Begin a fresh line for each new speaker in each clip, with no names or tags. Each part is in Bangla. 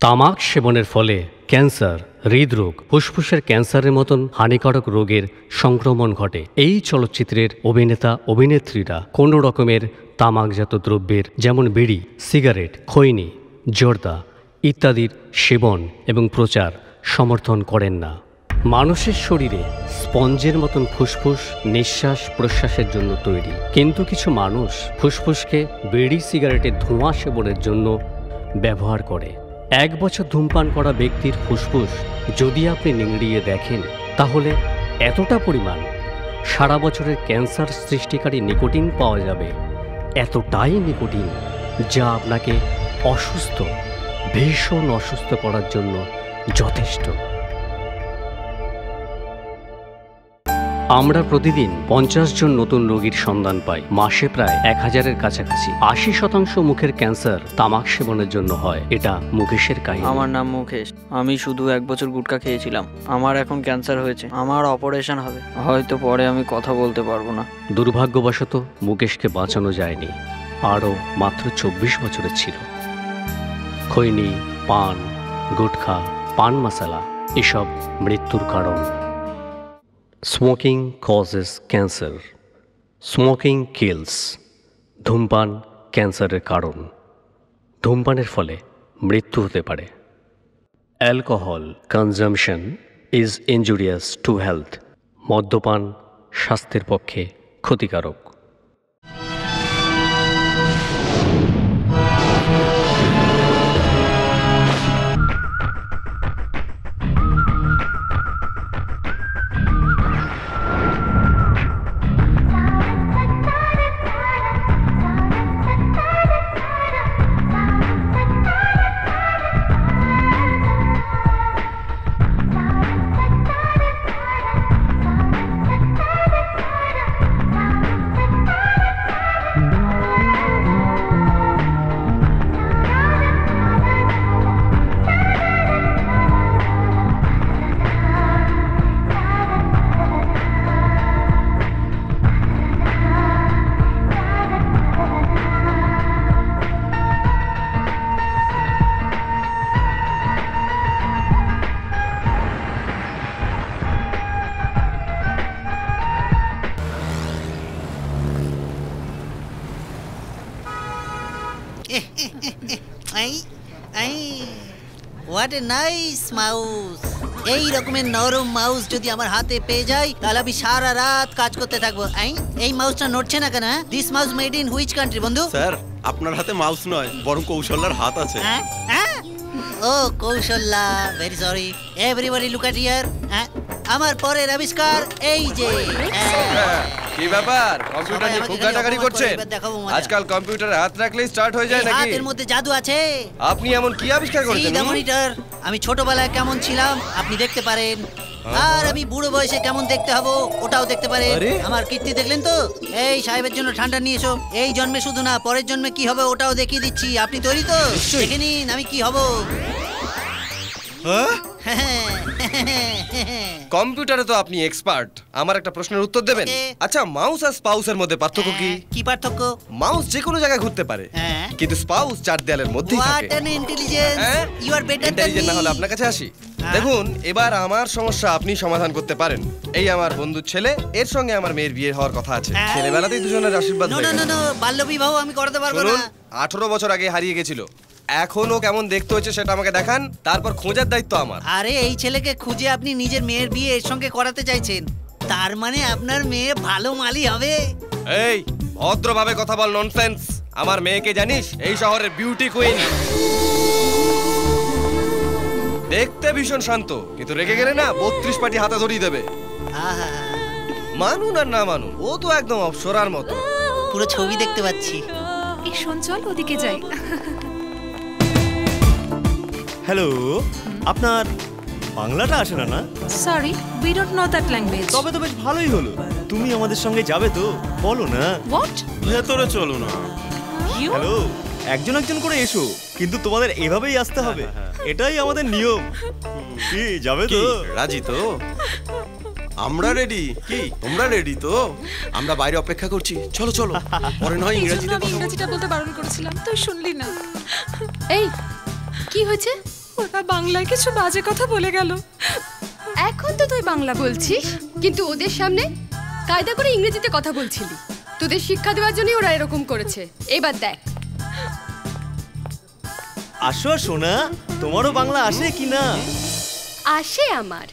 তামাক সেবনের ফলে ক্যান্সার, হৃদরোগ, ফুসফুসের ক্যান্সারের মতন হানিকারক রোগের সংক্রমণ ঘটে। এই চলচ্চিত্রের অভিনেতা, অভিনেত্রীরা কোনো রকমের তামাকজাত দ্রব্যের যেমন বিড়ি, সিগারেট, খৈনি, জর্দা ইত্যাদির সেবন এবং প্রচার সমর্থন করেন না। মানুষের শরীরে স্পঞ্জের মতন ফুসফুস নিঃশ্বাস প্রশ্বাসের জন্য তৈরি। কিন্তু কিছু মানুষ ফুসফুসকে বিড়ি, সিগারেটের ধোঁয়া সেবনের জন্য ব্যবহার করে। এক বছর ধূমপান করা ব্যক্তির ফুসফুস যদি আপনি নিংড়িয়ে দেখেন, তাহলে এতটা পরিমাণ সারা বছরের ক্যান্সার সৃষ্টিকারী নিকোটিন পাওয়া যাবে। এতটাই নিকোটিন যা আপনাকে অসুস্থ, ভীষণ অসুস্থ করার জন্য যথেষ্ট। আমরা প্রতিদিন পঞ্চাশ জন নতুন রোগীর সন্ধান পাই। মাসে প্রায় এক হাজারের কাছাকাছি। আশি শতাংশ মুখের ক্যান্সার তামাক সেবনের জন্য হয়। এটা মুকেশের কাহিনী।
আমার নাম মুকেশ। আমি শুধু এক বছর গুটকা খেয়েছিলাম। আমার এখন ক্যান্সার হয়েছে। আমার অপারেশন হবে। হয়তো পরে আমি কথা বলতে পারব না।
দুর্ভাগ্যবশত মুকেশকে বাঁচানো যায়নি। আরও মাত্র চব্বিশ বছরের ছিল। খৈনি পান গুটখা পান মশালা এসব মৃত্যুর কারণ। Smoking causes cancer smoking kills ধূমপান ক্যান্সারের কারণ. ধূমপানের ফলে মৃত্যু হতে পারে। Alcohol consumption is injurious to health মদ্যপান স্বাস্থ্যের পক্ষে ক্ষতিকারক।
রকমের নরম মাউস যদি আমার হাতে পেয়ে যাই তাহলে আমি সারা রাত কাজ করতে থাকব। এই মাউসটা নড়ছে না কেন this mouse made in which country বন্ধু?
স্যার আপনার হাতে মাউস নয় বরং কৌশলার হাত আছে।
হ্যাঁ হ্যাঁ? ও Kaushalya very sorry everybody look at here হ্যাঁ? আমার পরের আবিষ্কার এই যে। হ্যাঁ।
কি ব্যাপার? কম্পিউটার নিয়ে খুব ঘাটাঘাটি করছেন। আজকাল কম্পিউটারে হাত রাখলেই স্টার্ট হয়ে যায় নাকি?
হাতের মধ্যে জাদু আছে।
আপনি এমন কি আবিষ্কার করেছেন হুম?
আমি ছোটবেলায় কেমন ছিলাম আপনি দেখতে পারেন। আর আমি বুড়ো বয়সে কেমন দেখতে হব ওটাও দেখতে পারেন।
আরে?
আমার কীর্তি দেখলেন তো? এই সাহেবের জন্য ঠান্ডা নিয়ে এসো। এই জন্মে শুধু না পরের জন্মে কি হবে ওটাও দেখিয়ে দিচ্ছি। আপনি তৈরি তো? দেখে নিন আমি কি হব।
হ্যাঁ?
কম্পিউটারে তো আপনি এক্সপার্ট আমার একটা প্রশ্নের উত্তর দেবেন। আচ্ছা মাউস আর স্পাউসের মধ্যে পার্থক্য কি?
হ্যাঁ, কি পার্থক্য?
মাউস যে কোনো জায়গায় ঘুরতে পারে।
হ্যাঁ।
কিন্তু স্পাউস চার দেয়ালের মধ্যেই থাকে।
Intelligence? You are better
Intelligent না হলে আপনার কাছে আসি।
হ্যাঁ?
দেখুন এবার আমার সমস্যা আপনি সমাধান করতে পারেন। এই আমার বন্ধুর ছেলে এর সঙ্গে আমার মেয়ের বিয়ে হওয়ার কথা আছে? ছেলেবেলাতেই দুজনের আশীর্বাদ
নো
হয়ে
নো
গেছে।
নো নো বাল্য বিবাহ আমি করতে পারব না।
আঠারো বছর আগে হারিয়ে গেছিল। এখনও কেমন দেখতে হচ্ছে সেটা আমাকে দেখান তারপর খোঁজার দায়িত্ব আমার।
আরে এই ছেলেকে খুঁজে আপনি নিজের মেয়ের বিয়ে এর সঙ্গে করাতে চাইছেন। তার মানে আপনার মেয়ে ভালো মালি হবে?
এই ভদ্রভাবে কথা বল ননসেন্স আমার মেয়েকে জানিস এই শহরের বিউটি কুইন দেখতে ভীষণ শান্ত কিন্তু রেগে গেলে না বত্রিশ পাটি হাতে ধরিয়ে দেবে।
আহা,
মানুন আর না মানুন ও তো একদম অপসরার মতো।
পুরো ছবি দেখতে পাচ্ছি।
এই শোন চল ওদিকে যাই।
হ্যালো আপনার বাংলাটা আসে না না?
Sorry we don't know that language
তবে তো বেশ ভালোই হলো। তুমি আমাদের সঙ্গে যাবে তো? বলো না।
হোয়াট
ভেতরে চলো না। হ্যালো একজন একজন করে এসো কিন্তু তোমাদের এভাবেই আসতে হবে। এটাই আমাদের নিয়ম। কি যাবে তো?
রাজি তো? আমরা রেডি কি তোমরা রেডি তো? আমরা বাইরে অপেক্ষা করছি। চলো চলো। পরে নয় ইংরেজিতে।
ইংরেজিটা বলতে বারণ করেছিলাম তুই শুনলি না। এই কি হয়েছে?
ওরা বাংলায় কিছু বাজে কথা বলে গেল।
এখন তো তুই বাংলা বলছিস? কিন্তু ওদের সামনে কায়দা করে ইংরেজিতে কথা বলছিলি। তোদের শিক্ষা দেওয়ার জন্যই ওরা এরকম করেছে। এবার দেখ।
আসো সোনা। তোমারও বাংলা আসে কি না
আসে আমার।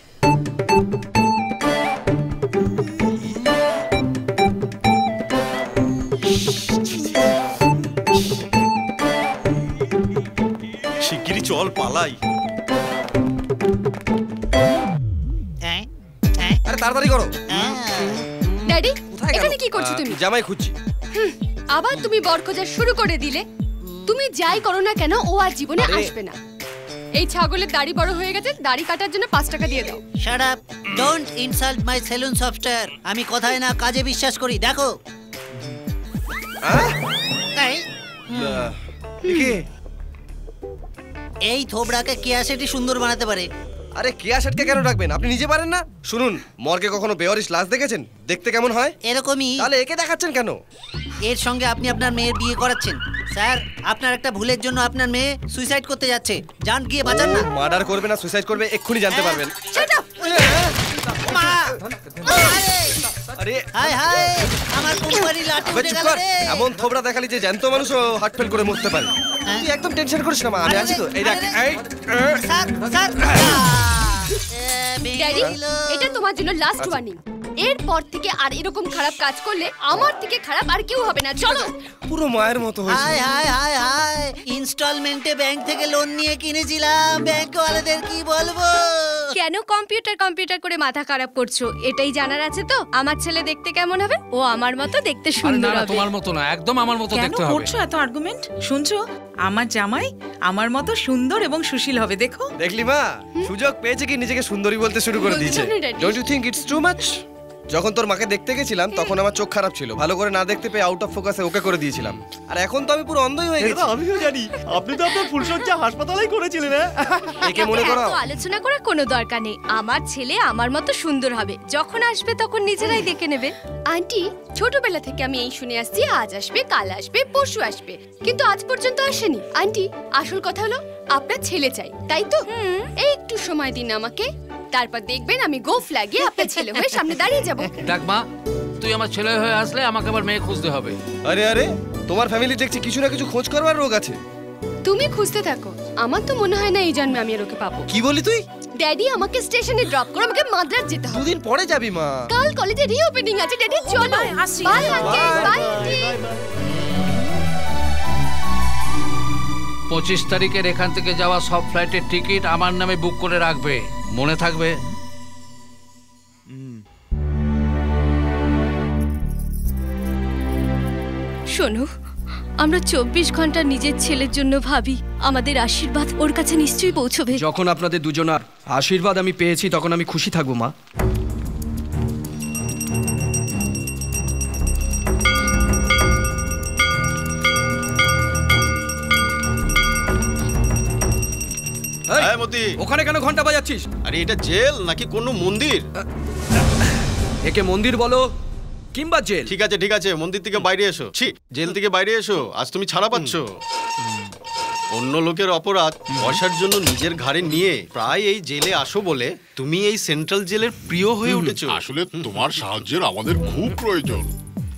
চল পালাই।
এই, এই,
আরে তাড়াতাড়ি করো।
ড্যাডি এখানে কি করছ তুমি?
জামাই খুঁজছি।
আবার তুমি বর খোঁজা শুরু করে দিলে। তুমি যাই করো না কেন ও আর জীবনে আসবে না। এই ছাগলের দাড়ি বড় হয়ে গেছে দাড়ি কাটার জন্য পাঁচ টাকা দিয়ে দাও।
Shut up. Don't insult my salon software আমি কথায় না কাজে বিশ্বাস করি। দেখো।
হ্যাঁ?
এই, থোবড়াকে কেয়া সেটি সুন্দর বানাতে পারে?
আরে কেয়া শেটকে কেন রাখবেন আপনি নিজে পারেন না? শুনুন মর্গে কখনো বেওয়ারিশ লাশ দেখেছেন? দেখতে কেমন হয়?
এরকমই।
তাহলে একে দেখাচ্ছেন কেন?
এর সঙ্গে আপনি আপনার মেয়ের বিয়ে করাচ্ছেন। স্যার আপনার একটা ভুলের জন্য আপনার মেয়ে সুইসাইড করতে যাচ্ছে। যান গিয়ে বাঁচান না।
মার্ডার করবে না সুইসাইড করবে এক্ষুনি জানতে পারবেন।
up! মা! আরে!
আরে
হায় হায় আমার কোম্পানি লাঠি উঠে গেল রে।
এমন থোবড়া দেখালি যে জ্যান্ত মানুষও হার্ট ফেল করে মরতে পারে।
হ্যাঁ?
তুই একদম টেনশন করিস না মা আমি আছি তো। এই দেখ এই
স্যার স্যার আহ! এ, ভেঙে
ড্যাডি এটা তোমার জন্য লাস্ট ওয়ার্নিং এরপর থেকে আর এরকম খারাপ কাজ করলে আমার থেকে খারাপ আর কেউ হবে না। চলো।
পুরো মায়ের মতো
হায় হায় হায় হায় ইনস্টলমেন্টে ব্যাংক থেকে লোন নিয়ে কিনেছিলাম। ব্যাংক ওয়ালাদের কি বলব?
কেন কম্পিউটার কম্পিউটার করে মাথা খারাপ করছ? এটাই জানার আছে তো। আমার ছেলে দেখতে কেমন হবে? ও আমার মতো দেখতে সুন্দর
না
হবে।
তোমার মতো না একদম আমার মতো দেখতে হবে।
কেন করছ এত আর্গুমেন্ট শুনছো? আমার জামাই আমার মতো সুন্দর এবং সুশীল হবে দেখো।
দেখলি মা? সুযোগ পেয়েছে কি নিজেকে সুন্দরী বলতে শুরু করে দিয়েছে? Don't you think it's too much যখন তোর মাকে দেখতে গেছিলাম তখন আমার চোখ খারাপ ছিল। ভালো করে না দেখতে পেয়ে আউট অফ ফোকাসে ওকে করে দিয়েছিলাম। আর এখন তো আমি পুরো অন্ধই হয়ে গেছি।
আমিও জানি। আপনি তো আপনার ফুলসজ্জা হাসপাতালেই করেছিলেন হ্যাঁ?
একে মনে করাও
আলোচনা করার কোনো দরকার নেই। আমার ছেলে আমার মতো সুন্দর হবে। যখন আসবে তখন নিজেরাই দেখে নেবে। আন্টি ছোটবেলা থেকে আমি এই শুনে আসছি আজ আসবে কাল আসবে পরশু আসবে। কিন্তু আজ পর্যন্ত আসেনি। আন্টি আসল কথা হলো আপনার ছেলে চাই তাই তো? এই একটু সময় দিন আমাকে। তারপর দেখবেন আমি গোফ লাগিয়ে আপনার ছেলে হয়ে সামনে দাঁড়িয়ে যাব।
দেখ মা তুই আমার ছেলে হয়ে আসলে আমাকে আবার মেয়ে খুঁজতে হবে।
আরে আরে তোমার ফ্যামিলি দেখছি কিছু না কিছু খোঁজ করবার রোগ আছে।
তুমি খুঁজতে থাকো। আমার তো মনে হয় না এই জন্মে আমি আর ওকে পাবো।
কি বলি তুই?
ড্যাডি আমাকে স্টেশনে ড্রপ করো আমাকে মাদ্রাজ যেতে হবে।
দুদিন পরে যাবি মা।
কাল কলেজে রিওপেনিং আছে ড্যাডি চলো।
Bye.
Bye uncle
bye
aunty
পঁচিশ তারিখের এখান থেকে যাওয়া সব ফ্লাইটের টিকিট আমার নামে বুক করে রাখবে। মনে থাকবে?
শোনো আমরা চব্বিশ ঘণ্টা নিজের ছেলের জন্য ভাবি আমাদের আশীর্বাদ ওর কাছে নিশ্চয়ই পৌঁছবে।
যখন আপনাদের দুজনার আশীর্বাদ আমি পেয়েছি তখন আমি খুশি থাকব মা।
মতি।
ওখানে কেন ঘণ্টা বাজাচ্ছিস?
আরে এটা জেল নাকি কোনো মন্দির?
একে মন্দির বলো কিংবা জেল।
ঠিক আছে ঠিক আছে মন্দির থেকে বাইরে এসো। ছি জেল থেকে বাইরে এসো আজ তুমি ছাড়া পাচ্ছ। অন্য লোকের অপরাধ পয়সার জন্য নিজের ঘাড়ে নিয়ে প্রায় এই জেলে আসো বলে তুমি এই সেন্ট্রাল জেলের প্রিয় হয়ে উঠেছো।
আসলে তোমার সাহায্যের আমাদের খুব প্রয়োজন।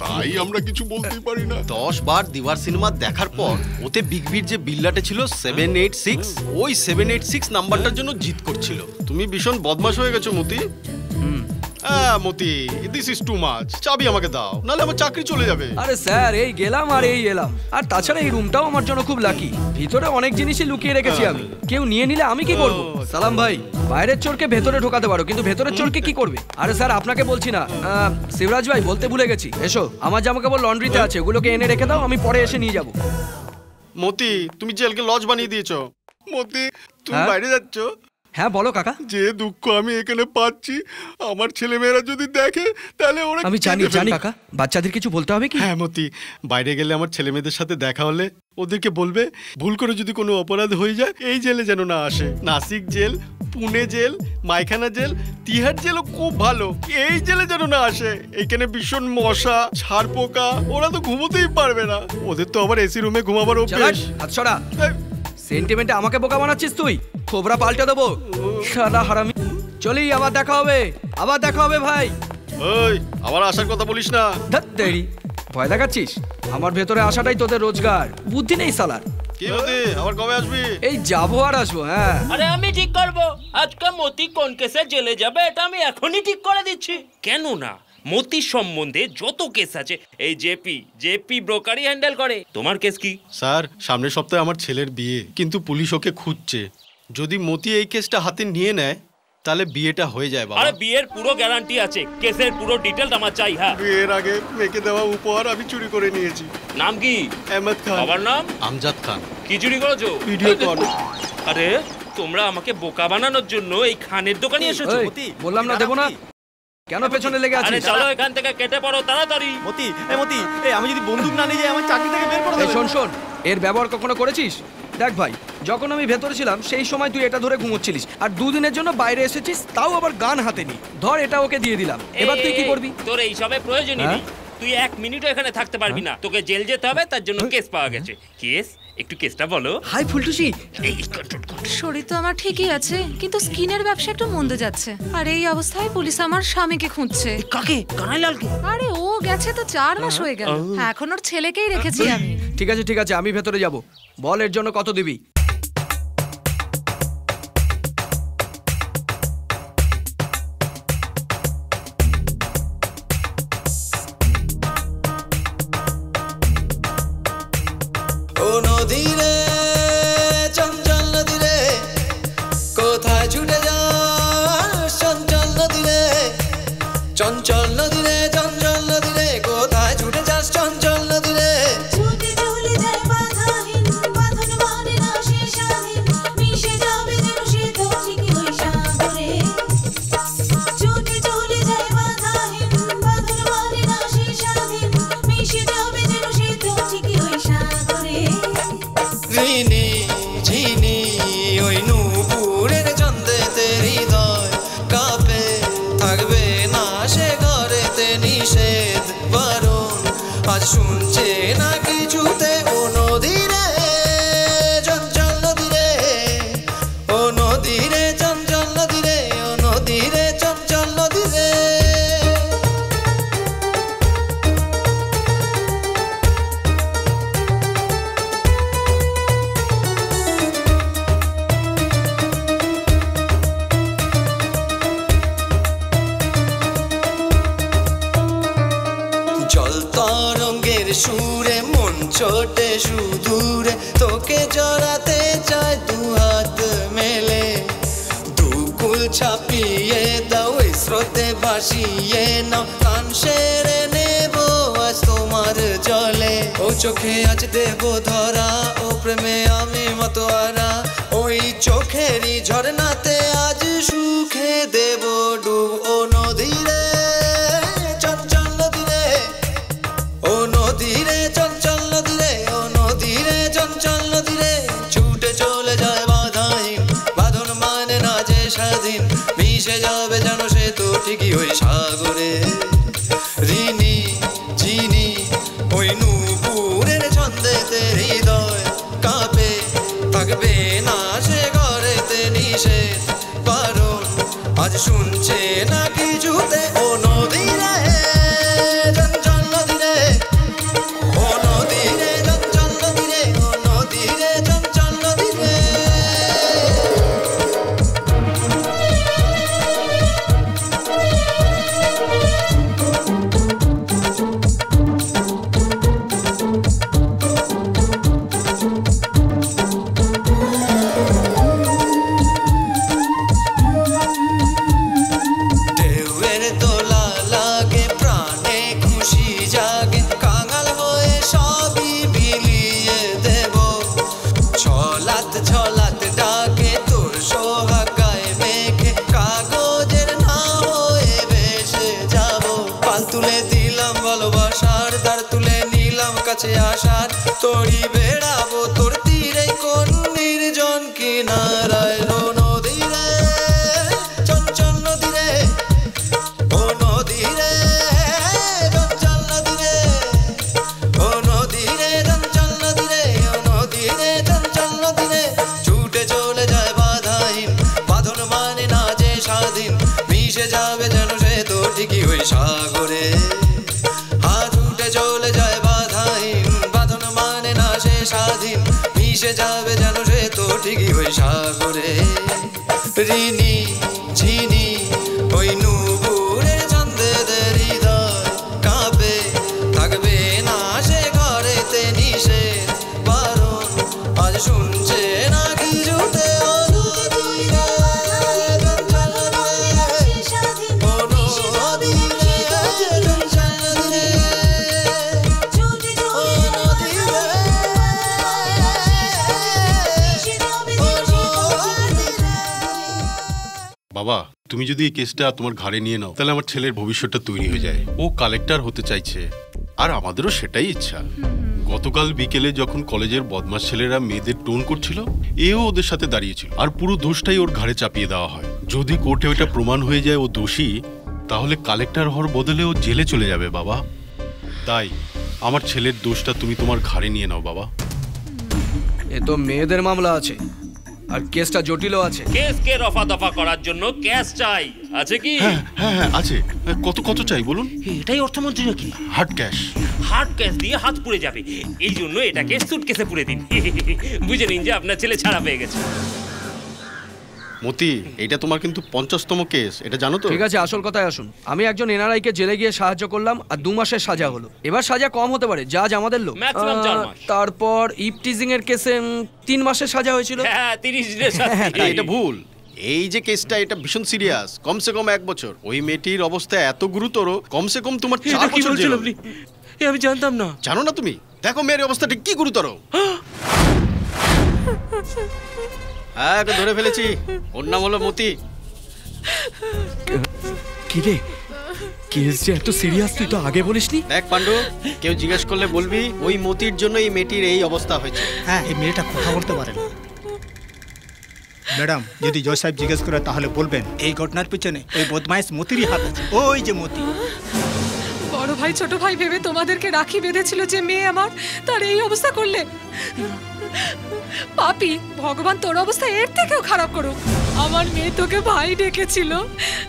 তাই আমরা কিছু বলতেই পারি না।
দশ বার দিবার সিনেমা দেখার পর, ওতে বিগ বির যে বিল্লাটে ছিল সেভেন এইট সিক্স ওই সেভেন এইট সিক্স নাম্বারটার জন্য জিত করছিল। তুমি ভীষণ বদমাশ হয়ে গেছো, মতি। হ্যাঁ Moti this is too much চাবি আমাকে দাও নাহলে আমার চাকরি চলে যাবে।
আরে স্যার এই গেলাম আর এই এলাম। আর তাছাড়া এই রুমটাও আমার জন্য খুব লাকি ভিতরে অনেক জিনিসই লুকিয়ে রেখেছি আমি। কেউ নিয়ে নিলে আমি কি করব? সালাম ভাই বাইরের চোরকে ভেতরে ঢোকাতে পারো কিন্তু ভেতরের চোরকে কি করবে? আরে স্যার আপনাকে বলছি না। শিবরাজ ভাই বলতে ভুলে গেছি। এসো আমার জামা কাপড় লন্ড্রিতে আছে ওগুলোকে এনে রেখে দাও আমি পরে এসে নিয়ে যাব।
মতি তুমি জেলকে লজ বানিয়ে দিয়েছ। মতি তুমি
হ্যাঁ?
বাইরে যাচ্ছ?
হ্যাঁ বলো কাকা।
যে দুঃখ আমি এখানে পাচ্ছি আমার ছেলেমেয়েরা যদি দেখে তাহলে ওরা
আমি জানি জানি কাকা বাচ্চাদের কিছু বলতে হবে কি?
হ্যাঁ মতি বাইরে গেলে আমার ছেলে মেয়েদের সাথে দেখা হলে ওদেরকে বলবে ভুল করে যদি কোনো অপরাধ হয়ে যায় এই জেলে যেন না আসে। নাসিক জেল পুনে জেল মাইখানা জেল তিহার জেলও খুব ভালো এই জেলে যেন না আসে। এখানে ভীষণ মশা ছাড় পোকা ওরা তো ঘুমোতেই পারবে না। ওদের তো আবার এসি রুমে ঘুমাবার অভ্যাস।
সরা। সেন্টিমেন্টে আমাকে বোকা বানাচ্ছিস তুই? খোবরা পাল্টে দেবো। শালা হারামি। চলি আবার দেখা হবে। আবার দেখা হবে ভাই।
ওই আবার আসার কথা বলিস না।
ধ্যাৎ তেরি ভয় দেখাচ্ছিস? আমার ভেতরে আসাটাই তোদের রোজগার। বুদ্ধি নেই সালার।
কি হতে আবার কবে আসবি?
এই যাব আর আসব হ্যাঁ।
আরে আমি ঠিক করব। আজকে মতি কোন কেসে জেলে যাবে এটা আমি এখনই ঠিক করে দিচ্ছি। কেন না? মতির সম্বন্ধে যত কেস আছে এই জেপি জেপি ব্রোকারই হ্যান্ডেল করে। তোমার কেস কি?
স্যার সামনের সপ্তাহে আমার ছেলের বিয়ে কিন্তু পুলিশ ওকে খুঁজছে। যদি মতি এই কেসটা হাতে নিয়ে নেয় তাহলে বিয়েটা হয়ে যায় বাবা।
আরে বিয়ের পুরো গ্যারান্টি আছে। কেসের পুরো ডিটেলস আমার চাই হ্যাঁ।
বিয়ের আগে মেয়েকে দেওয়া উপহার আমি চুরি করে নিয়েছি।
নাম কি?
আহমদ খান।
বাবার নাম?
আমজাদ খান।
কি চুরি করেছ?
Video call.
আরে তোমরা আমাকে বোকা বানানোর জন্য এই খানের দোকানে এসেছ
বললাম না দেবো না। কেন পেছনে লেগে
আরে
আছিস?
চলো এখান থেকে কেটে পড়ো তাড়াতাড়ি।
মতি এই মতি এই আমি যদি বন্দুক না নিয়ে যাই আমার চাকরি থেকে বের করে দেবে।
শোন শোন এর ব্যবহার কখনো করেছিস? দেখ ভাই যখন আমি ভেতরে ছিলাম সেই সময় তুই এটা ধরে ঘুমোচ্ছিলিস। আর দুদিনের জন্য বাইরে এসেছিস তাও আবার গান হাতে নি ধর এটা ওকে দিয়ে দিলাম। এবার তুই কি করবি?
তোর এইসবে প্রয়োজনই নেই। তুই এক মিনিটও এখানে থাকতে পারবি না। তোকে জেল যেতে হবে তার জন্য কেস পাওয়া গেছে। কেস? একটু কেসটা বলো।
হাই ফুলটুসি।
এই শরীর তো আমার ঠিকই আছে কিন্তু স্কিনের ব্যবসা একটু মন্দ যাচ্ছে। আর এই অবস্থায় পুলিশ আমার স্বামীকে খুঁজছে।
কাকে? কানাইলালকে?
আরে ও গেছে তো চার মাস হয়ে গেল। হ্যাঁ, এখন ওর ছেলেকেই রেখেছি আমি।
ঠিক আছে ঠিক আছে আমি ভেতরে যাব। বল এর জন্য কত দিবি?
মিশে যাবে যেন সে তো ঠিকই ওই সাগরে।
কেসটা তোমার ঘাড়ে নিয়ে নাও তাহলে আমার ছেলের ভবিষ্যৎটা তৈরি হয়ে যায়। ও কালেক্টর হতে চাইছে। আর আমাদেরও সেটাই ইচ্ছা। গতকাল বিকেলে যখন কলেজের বদমাস ছেলেরা মেয়েদের টোন করছিল এও ওদের সাথে দাঁড়িয়েছিল। আর পুরো দোষটাই ওর ঘাড়ে চাপিয়ে দেওয়া হয়। যদি কোর্টে ওটা প্রমাণ হয়ে যায় ও দোষী তাহলে কালেক্টর হওয়ার বদলে ও জেলে চলে যাবে বাবা। তাই আমার ছেলের দোষটা তুমি তোমার ঘাড়ে নিয়ে নাও বাবা।
এ তো মেয়েদের মামলা আছে। আর কেসটা জটিলও আছে।
কেসকে রফা দফা করার জন্য ক্যাশ চাই। আছে কি?
হ্যাঁ হ্যাঁ আছে। কত কত চাই বলুন?
এটাই অর্থমন্ত্রী নাকি?
Hard cash.
হার্ড ক্যাশ দিয়ে হাত পুড়ে যাবে। এই জন্য এটাকে সুটকেসে পুড়ে দিন। বুঝে নিন যে আপনার ছেলে ছাড়া পেয়ে গেছে।
মতি এটা তোমার কিন্তু পঞ্চাশতম কেস এটা জানো তো?
ঠিক আছে আসল কথায় আসুন। আমি একজন এনআরআই কে জেলে গিয়ে সাহায্য করলাম আর দু মাসের সাজা হলো। এবার সাজা কম হতে পারে জাজ আমাদের লোক। তারপর ইপ টিজিং এর কেসে তিন মাসের সাজা হয়েছিল।
হ্যাঁ তিরিশ
হ্যাঁ, এটা ভুল। এই যে কেসটা এটা ভীষণ সিরিয়াস। কমসে কম এক বছর। ওই মেয়েটির অবস্থা এত গুরুতর কমসে কম তোমার চার
কি
বছর জেল।
আপনি? এ আমি জানতাম না।
জানো না তুমি? দেখো মেয়ের অবস্থা ঠিক কি গুরুতর। হ্যাঁ ধরে ফেলেছি। ওর নাম হলো মতি।
কি রে? কেস যে এত সিরিয়াস তুই তো আগে বলিসনি?
দেখ পান্ডু কেউ জিজ্ঞেস করলে বলবি ওই মতির জন্য এই মেয়েটির এই অবস্থা হয়েছে।
হ্যাঁ এই মেয়েটা কথা বলতে পারে না। ম্যাডাম যদি জয় সাহেব জিজ্ঞেস করে তাহলে বলবেন। এই ঘটনার পিছনে ওই বদমাইশ মতিরই হাত আছে। ওই যে মতি।
বড় ভাই ছোট ভাই ভেবে তোমাদেরকে রাখি বেঁধেছিল যে মেয়ে আমার। তার এই অবস্থা করলে। পাপি ভগবান তোর অবস্থা এর থেকেও খারাপ করুক। আমার মেয়ে তোকে ভাই ডেকেছিল।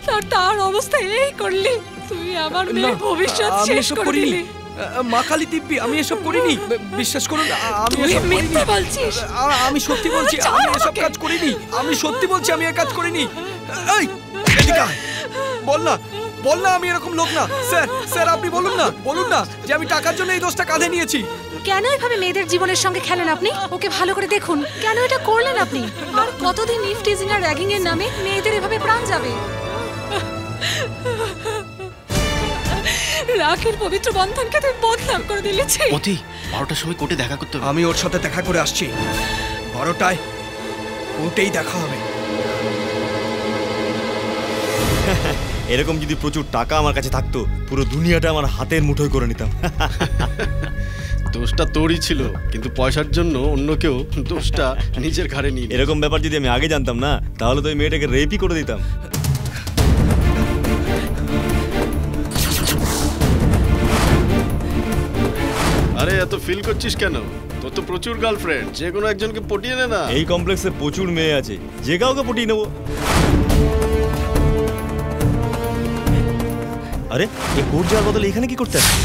তার তার অবস্থা এই করলি। তুই আমার মেয়ের ভবিষ্যৎ শেষ করে দিলি।
মা কালী দিব্যি আমি এসব করিনি। বিশ্বাস করুন আমি এসব
মিথ্যে বলছিস।
আমি সত্যি বলছি আমি এসব। কাজ করিনি আমি সত্যি বলছি আমি এ কাজ করিনি। এই এদিকে বল না বল না আমি এরকম লোক না। স্যার স্যার আপনি বলুন না বলুন না যে আমি টাকার জন্য এই দোষটা কাঁধে নিয়েছি।
কেন এভাবে মেয়েদের জীবনের সঙ্গে খেলেন আপনি? ওকে ভালো করে দেখুন। কেন এটা করলেন আপনি? আর কতদিন ইফ টিজিং আর র্যাগিং এর নামে মেয়েদের এভাবে প্রাণ যাবে? রাখির পবিত্র বন্ধনকে তুমি বদনাম করে দিলে ছি।
মতি বারোটার সময় কোর্টে দেখা করতে হবে।
আমি ওর সাথে দেখা করে আসছি। বারোটায় কোর্টেই দেখা হবে।
এরকম যদি প্রচুর টাকা আমার কাছে থাকতো পুরো দুনিয়াটা আমার হাতের মুঠোয় করে নিতাম।
দোষটা তোরই ছিল কিন্তু পয়সার জন্য অন্য কেউ দোষটা নিজের ঘাড়ে নিয়ে
এরকম ব্যাপার যদি আমি আগে জানতাম না তাহলে তো ওই মেয়েটাকে রেপই করে দিতাম।
এত ফিল করছিস কেন? তোর তো প্রচুর গার্লফ্রেন্ড যে কোনো একজনকে পটিয়ে নে না।
এই কমপ্লেক্সে প্রচুর মেয়ে আছে, যে কাউকে পটিয়ে নেব। আরে এই কোর্ট যাওয়ার বদলে এখানে কি করতে আসছে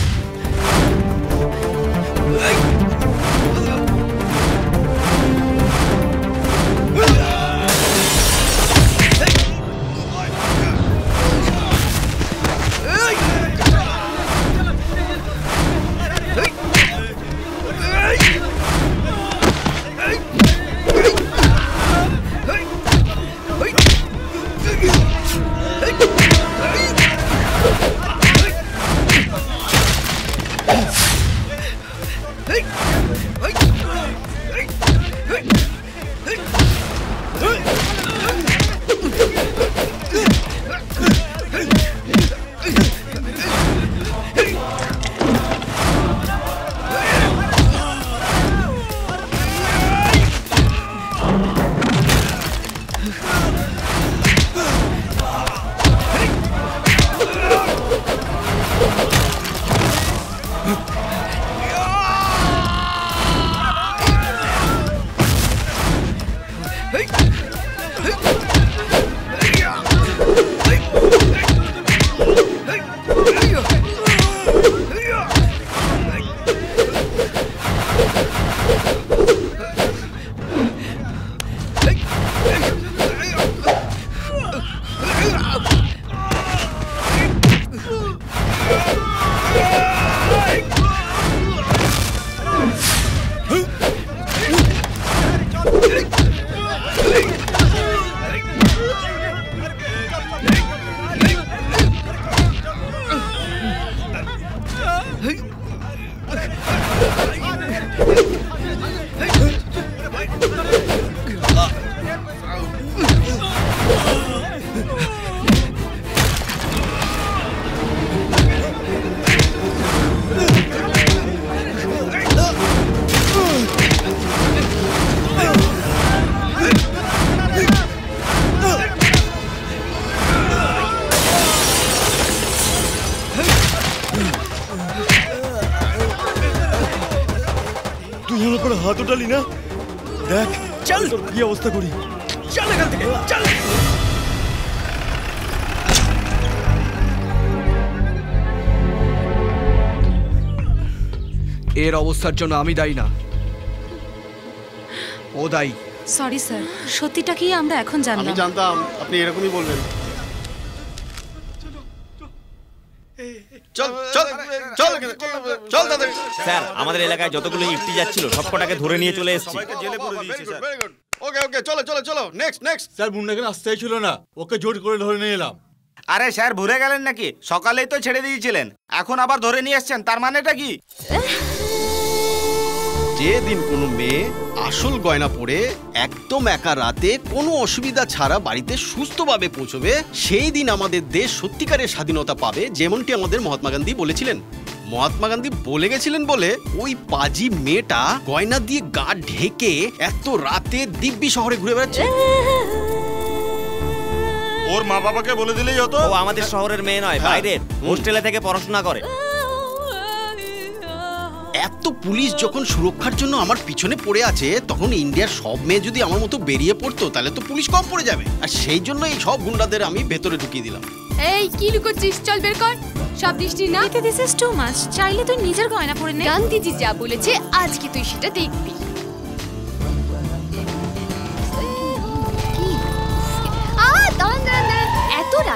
উঠালি না? দেখ চল। তোর কি অবস্থা করি?
চল এখান থেকে চল। এর অবস্থার জন্য আমি দায়ী না। ও দায়ী।
সরি স্যার সত্যিটা কি আমরা এখন
আমি জানতাম আপনি এরকমই বলবেন।
এলাকায় যতগুলো ইফতি যাচ্ছিল সবকটাকে ধরে নিয়ে চলে এসেছি।
জেলে পুরে দিয়েছি স্যার। ওকে ওকে চলো চলো চলো নেক্সট নেক্সট
স্যার এখানে আসতেই ছিল না। ওকে জোর করে ধরে নিয়ে এলাম।
আরে স্যার ভুলে গেলেন নাকি? সকালেই তো ছেড়ে দিয়েছিলেন। এখন আবার ধরে নিয়ে এসছেন তার মানেটা কি?
যে দিন কোনো মেয়ে আসল গয়না পরে একদম একা রাতে কোনো অসুবিধা ছাড়া বাড়িতে সুস্থভাবে পৌঁছবে সেই দিন আমাদের দেশ সত্যিকারের স্বাধীনতা পাবে যেমনটি আমাদের মহাত্মা গান্ধী বলেছিলেন। মহাত্মা গান্ধী বলে গেছিলেন বলে ওই পাজি মেয়েটা গয়না দিয়ে গা ঢেকে এত রাতে দিব্যি শহরে ঘুরে বেড়াচ্ছে।
ওর মা বাবাকে বলে দিলেই হতো?
ও আমাদের শহরের মেয়ে নয় বাইরের। হোস্টেলে থেকে পড়াশোনা করে।
এত পুলিশ যখন সুরক্ষার জন্য আমার পিছনে পড়ে আছে তখন ইন্ডিয়ার সব মেয়ে যদি আমার মতো বেরিয়ে পড়তো তাহলে তো পুলিশ কম পড়ে যাবে। আর সেই জন্য এই সব গুন্ডাদের আমি ভেতরে ঢুকিয়ে দিলাম।
এই কি লুকোচ্ছিস? চল বের কর। সব দৃষ্টি না।
দিস ইজ টু মাচ চাইলে তুই নিজের গয়না পরে নে।
গান্ধীজি যা বলেছে আজকে তুই সেটা দেখবি।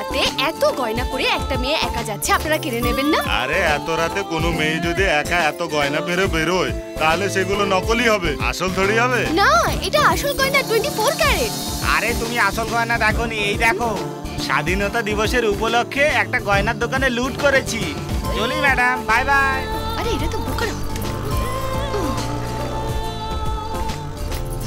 রাতে এত গয়না পরে একটা মেয়ে একা যাচ্ছে আপনারা কেড়ে নেবেন না?
আরে এত রাতে কোনো মেয়ে যদি একা এত গয়না পেরে বেরোয় তাহলে সেগুলো নকলই হবে আসল থোড়ি হবে?
না এটা আসল গয়না টোয়েন্টি ফোর ক্যারেট।
আরে তুমি আসল গয়না দেখোনি এই দেখো। স্বাধীনতা দিবসের উপলক্ষে একটা গয়নার দোকানে লুট করেছি। চলি ম্যাডাম বাই বাই
আরে এটা তো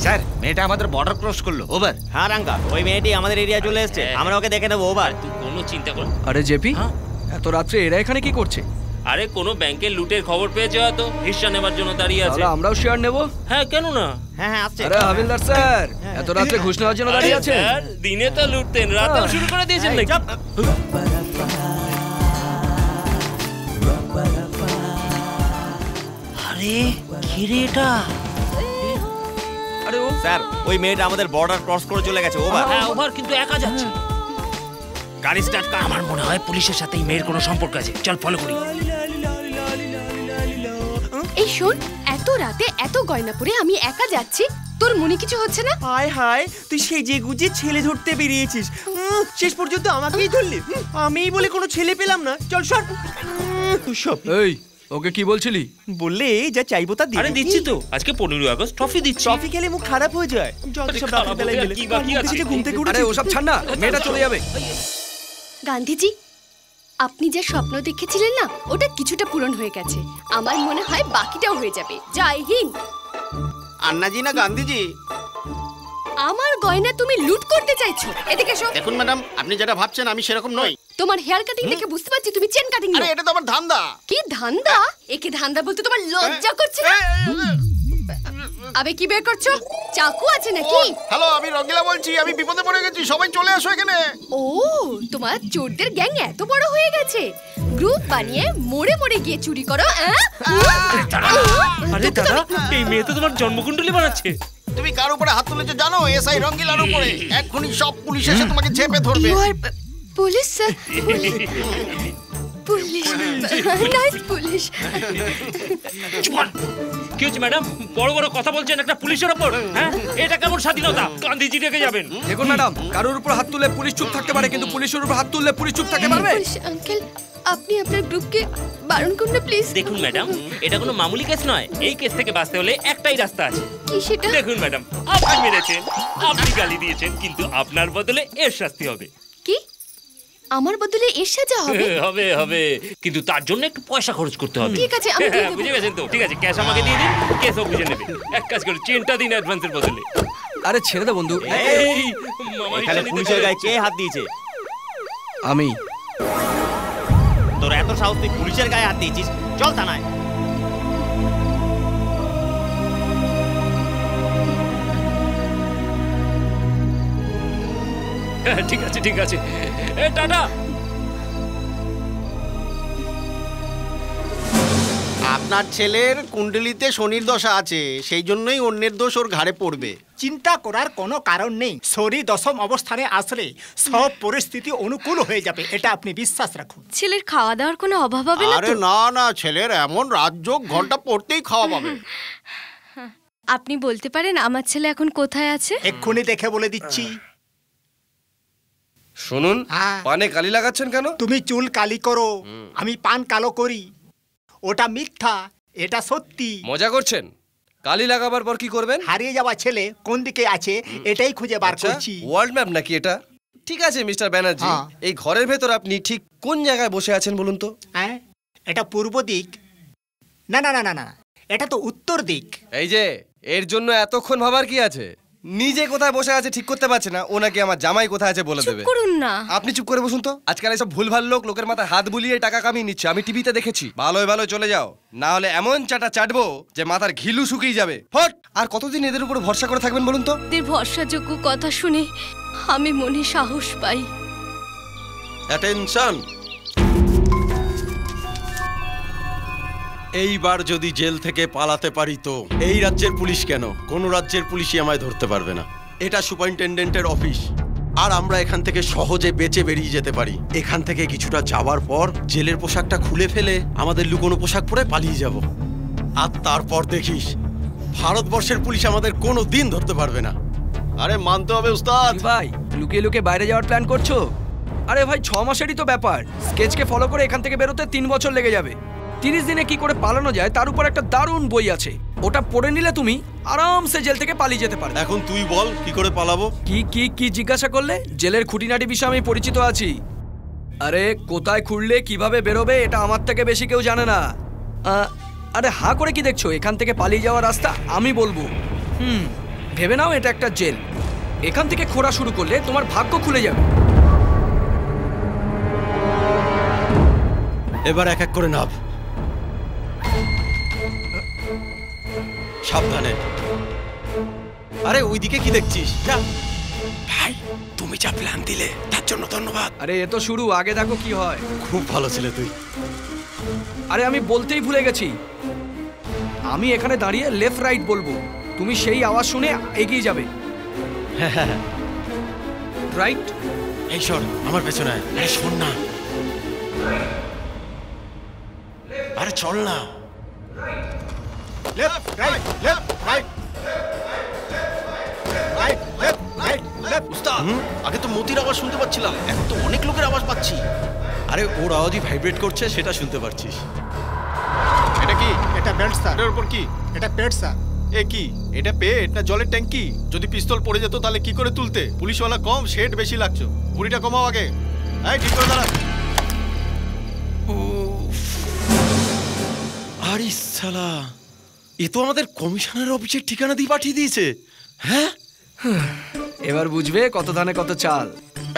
স্যার মেয়েটা আমাদের বর্ডার ক্রস করল ওভার
হ্যাঁ রাঙ্কা ওই মেয়েটি আমাদের এরিয়া চলে এসেছে। আমরা ওকে দেখে নেব ওবার
তুই কোনো চিন্তা কর
আরে জেপি এত রাত্রে এরা এখানে কি করছে?
আরে কোনো ব্যাংকের লুটের খবর পেয়েছে হয়তো। হিস্সা নেবার জন্য দাঁড়িয়ে আছে।
আমরাও শেয়ার নেব?
হ্যাঁ কেন না?
হ্যাঁ হ্যাঁ আসছে।
আরে হাবিলদার স্যার এত রাত্রে ঘুষ নেওয়ার জন্য দাঁড়িয়ে
আরে
আছেন?
স্যার, দিনে তো লুটতেন রাতেও শুরু করে দিয়েছেন নাকি?
আরে কি রে এটা? আরে ও। স্যার ওই মেয়েটা আমাদের বর্ডার ক্রস করে চলে গেছে ওভার
হ্যাঁ ওভার কিন্তু একা যাচ্ছে। গাড়ি স্টার্ট কর আমার মনে হয় পুলিশের সাথে এই মেয়ের কোনো সম্পর্ক আছে। চল ফলো করি।
এই শোন এত রাতে এত গয়না পরে আমি একা যাচ্ছি তোর মনে কিছু হচ্ছে না?
হায় হায় তুই সেজে গুজে ছেলে ধরতে বেরিয়েছিস। শেষ পর্যন্ত আমাকেই ধরলি। আমিই বলে কোনো ছেলে পেলাম না। চল সর। তুই সব
এই ওকে কি বলছিলি?
বললে যা চাইব তা
আরে দিচ্ছি তো। আজকে পনেরোই আগস্ট ট্রফি দিচ্ছি।
ট্রফি খেলে মুখ খারাপ হয়ে যায়। যত সব
খারাপ
রাতের বেলায় গেলে।
কি বাকি আছে?
থেকে ঘুম থেকে
আরে
উঠেছিস?
ওসব ছাড় না মেয়েটা চলে যাবে।
গান্ধীজি আপনি যে স্বপ্ন দেখেছিলেন না ওটা কিছুটা পূরণ হয়ে গেছে। আমার মনে হয় বাকিটাও হয়ে যাবে। জয় হিন্দ।
আন্নাজি না গান্ধীজি?
আমার গয়না তুমি লুট করতে চাইছো। এদিকে এসো।
দেখুন ম্যাডাম আপনি যেটা ভাবছেন আমি সেরকম নই।
তোমার হেয়ার কাটিং দেখে বুঝতে পারছি তুমি চেন কাটিং
আরে এটা তো আমার ধান্দা
কি ধান্দা একে ধান্দা বলতে তোমার লজ্জা করছে না আবে কি বের করছ চাকু আছে নাকি
হ্যালো আমি রঙ্গিলা বলছি আমি বিপদে পড়ে গেছি সবাই চলে আসো এখানে
ও তোমার চোরদের গ্যাং এত বড় হয়ে গেছে গ্রুপ বানিয়ে মোড়ে মোড়ে গিয়ে চুরি করো?
আরে দাদা এই মেয়ে তো তোমার জন্মকুণ্ডলী বানাচ্ছে
তুমি কার উপরে হাত তুলেছো জানো এসআই রঙ্গিলার উপরে এক্ষুনি সব পুলিশ এসে তোমাকে চেপে ধরবে
police sir? Police. Nice police.
কি হচ্ছে ম্যাডাম? বড় বড় কথা বলছেন একটা পুলিশের ওপর হ্যাঁ? এটা কেমন স্বাধীনতা? গান্ধীজি রেখে যাবেন।
দেখুন ম্যাডাম কারোর উপর হাত তুললে পুলিশ চুপ থাকতে পারে কিন্তু পুলিশের উপর হাত তুললে পুলিশ চুপ থাকতে পারবে?
আঙ্কেল আপনি আপনার গ্রুপকে বারণ করুন না প্লিজ।
দেখুন ম্যাডাম এটা কোনো মামুলি কেস নয়। এই কেস থেকে বাঁচতে হলে একটাই রাস্তা আছে।
কি সেটা?
দেখুন ম্যাডাম আপনি মেরেছেন আপনি গালি দিয়েছেন কিন্তু আপনার বদলে এর শাস্তি হবে।
আমার বদলে এর সাজা হবে?
হবে হবে। কিন্তু তার জন্য একটু পয়সা খরচ করতে হবে।
ঠিক আছে, আমি দিয়ে দেব।
বুঝে গেছেন তো? ঠিক আছে ক্যাশ আমাকে দিয়ে দিন কেসও বুঝে নেবে। এক কাজ করে চেনটা দিন অ্যাডভান্সের বদলে।
আরে ছেড়ে দে বন্ধু।
এই, এখানে পুলিশের গায়ে কে হাত দিয়েছে?
আমি।
তোর এত সাহস তুই পুলিশের গায়ে হাত দিয়েছিস? চল থানায়।
ঠিক আছে ঠিক আছে। এ টাটা।
আপনার ছেলের কুণ্ডলিতে শনির দশা আছে সেই জন্যই অন্যের দোষ ওর ঘাড়ে পড়বে।
চিন্তা করার কোনো কারণ নেই। শরীর দশম অবস্থানে আসলে সব পরিস্থিতি অনুকূল হয়ে যাবে এটা আপনি বিশ্বাস রাখুন।
ছেলের খাওয়া দাওয়ার কোনো অভাব হবে না
আরে না না ছেলের এমন রাজ্য ঘণ্টা পড়তেই খাওয়া পাবে।
আপনি বলতে পারেন আমার ছেলে এখন কোথায় আছে?
এক্ষুনি দেখে বলে দিচ্ছি।
শুনুন পানে কালি লাগাচ্ছেন কেন?
তুমি চুল কালি করো আমি পান কালো করি। ওটা মিথ্যা এটা সত্যি।
মজা করছেন? কালি লাগাবার পর কি করবেন?
হারিয়ে যাওয়া ছেলে কোন দিকে আছে এটাই খুঁজে বার করছি।
ওয়ার্ল্ড ম্যাপ নাকি এটা? ঠিক আছে মিস্টার ব্যানার্জি
হ্যাঁ।
এই ঘরের ভেতর আপনি ঠিক কোন জায়গায় বসে আছেন বলুন তো?
হ্যাঁ এটা পূর্ব দিক। না না না না না এটা তো উত্তর দিক।
এই যে এর জন্য এতক্ষণ ভাবার কি আছে? নিজে কোথায় বসে আছে ঠিক করতে পারছে না ওনাকে আমার জামাই কোথায় আছে বলে দেবে।
করুন না।
আপনি চুপ করে বসুন তো। আজকাল এসব ভুলভাল লোক লোকের মাথায় হাত বুলিয়ে টাকা কামিয়ে নিচ্ছে আমি টিভিতে দেখেছি। ভালোই ভালো চলে যাও না হলে এমন চাটা চাটবো যে মাথার ঘিলু শুকিয়ে যাবে। ফট! আর কতদিন এদের উপর ভরসা করে থাকবেন বলুন তো?
এদের ভরসাযোগ্য কথা শুনে আমি মনে সাহস পাই।
অ্যাটেনশন এইবার যদি জেল থেকে পালাতে পারি তো? এই রাজ্যের পুলিশ কেন? কোন রাজ্যের পুলিশই আমায় ধরতে পারবে না। এটা সুপারিনটেন্ডেন্টের অফিস। আর আমরা এখান থেকে সহজে বেঁচে বেরিয়ে যেতে পারি। এখান থেকে কিছুটা যাওয়ার পর জেলের পোশাকটা খুলে ফেলে আমাদের লুকোনো পোশাক পরে পালিয়ে যাব। আর তারপর দেখিস, ভারতবর্ষের পুলিশ আমাদের কোনো দিন ধরতে পারবে না। আরে, মানতে হবে উস্তাদ।
ভাই, লুকিয়ে লুকিয়ে বাইরে যাওয়ার প্ল্যান করছ? আরে ভাই, ছ মাসেরই তো ব্যাপার। স্কেচকে ফলো করে এখান থেকে বেরোতে তিন বছর লেগে যাবে। তিরিশ দিনে কি করে পালানো যায় তার উপর একটা দারুণ বই আছে। ওটা পড়ে নিলে তুমি আরামসে জেল থেকে পালিয়ে যেতে পারবে।
এখন তুই বল কি করে পালাবো?
কি কি কি জিজ্ঞাসা করলে? জেলের খুঁটিনাটি বিষয়ে আমি পরিচিত আছি। আরে কোথায় খুঁড়লে কীভাবে বেরোবে এটা আমার থেকে বেশি কেউ জানে না। আরে হা করে কি দেখছ? এখান থেকে পালিয়ে যাওয়ার রাস্তা আমি বলব। হুম ভেবে নাও এটা একটা জেল। এখান থেকে খোঁড়া শুরু করলে তোমার ভাগ্য খুলে যাবে।
এবার এক এক করে নাভ সাবধানে। আরে ওইদিকে কি দেখছিস? যা। ভাই তুমি যা প্ল্যান দিলে তার জন্য ধন্যবাদ।
আরে এ তো শুরু আগে দেখো কি হয়।
খুব ভালো ছিলে তুই।
আরে আমি বলতেই ভুলে গেছি। আমি এখানে দাঁড়িয়ে লেফট রাইট বলব। তুমি সেই আওয়াজ শুনে এগিয়ে যাবে। রাইট
এই শোন আমার পেছনে আয়। আরে শোন না। আরে চল না। উস্তাদ আগে তো মতির আওয়াজ শুনতে পাচ্ছিলাম এখন তো অনেক লোকের আওয়াজ পাচ্ছি। আরে ওর আওয়াজই ভাইব্রেট করছে সেটা শুনতে পারছিস।
এটা কি?
এটা বেল্ট স্যার
এটার উপর কি?
এটা পেট স্যার
এ কি? এটা পেট না জলের ট্যাঙ্কি? যদি পিস্তল পড়ে যেত তাহলে কি করে তুলতে? পুলিশওয়ালা কম শেড বেশি লাগছো। বুড়িটা কমাও আগে। এই ঠিক করে দাঁড়া।
আরে সালা। এ তো আমাদের কমিশনার অফিসের ঠিকানা দিয়ে পাঠিয়ে দিয়েছে। হ্যাঁ?
এবার বুঝবে কত ধানে কত চাল।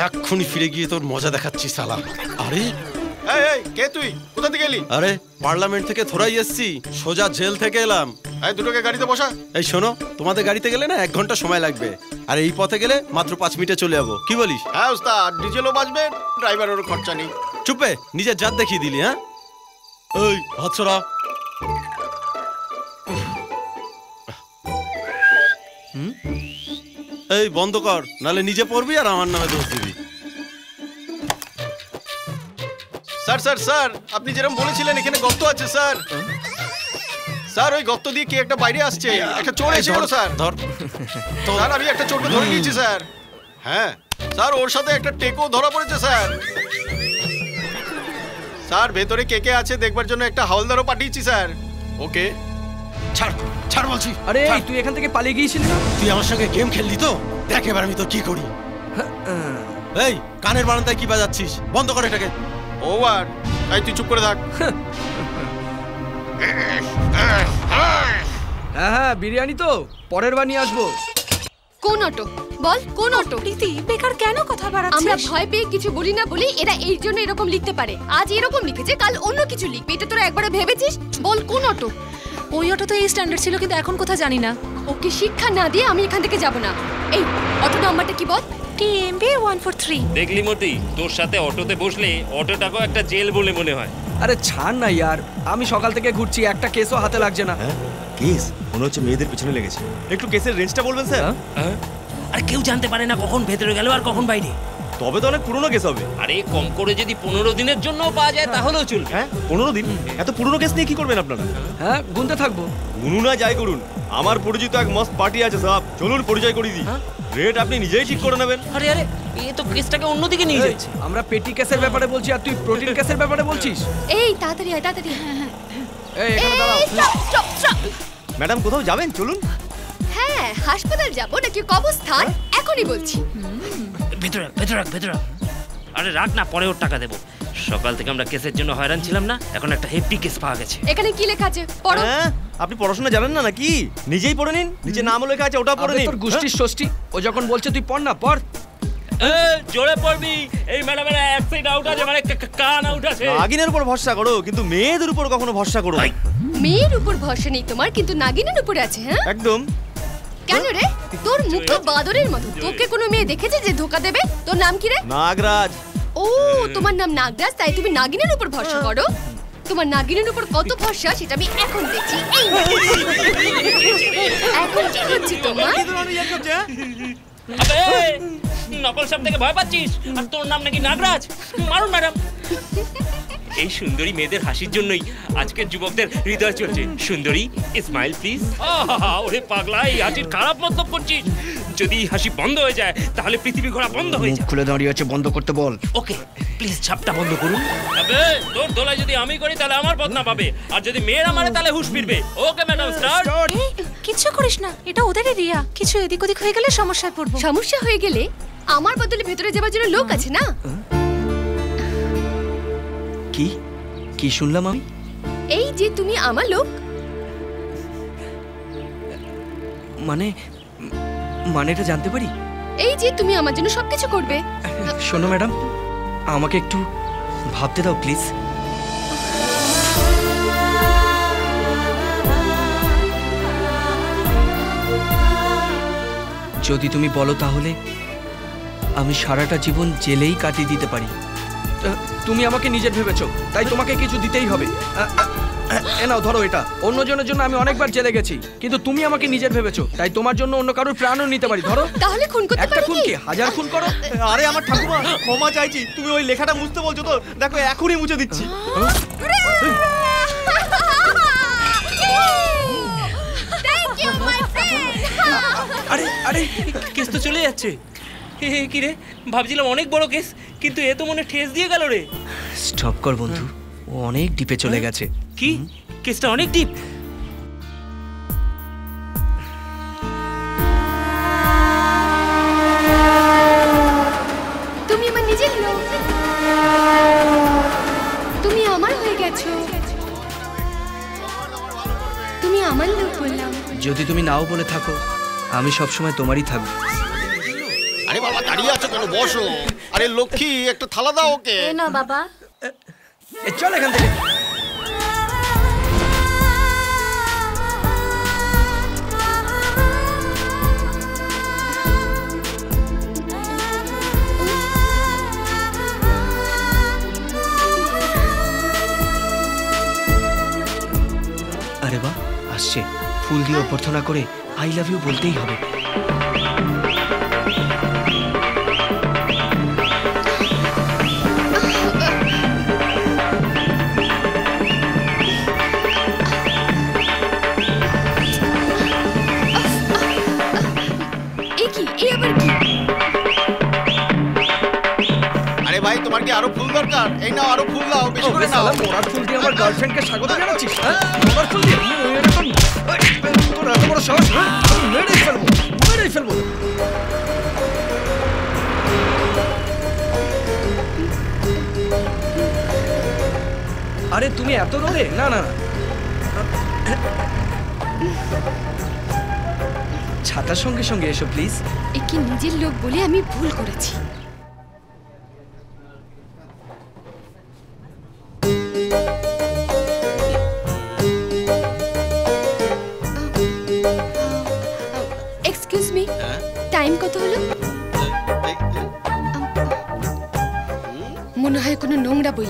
এক্ষুনি ফিরে গিয়ে তোর মজা দেখাচ্ছি সালা আরে?
এই এই কে তুই? কোথা থেকে এলি?
আরে পার্লামেন্ট থেকে থোড়াই এসছি সোজা জেল থেকে এলাম।
এই দুটোকে গাড়িতে বসা।
এই শোনো তোমাদের গাড়িতে গেলে না এক ঘণ্টা সময় লাগবে। আর এই পথে গেলে মাত্র পাঁচ মিনিটে চলে যাব। কি বলিস?
হ্যাঁ ওস্তাদ ডিজেলও বাঁচবে ড্রাইভারেরও খরচা নেই।
চুপে নিজের জাত দেখিয়ে দিলি হ্যাঁ? ওই হৎসরা এই বন্ধ কর নালে নিজে পড়বি আর আমার নামে দোষ দিবি।
স্যার স্যার স্যার আপনি যেরকম বলেছিলেন এখানে গর্ত আছে স্যার। স্যার ওই গর্ত দিয়ে কি একটা বাইরে আসছে? একটা চোর এসে গেল স্যার।
ধর তো
স্যার আমি একটা চোরকে ধরে নিয়েছি স্যার। হ্যাঁ স্যার ওর সাথে একটা টেকও ধরা পড়েছে স্যার। স্যার ভেতরে কে কে আছে দেখবার জন্য একটা হাওলদারও পাঠিয়েছি স্যার।
ওকে। ছাড় ছাড় বলছি।
আরে তুই এখান থেকে পালিয়ে গিয়েছিলি না
তুই আমার সঙ্গে গেম খেললি তো? দেখ এবার আমি তো কি করি। এই কানের বারান্দায় কি বাজাচ্ছিস? বন্ধ কর এটাকে।
ও আর তাই তুই চুপ করে থাক।
হ্যাঁ। হ্যাঁ বিরিয়ানি তো। পরের বার নিয়ে আসব।
কোন অটো? বল কোন অটো?
প্রীতি বেকার কেন কথা বাড়াচ্ছিস?
আমরা ভয় পেয়ে কিছু বলি না বলি এরা এই জন্য এরকম লিখতে পারে। আজ এরকম লিখেছে কাল অন্য কিছু লিখবে। এটা তোরা একবারে ভেবেছিস? বল কোন অটো?
ওই অটো তো এই স্ট্যান্ডার্ড ছিল কিন্তু এখন কোথা জানি না।
ওকে শিক্ষা না দিয়ে আমি এখান থেকে যাব না। এই অটো নাম্বারটা কি বল?
TMB one four three.
দেখলি মতি তোর সাথে অটোতে বসলে অটোটাকেও একটা জেল বলে মনে হয়।
আরে ছাড় না ইয়ার আমি সকাল থেকে ঘুরছি একটা কেসও হাতে লাগছে না।
কেস? মনে হচ্ছে মেয়েদের পিছনে লেগেছে। একটু কেসের রেঞ্জটা বলবেন স্যার?
আর কেউ জানতে পারে না কখন ভেতরে গেল আর কখন বাইরে।
তবে তো অনেক পুরনো কেস হবে।
আরে কম করে যদি পনেরো দিনের জন্য পাওয়া যায় তাহলেও চলবে।
হ্যাঁ পনেরো দিন? এত পুরনো কেস নিয়ে কি করবেন আপনারা?
হ্যাঁ গুনতে থাকব।
গুনুন না যাই করুন। আমার পরিচিত এক মস্ত পার্টি আছে সাহেব। চলুন পরিচয় করিয়ে দিই। রেট আপনি নিজেই ঠিক করে নেবেন।
আরে আরে এ তো কেসটাকে অন্যদিকে নিয়ে যাচ্ছে।
আমরা পেটি কেসের ব্যাপারে বলছি আর তুই প্রোটিন কেসের ব্যাপারে বলছিস?
এই তাড়াতাড়ি আয় তাড়াতাড়ি হ্যাঁ হ্যাঁ।
এই এখানে দাঁড়াও।
স্টপ স্টপ স্টপ
ম্যাডাম কোথাও যাবেন? চলুন।
হ্যাঁ হাসপাতাল যাব নাকি কবরস্থান? এখনই বলছি।
ভেতরে রাখ, ভেতরে রাখ, ভেতরে রাখ। আরে রাখ না পরে ওর টাকা দেবো। সকাল থেকে আমরা কেসের জন্য হয়রান ছিলাম না এখন একটা হেভি কেস পাওয়া গেছে।
এখানে কি লেখা আছে? পড়ো।
হ্যাঁ আপনি পড়াশোনা জানেন না নাকি? নিজেই পড়ে নিন নিচে নাম লেখা আছে ওটা পড়ে নিন।
তোর গোষ্ঠীর ষষ্ঠী ও যখন বলছে তুই পড় না পড়।
এ, জোরে পড়বি। এই ম্যাডামের সাইড আউট আছে মানে কান আউট আছে।
নাগিনের উপর ভরসা করো কিন্তু মেয়েদের উপর কখনো ভরসা করো না।
মেয়ের উপর ভরসা নেই তোমার কিন্তু নাগিনের উপরে আছে হ্যাঁ?
একদম।
কেন রে? তোর মুখ বাদরের মতো। তোকে কোনো মেয়ে দেখেছে যে ধোকা দেবে? তোর নাম কি রে?
নাগরাজ।
ও তোমার নাম নাগরাজ তাই তুমি নাগিনের উপর ভরসা করো? তোমার নাগিনের উপর কত ভরসা সেটা আমি এখন দেখছি। এই এখন কি হচ্ছে তোমার?
নকল সাপ থেকে ভয় পাচ্ছিস? আর তোর নাম নাকি নাগরাজ? মারুন ম্যাডাম। এই সুন্দরী মেয়েদের হাসির জন্যই আজকের যুবকদের হৃদয় চলছে। সুন্দরী স্মাইল প্লিজ ওরে পাগলা এই হাসির খারাপ মন্তব্য করছিস? যদি হাসি বন্ধ হয়ে যায় তাহলে পৃথিবী ঘোরা বন্ধ হয়ে যায়
খুলে দাঁড়িয়ে আছে বন্ধ করতে বল।
ওকে প্লিজ ছাপটা বন্ধ করুন। আবে তোর দোলায় যদি আমি করি তাহলে আমার বদনাম পাবে। আর যদি মেয়েরা মারে তাহলে হুশ ফিরবে। ওকে ম্যাডাম স্টার্ট
কিচ্ছু করিস না এটা ওদের এরিয়া কিছু এদিক ওদিক হয়ে গেলে সমস্যায় পড়ব।
সমস্যা হয়ে গেলে আমার বদলে ভেতরে যাবার জন্য লোক আছে না?
কি? কি শুনলাম আমি?
এই যে তুমি আমার লোক।
মানে মানে এটা জানতে পারি?
এই যে তুমি আমার জন্য সবকিছু করবে।
শোনো ম্যাডাম আমাকে একটু ভাবতে দাও প্লিজ। যদি তুমি বলো তাহলে আমি সারাটা জীবন জেলেই কাটিয়ে দিতে পারি। তুমি আমাকে নিজের ভেবেছো তাই তোমাকে কিছু দিতেই হবে। এ নাও ধরো এটা। অন্যজনের জন্য আমি অনেকবার জেলে গেছি কিন্তু তুমি আমাকে নিজের ভেবেছো তাই তোমার জন্য অন্য কারোর প্রাণও নিতে পারি ধরো।
তাহলে খুন করতে
একটা খুন
কি?
হাজার খুন করো।
আরে আমার ঠাকুমা ক্ষমা চাইছি। তুমি ওই লেখাটা মুছতে বলছো তো দেখো এখনই মুছে দিচ্ছি।
থ্যাংক ইউ মাই ফ্রেন্ড
আরে আরে কেস তো চলে যাচ্ছে। হে হে কি রে? ভাবছিলাম অনেক বড় কেস কিন্তু এ তো মনে ঠেস দিয়ে গেল রে।
স্টপ কর বন্ধু ও অনেক ডিপে চলে গেছে।
কি? কেসটা অনেক ডিপ?
তুমি আমার নিজের লোক। তুমি আমার হয়ে গেছো। তুমি আমার লোক বললাম।
যদি তুমি নাও বলে থাকো আমি সবসময় তোমারই থাকব।
দাঁড়িয়ে আছো কেন? বসো। আরে লক্ষ্মী একটা থালা দাও ওকে।
না বাবা।
চল এখান থেকে। আরে বাহ আসছে। ফুল দিয়ে অভ্যর্থনা করে আই লাভ ইউ বলতেই হবে।
তোমার কি আরও ফুল দরকার? এই নাও আরও ফুল দাও বেশি করে নাও।
মোরার ফুল দিয়ে আমার গার্লফ্রেন্ডকে স্বাগত জানাচ্ছিস? হ্যাঁ। মোরার ফুল দিয়ে? এরকম তোর এত বড় সাহস হ্যাঁ? আমি মেরেই ফেলব মেরেই ফেলব। আরে তুমি এত রোদে না না না। ছাতার সঙ্গে সঙ্গে এসো প্লিজ
একে নিজের লোক বলে আমি ভুল করেছি।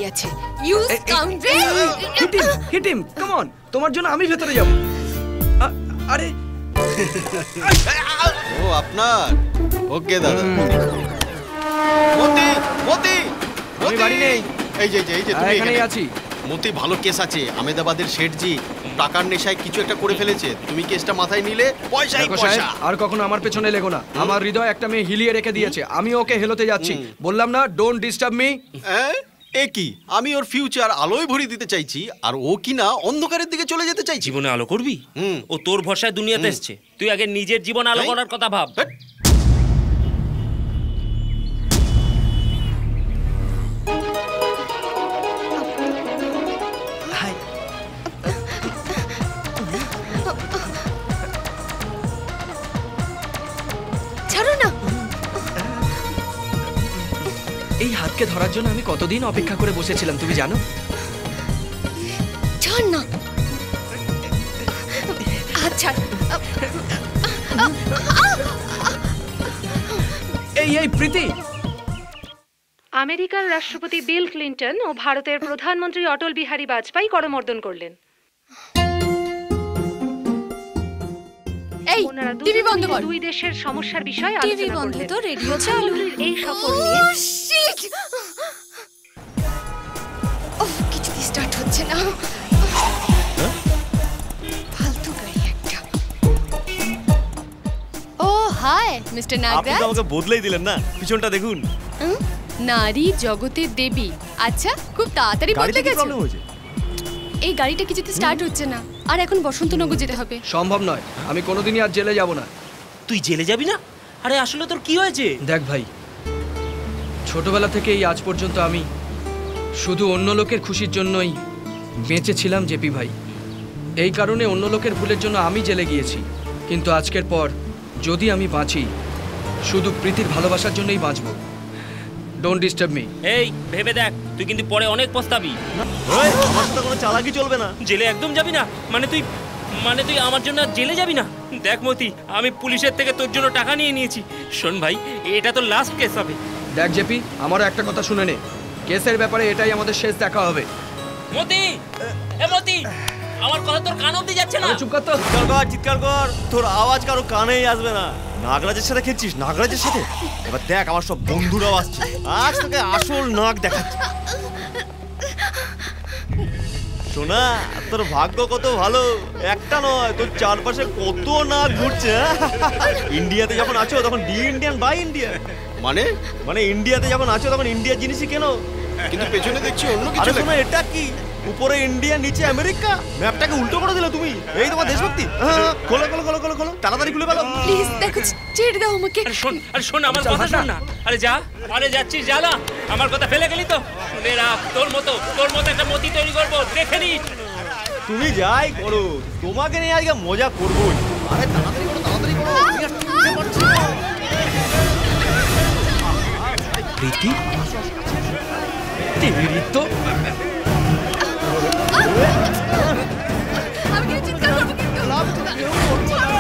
Hit him hit him come on তোমার জন্য আমি ভেতরে যাব। আরে
ও আপনার। ওকে দাদা। মতি মতি
বাড়ি নেই।
এই যে এই যে,
হ্যাঁ,
তুমি
এখানেই আছি।
মতি ভালো কেস আছে। আমেদাবাদের শেঠজি টাকার নেশায় কিছু একটা করে ফেলেছে। তুমি কেসটা মাথায় নিলে পয়সাই
দেখো
পয়সা।
আর কখনো আমার পেছনে লেগো না। আমার হৃদয় একটা মেয়ে হিলিয়ে রেখে দিয়েছে। আমি ওকে হেলোতে যাচ্ছি। বললাম না ডোন্ট ডিস্টার্ব মি
হ্যাঁ? এ কি? আমি ওর ফিউচার আলোয় ভরিয়ে দিতে চাইছি আর ও কি না অন্ধকারের দিকে চলে যেতে চাইছি?
জীবনে আলো করবি? ও তোর ভরসায় দুনিয়াতে এসছে। তুই আগে নিজের জীবন আলো করার কথা ভাব।
এই ধরার জন্য আমি কতদিন অপেক্ষা করে বসেছিলাম তুমি জানো?
না। আচ্ছা
এই এই প্রীতি!
আমেরিকার রাষ্ট্রপতি বিল ক্লিন্টন ও ভারতের প্রধানমন্ত্রী অটল বিহারী বাজপেয়ী করমর্দন করলেন।
এই টিভি বন্ধ কর।
দুই দেশের সমস্যার বিষয়ে
টিভি বন্ধ তো রেডিও চালু।
এই সফর নিয়ে!
উফ, কিছুতেই স্টার্ট হচ্ছে না? ফালতু গাড়ি একটা। ও হাই মিস্টার
আপনি
নাগরাজ।
তো আমাকে বদলেই দিলেন না। পিছনটা দেখুন?
নারী জগতের দেবী। আচ্ছা খুব তাড়াতাড়ি বদলে
গাড়িতে কি
গেছে।
প্রবলেম হয়েছে?
এই গাড়িটা কিছুতে স্টার্ট হচ্ছে না। আর এখন বসন্তনগর যেতে হবে।
সম্ভব নয়। আমি কোনোদিনই আর জেলে যাব না।
তুই জেলে যাবি না? আরে আসলে তোর কি হয়েছে?
দেখ ভাই ছোটবেলা থেকেই আজ পর্যন্ত আমি শুধু অন্য লোকের খুশির জন্যই বেঁচে ছিলাম জেপি ভাই। এই কারণে অন্য লোকের ভুলের জন্য আমি জেলে গিয়েছি। কিন্তু আজকের পর যদি আমি বাঁচি শুধু প্রীতির ভালোবাসার জন্যই বাঁচব। ডোন্ট ডিস্টার্ব মি
এই ভেবে দেখ তুই কিন্তু পরে অনেক পস্তাবি।
আমার সাথে কোনো চালাকি চলবে না।
জেলে একদম যাবি না? মানে তুই মানে তুই আমার জন্য আর জেলে যাবি না? দেখ মতি আমি পুলিশের থেকে তোর জন্য টাকা নিয়ে নিয়েছি। শোন ভাই এটা তো লাস্ট কেস হবে।
দেখ জেপি আমারও একটা কথা শুনে নে। কেসের ব্যাপারে এটাই আমাদের শেষ দেখা হবে।
মতি! এ মতি! আমার কথা তোর কান অব্দি যাচ্ছে না।
চুপ কর তো।
চিৎকার কর চিৎকার কর। তোর আওয়াজ কারও কানেই আসবে না। নাগরাজের সাথে খেলছিস? নাগরাজের সাথে? এবার দেখ আমার সব বন্ধুরাও আসছে। আজ তোকে আসল নাক দেখাচ্ছে। সোনা তোর ভাগ্য কত ভালো। একটা নয় তোর চারপাশে কত নাক ঘুরছে হ্যাঁ? ইন্ডিয়াতে যখন আছো তখন ডি ইন্ডিয়ান বাই ইন্ডিয়া
মানে?
মানে ইন্ডিয়াতে যখন আছো তখন ইন্ডিয়ার জিনিসই কেন?
কিন্তু পেছনে দেখছি অন্য কিছু
আরে। এটা কি? উপরে ইন্ডিয়া নিচে আমেরিকা। ম্যাপটাকে উল্টো করে দিলে তুমি। এই তোমার দেশভক্তি। হ্যাঁ, খোলো খোলো খোলো খোলো খোলো। তাড়াতাড়ি খুলে ফেলো।
প্লিজ দেখো ছেড়ে দাও আমাকে।
আরে শোন আরে শোন আমার কথা শোন না। আরে যা আরে যাচ্ছিস যা না আমার কথা ফেলে গেলি তো। শুনে রাখ তোর মতো তোর মতো একটা মতি তৈরি করব। দেখে নিস
তুমি যাই করো। তোমাকে নিয়ে আজকে মজা করবোই। আরে তাড়াতাড়ি করো তাড়াতাড়ি করো।
প্রীতি? তেরি তো?
আমি কিন্তু চিৎকার করব কিন্তু
ইয়েস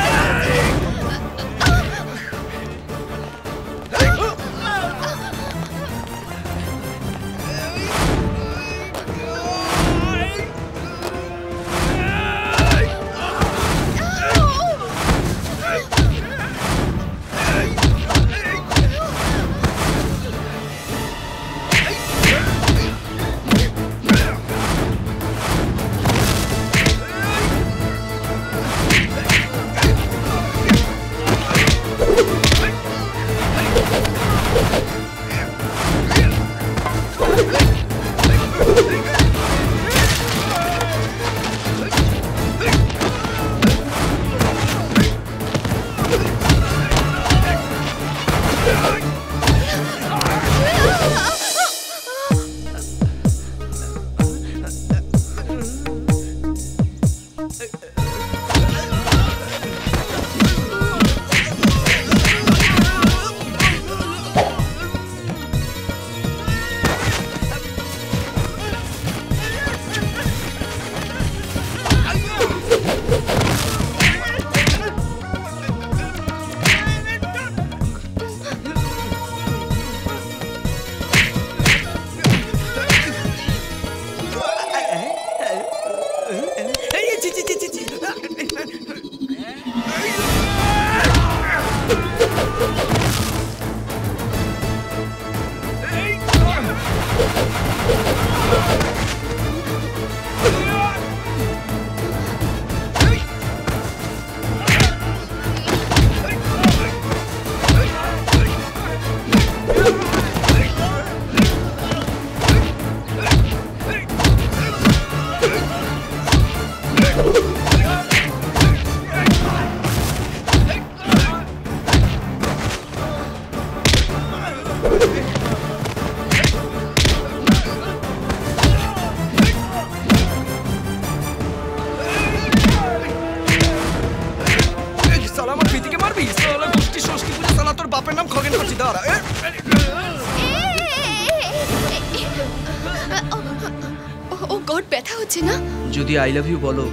যদি আই লাভ ইউ বলো,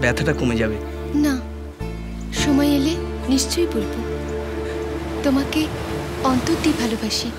ব্যথাটা কমে যাবে।
না, সময় এলে নিশ্চয়ই বলব। তোমাকে অন্তত ভালোবাসি।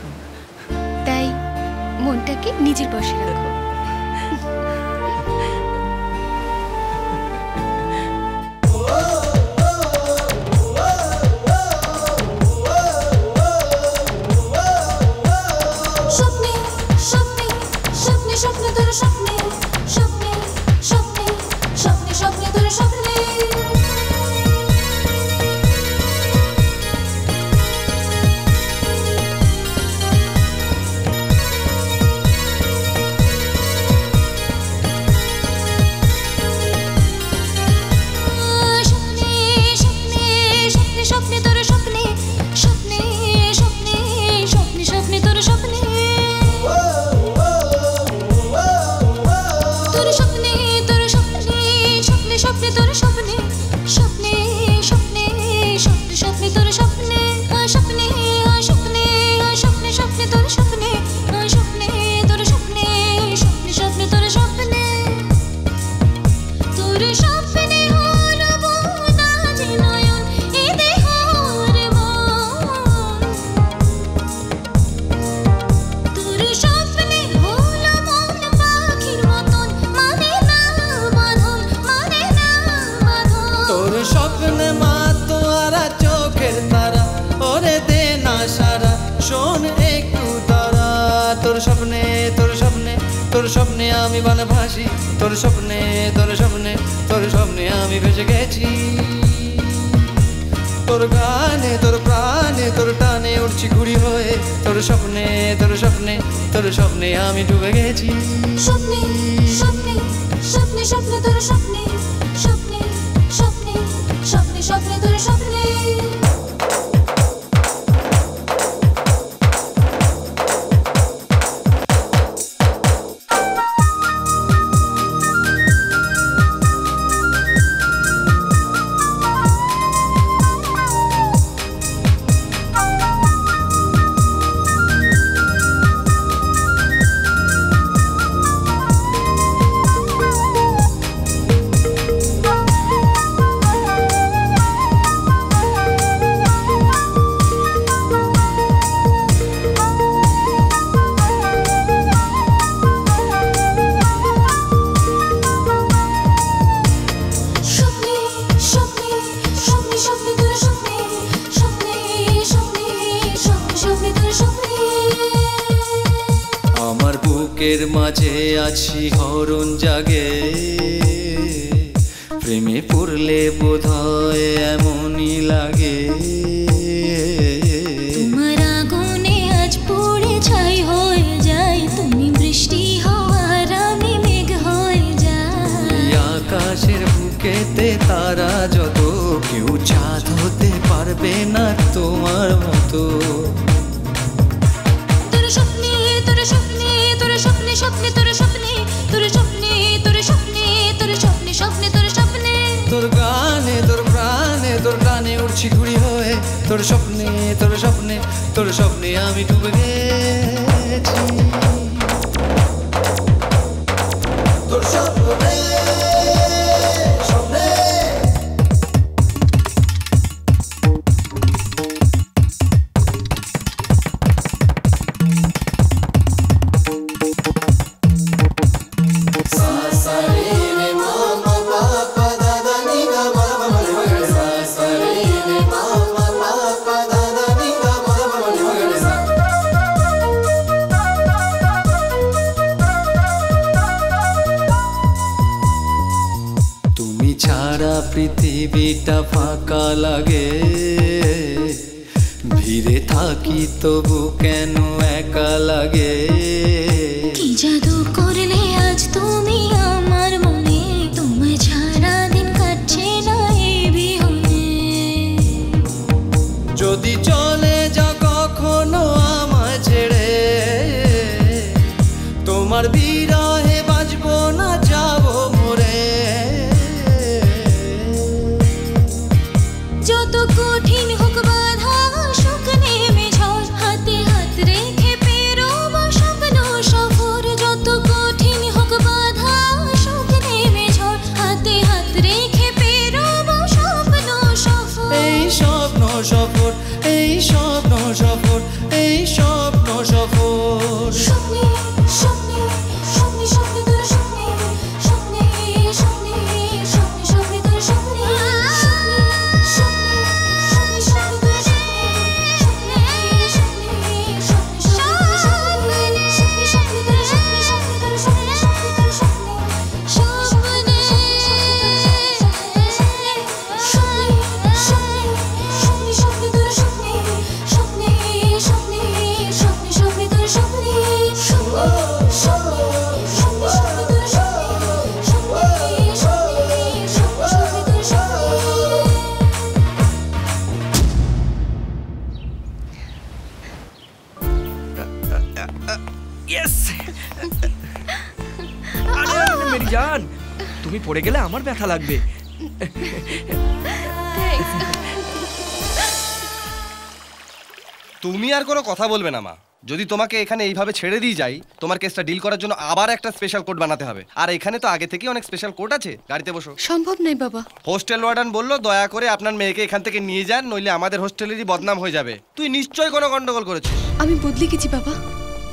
কথা বলবে না মা। যদি তোমাকে এখানে এইভাবে ছেড়ে দিয়ে যাই তোমার কেসটা ডিল করার জন্য আবার একটা স্পেশাল কোড বানাতে হবে। আর এখানে তো আগে থেকেই অনেক স্পেশাল কোড আছে। গাড়িতে বসো।
সম্ভব নয় বাবা।
হোস্টেল ওয়ার্ডান বলল দয়া করে আপনার মেয়েকে এখান থেকে নিয়ে যান নইলে আমাদের হোস্টেলেরই বদনাম হয়ে যাবে। তুই নিশ্চয়ই কোনো গন্ডগোল করেছিস?
আমি বদলে গেছি বাবা।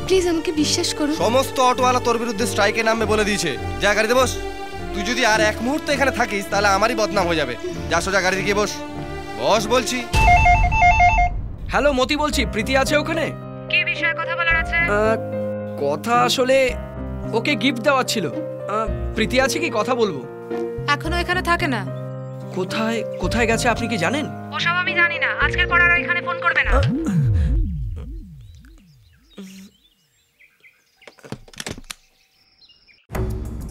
প্লিজ আমাকে বিশ্বাস করো।
সমস্ত অটোওয়ালা তোর বিরুদ্ধে স্ট্রাইকে নামবে বলে দিয়েছে। যা গাড়িতে বস। তুই যদি আর এক মুহূর্ত এখানে থাকিস তাহলে আমারই বদনাম হয়ে যাবে। যা সোজা গাড়িতে গিয়ে বস। বস বলছি।
হ্যালো মতি বলছি প্রীতি আছে ওখানে?
কি বিষয়ে কথা বলার আছে?
কথা আসলে ওকে গিফট দেওয়ার ছিল। প্রীতি আছে কি? কথা বলব।
এখনও এখানে থাকে না।
কোথায় কোথায় গেছে আপনি কি জানেন?
ও সব আমি জানি না। আজকের পর আর এখানে ফোন করবে না।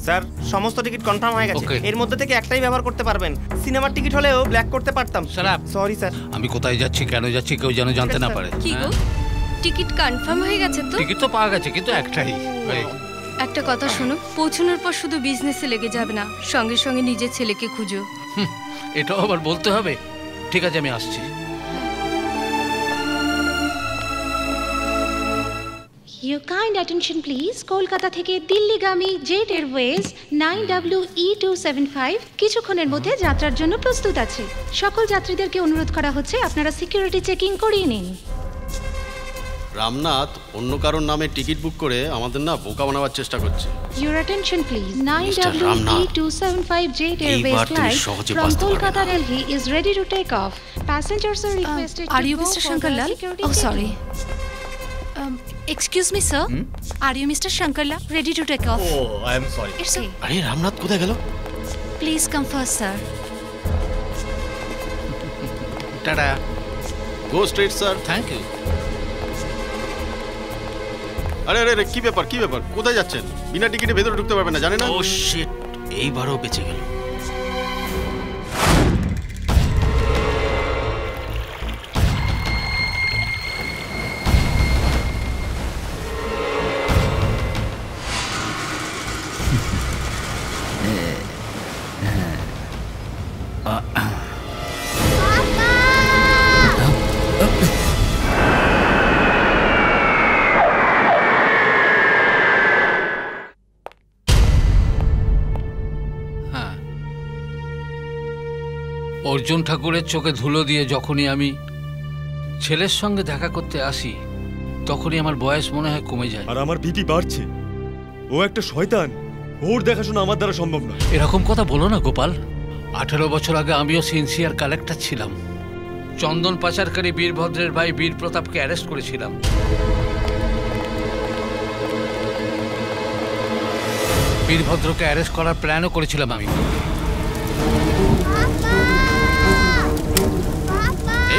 স্যার সমস্ত টিকিট কনফার্ম হয়ে গেছে। এর মধ্যে থেকে একটাই ব্যবহার করতে পারবেন। সিনেমার টিকিট হলেও ব্ল্যাক করতে পারতাম। Sir sorry sir.
আমি কোথায় যাচ্ছি কেন যাচ্ছি কেউ যেন জানতে না পারে।
কি গো?
হ্যাঁ?
টিকিট কনফার্ম হয়ে গেছে তো?
টিকিট তো পাওয়া গেছে কিন্তু একটাই।
একটা কথা শোনো পৌঁছানোর পর শুধু বিজনেসে লেগে যাবে না সঙ্গে সঙ্গে নিজের ছেলেকে খুঁজো।
হুম, এটাও আবার বলতে হবে। ঠিক আছে আমি আসছি।
Your kind attention please. Kolkata থেকে দিল্লিগামী Jet Airways nine W E two seven five কিছুক্ষণের মধ্যে যাত্রার জন্য প্রস্তুত আছে সকল যাত্রীদেরকে অনুরোধ করা হচ্ছে আপনারা সিকিউরিটি চেকিং করিয়ে নিন
রামনাথ অন্য কারোর নামে টিকিট বুক করে আমাদের না বোকা বানাবার চেষ্টা করছে
Your attention please. Nine
Mr.
W E
Ramnath,
two seven five Jet Airways
এইবার তুমি
ফ্লাইট
সহজে
from Kolkata Delhi is ready to take off. Passengers are requested
are
to
you
go
Mr.
for security
Oh, sorry.
Um, excuse me, sir. Are you Mr. Shankarlal? Ready to take off?
I
am sorry
আরে রামনাথ কোথায় গেল
Please come first, sir.
Tata
go straight sir
thank you
আরে আরে আরে, কি ব্যাপার কি ব্যাপার? কোথায় যাচ্ছেন? বিনা টিকিটে ভেতরে ঢুকতে পারবেন না জানেন না?
ও শিট
এইবারও বেঁচে গেল।
অর্জুন ঠাকুরের চোখে ধুলো দিয়ে যখনই আমি ছেলের সঙ্গে দেখা করতে আসি তখনই আমার বয়স মনে হয় কমে যায়।
আর আমার বিপি বাড়ছে। ও একটা শয়তান। ওর দেখাশোনা আমার দ্বারা সম্ভব নয়।
এরকম কথা বলো না গোপাল। আঠেরো বছর আগে আমিও সিনসিয়ার কালেক্টর ছিলাম। চন্দন পাচারকারী বীরভদ্রের ভাই বীর প্রতাপকে অ্যারেস্ট করেছিলাম। বীরভদ্রকে অ্যারেস্ট করার প্ল্যানও করেছিলাম আমি।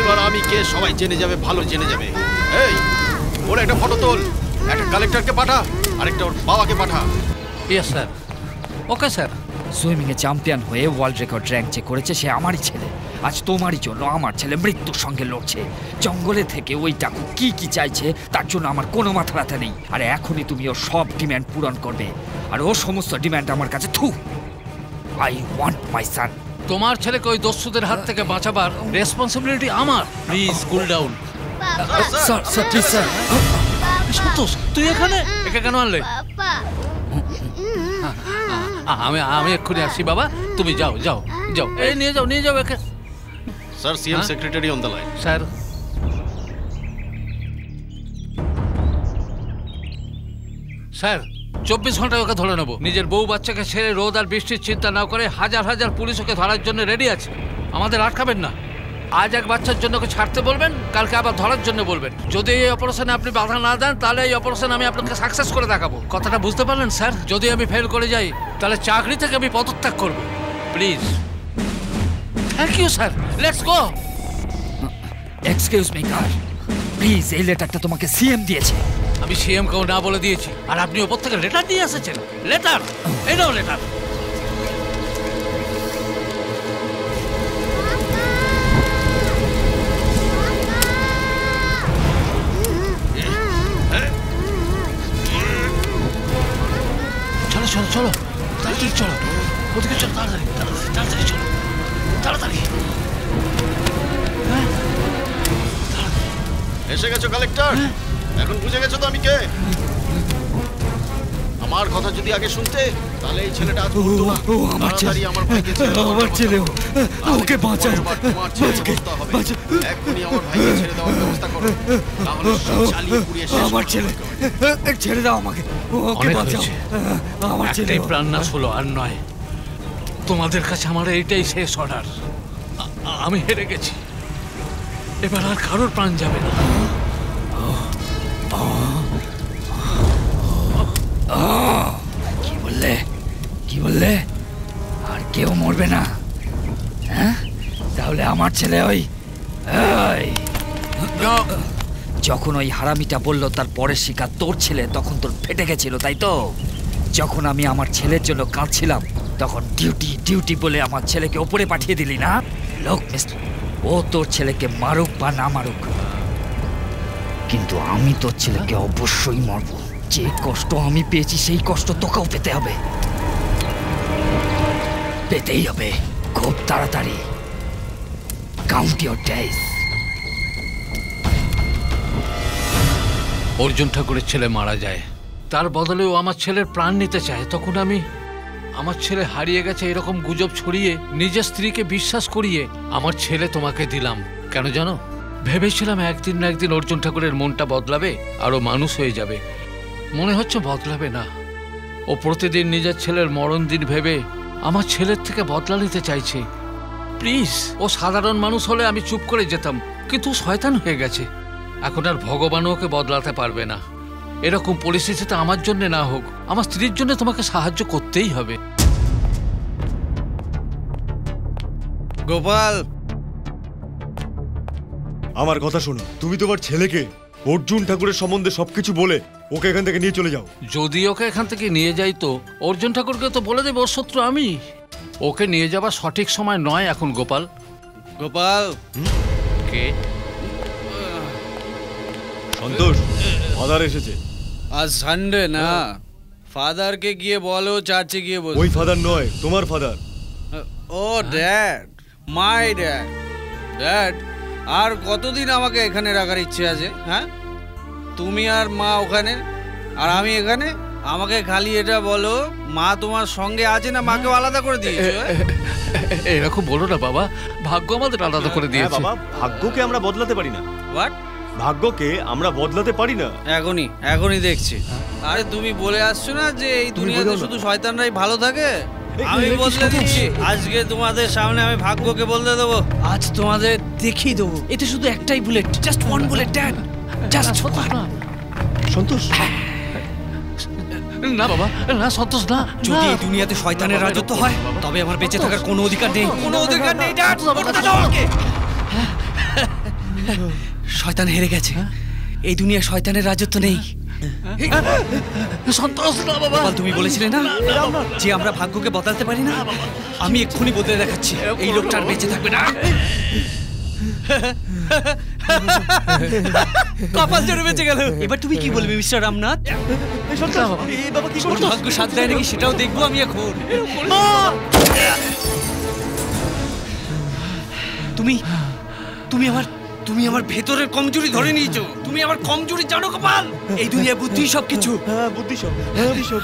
এবার আমি কে? সবাই জেনে যাবে, ভালো জেনে যাবে। এই, ওর একটা ফটো তোল। একটা কালেক্টরকে পাঠা, আরেকটা ওর বাবাকে পাঠা।
ইয়েস স্যার ওকে স্যার
সুইমিংয়ে চ্যাম্পিয়ন হয়ে ওয়ার্ল্ড রেকর্ড র্যাঙ্ক যে করেছে সে আমারই ছেলে। আজ তোমারই জন্য আমার ছেলে মৃত্যুর সঙ্গে লড়ছে। জঙ্গলে থেকে ওই টাকু কি কি চাইছে, তার জন্য আমার কোনো মাথা ব্যথা নেই। আর এখনই তুমি ওর সব ডিম্যান্ড পূরণ করবে। আর ও সমস্ত ডিম্যান্ড আমার কাছে থু। আই ওয়ান্ট মাই সান
তোমার ছেলেকে ওই দস্যুদের হাত থেকে বাঁচাবার রেসপন্সিবিলিটি আমার। Please cool down
sir sir please sir
Santosh তুই এখানে? একে কেন আনলে? আমি আমি এক্ষুনি আসি বাবা। তুমি যাও যাও যাও। এই নিয়ে যাও নিয়ে যাও একে।
Sir CM secretary on the line
sir. Sir চব্বিশ ঘন্টায় ওকে ধরে নেব। নিজের বউ বাচ্চাকে ছেড়ে রোদ আর বৃষ্টির চিন্তা না করে হাজার হাজার পুলিশ ওকে ধরার জন্য রেডি আছে। আমাদের আটকাবেন না। আজ এক বাচ্চার জন্য ওকে ছাড়তে বলবেন, কালকে আবার ধরার জন্য বলবেন। যদি এই অপারেশনে আপনি বাধা না দেন, তাহলে এই অপারেশন আমি আপনাকে সাকসেস করে দেখাবো। কথাটা বুঝতে পারলেন, স্যার? যদি আমি ফেল করে যাই, তাহলে চাকরি থেকে আমি পদত্যাগ করব। Please thank you sir let's go
excuse me car please এই লেটারটা তোমাকে সিএম দিয়েছে।
আমি সিএম কেউ না বলে দিয়েছি। আর আপনি ওপর থেকে লেটার দিয়ে এসেছেন। লেটার! এই নাও লেটার। চলো চলো তাড়াতাড়ি চলো। ওদিকে চলো তাড়াতাড়ি তাড়াতাড়ি চলো। তাড়াতাড়ি।
এসে গেছো কালেক্টর এখন বুঝে গেছো তো আমি কে? আমার কথা যদি আগে শুনতে তাহলে এই ছেলেটা আজ মরতো না।
ও আমার ছেলে।
আমার ভাইকে ছেড়ে দাও
আমার ছেলে। ওকে বাঁচাও।
তোমার ছেলে অবস্থা হবে। এক্ষুনি আমার ভাইকে ছেড়ে দেওয়ার ব্যবস্থা করো। তাহলে সব চালিয়ে পুড়িয়ে শেষ
আমার ছেলে। ছেড়ে দাও আমাকে। ওকে বাঁচাও। আমার ছেলে
প্রাণ না হলো আর নয়। তোমাদের কাছে আমার এইটাই শেষ অর্ডার আমি হেরে গেছি। এবার আর কারোর প্রাণ যাবে না।
বললে? কি বললে? আর কেউ মরবে না। হ্যাঁ? তাহলে আমার ছেলে ওই যখন ওই হারামিটা বলল, তার পরের শিকার তোর ছেলে, তখন তোর ফেটে গেছিল, তাই তো? যখন আমি আমার ছেলের জন্য কাঁদছিলাম, তখন ডিউটি ডিউটি বলে আমার ছেলেকে ওপরে পাঠিয়ে দিলি, না? লোক, মিস্টার, ও তোর ছেলেকে মারুক বা না মারুক, কিন্তু আমি তোর ছেলেকে অবশ্যই মারবো। যে কষ্ট আমি পেয়েছি, সেই কষ্ট তোকেও পেতে হবে। পেতেই হবে, খুব তাড়াতাড়ি। কাউন্ট ইউর ডেজ
অর্জুন ঠাকুরের ছেলে মারা যায়। তার বদলে ও আমার ছেলের প্রাণ নিতে চায়। তখন আমি আমার ছেলে হারিয়ে গেছে এরকম গুজব ছড়িয়ে, নিজের স্ত্রীকে বিশ্বাস করিয়ে আমার ছেলে তোমাকে দিলাম। কেন জানো? ভেবেছিলাম একদিন না একদিন অর্জুন ঠাকুরের মনটা বদলাবে, আর ও মানুষ হয়ে যাবে। মনে হচ্ছে বদলাবে না। ও প্রতিদিন নিজের ছেলের মরণ দিন ভেবে আমার ছেলের থেকে বদলা নিতে চাইছে। প্লিজ ও সাধারণ মানুষ হলে আমি চুপ করে যেতাম কিন্তু শয়তান হয়ে গেছে। এখন আর ভগবানও ওকে বদলাতে পারবে না। এরকম পরিস্থিতিতে আমার জন্য না হোক আমার স্ত্রীর জন্য তোমাকে সাহায্য করতেই হবে।
গোপাল! আমার কথা শোনো তুমি তোমার ছেলেকে অর্জুন ঠাকুরের সম্বন্ধে সবকিছু বলে ওকে এখান থেকে নিয়ে চলে যাও।
যদি ওকে এখান থেকে নিয়ে যাই তো অর্জুন ঠাকুরকে তো বলে দেবো ওর শত্রু আমি। ওকে নিয়ে যাবার সঠিক সময় নয় এখন গোপাল।
গোপাল।
কে?
সন্তোষ ফাদার এসেছে।
আজ সানডে না? ফাদারকে গিয়ে বলো চার্চে গিয়ে বসে
ওই ফাদার নয় তোমার father
oh dad my dad dad আর কতদিন আমাকে এখানে রাখার ইচ্ছে আছে হ্যাঁ? তুমি আর মা ওখানে? আর আমি এখানে? আমাকে খালি এটা বলো মা তোমার সঙ্গে আছে না মাকেও আলাদা করে দিয়েছ হ্যাঁ?
এরকম বলো না বাবা ভাগ্য আমাদের আলাদা করে
হ্যাঁ
দিয়েছে।
বাবা ভাগ্যকে আমরা বদলাতে পারি না।
হোয়াট
ভাগ্যকে আমরা বদলাতে পারি না।
এখনই এখনই দেখছি। আরে তুমি বলে আসছো না যে এই দুনিয়াতে শুধু শয়তানরাই ভালো থাকে? আমি বদলে দিচ্ছি। আজকে তোমাদের সামনে আমি ভাগ্যকে বলতে দেবো।
আজ তোমাদের দেখিয়ে দেবো। এটা শুধু একটাই bullet just one bullet dad just
Santosh?
না বাবা। না সন্তোষ না।
যদি এই দুনিয়াতে শয়তানের রাজত্ব হয় তবে আমার বেঁচে থাকার কোনো অধিকার নেই। কোনো অধিকার নেই। আমাকে। শয়তান হেরে গেছে। এই দুনিয়া শয়তানের রাজত্ব নেই।
সন্তোষ না বাবা।
তুমি বলেছিলে না যে আমরা ভাগ্যকে বদলাতে পারি না? আমি এক্ষুনি বদলে দেখাচ্ছি। এই লোকটা আর বেঁচে থাকবে না। কপাল জোরে বেঁচে গেল। এবার তুমি কি বলবে মিস্টার রামনাথ? ওর ভাগ্য সাথ দেয় নাকি সেটাও দেখব আমি এখন। তুমি তুমি আমার তুমি আমার ভেতরের কমজোরি ধরে নিয়েছো। তুমি আমার কমজোরি জানো কপাল। এই দুনিয়া বুদ্ধি সব কিছু
হ্যাঁ বুদ্ধি সব বুদ্ধি সব।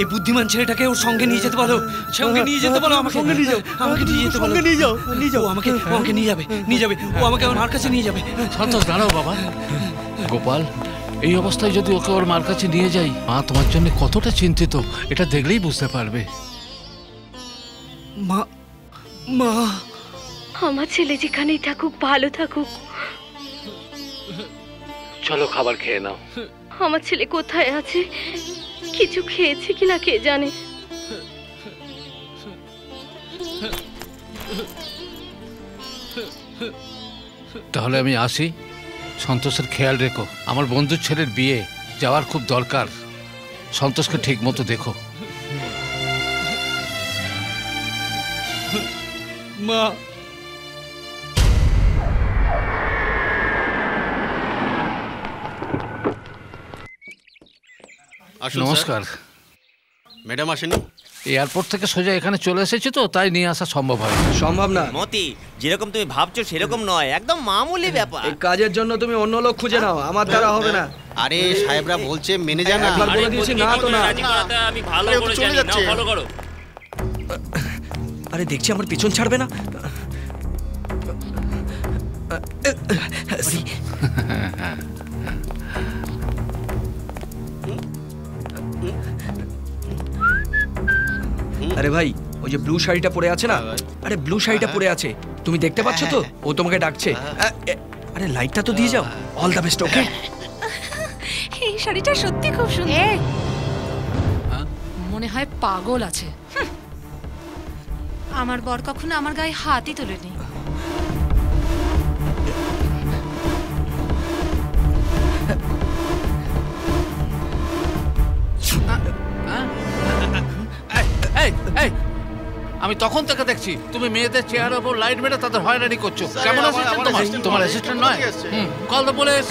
এই বুদ্ধিমান ছেলেটাকে ওর সঙ্গে নিয়ে যেতে বলো। সঙ্গে নিয়ে যেতে বলো আমাকে।
সঙ্গে নিয়ে যাও।
আমাকে নিয়ে যেতে বলো।
সঙ্গে নিয়ে যাও, নিয়ে যাও।
আমাকে আমাকে নিয়ে যাবে নিয়ে যাবে। ও আমাকে আমার মার কাছে নিয়ে যাবে।
সন্তোষ দাঁড়াও বাবা। গোপাল এই অবস্থায় যদি ওকে ওর মার কাছে নিয়ে যাই মা তোমার জন্য কতটা চিন্তিত এটা দেখলেই বুঝতে পারবে।
মা মা।
আমার ছেলে যেখানেই থাকুক ভালো থাকুক।
চলো খাবার খেয়ে নাও।
আমার ছেলে কোথায় আছে? কিছু খেয়েছে কিনা কে জানে?
তাহলে আমি আসি। সন্তোষের খেয়াল রেখো। আমার বন্ধুর ছেলের বিয়ে যাওয়ার খুব দরকার। সন্তোষকে ঠিক মতো দেখো।
মা
আসুন,
নমস্কার
ম্যাডাম আসেনি
এয়ারপোর্ট থেকে সোজা এখানে চলে এসেছি তো তাই নিয়ে আসা সম্ভব হয়
সম্ভব না
মতি যেরকম তুমি ভাবছ সেরকম নয় একদম মামুলি ব্যাপার
এই কাজের জন্য তুমি অন্য লোক খুঁজে নাও আমার দ্বারা হবে না
আরে সাহেবরা বলছে মেনে যা না
একবার বলে দিয়েছি না তো না
আমি ভালো করে
চলে
জানি
যাচ্ছে।
নাও ফলো করো
আরে দেখছি আমার পিছন ছাড়বে না আরে ভাই ওই যে ব্লু শাড়িটা পরে আছে না? আরে ব্লু শাড়িটা পরে আছে। তুমি দেখতে পাচ্ছ তো? ও তোমাকে ডাকছে। আরে লাইটটা তো দিয়ে যাও। অল দ্য বেস্ট ওকে
এই শাড়িটা সত্যি খুব সুন্দর। মনে হয় পাগল আছে। আমার বর কখনো আমার গায়ে হাতই তোলেনি।
এই এই আমি তখন থেকে দেখছি। তুমি মেয়েদের চেয়ারের ওপর লাইট মেরে তাদের হয়রানি করছ। কেমন অ্যাসিস্ট্যান্ট তোমার? তোমার অ্যাসিস্ট্যান্ট নয়? কল দ্য পুলিশ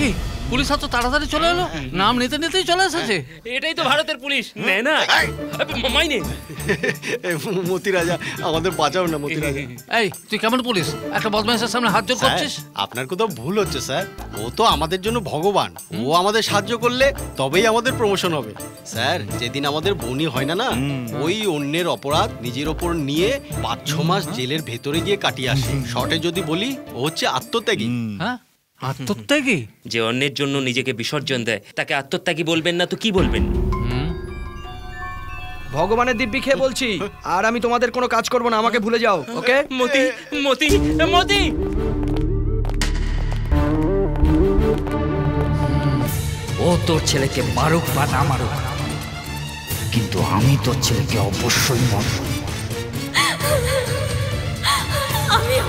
কি? পুলিশ এত তাড়াতাড়ি চলে এলো। নাম নিতে নিতেই চলে এসেছে।
এটাই তো ভারতের পুলিশ। নে না। মাইনে।
মতি রাজা আমাদের বাঁচাও না মতি রাজা
এই তুই কেমন পুলিশ? একটা বদমাইশের সামনে হাত জোর করছিস?
আপনার কোথাও ভুল হচ্ছে স্যার। ও তো আমাদের জন্য ভগবান। ও আমাদের সাহায্য করলে তবেই আমাদের প্রমোশন হবে। স্যার যেদিন আমাদের বনি হয় না না ওই অন্যের অপরাধ নিজের ওপর নিয়ে পাঁচ ছ মাস জেলের ভেতরে গিয়ে কাটিয়ে আসে। শর্টে যদি বলি ও হচ্ছে আত্মত্যাগী।
হ্যাঁ? আত্মত্যাগী?
যে অন্যের জন্য নিজেকে বিসর্জন দেয় তাকে আত্মত্যাগী বলবেন না তো কি বলবেন?
ভগবানের দিব্যি খেয়ে বলছি আর আমি তোমাদের কোনো কাজ করব না আমাকে ভুলে যাও ওকে?
মতি মতি মতি!
ও তোর ছেলেকে মারুক বা না মারুক কিন্তু আমি তোর ছেলেকে অবশ্যই মারব।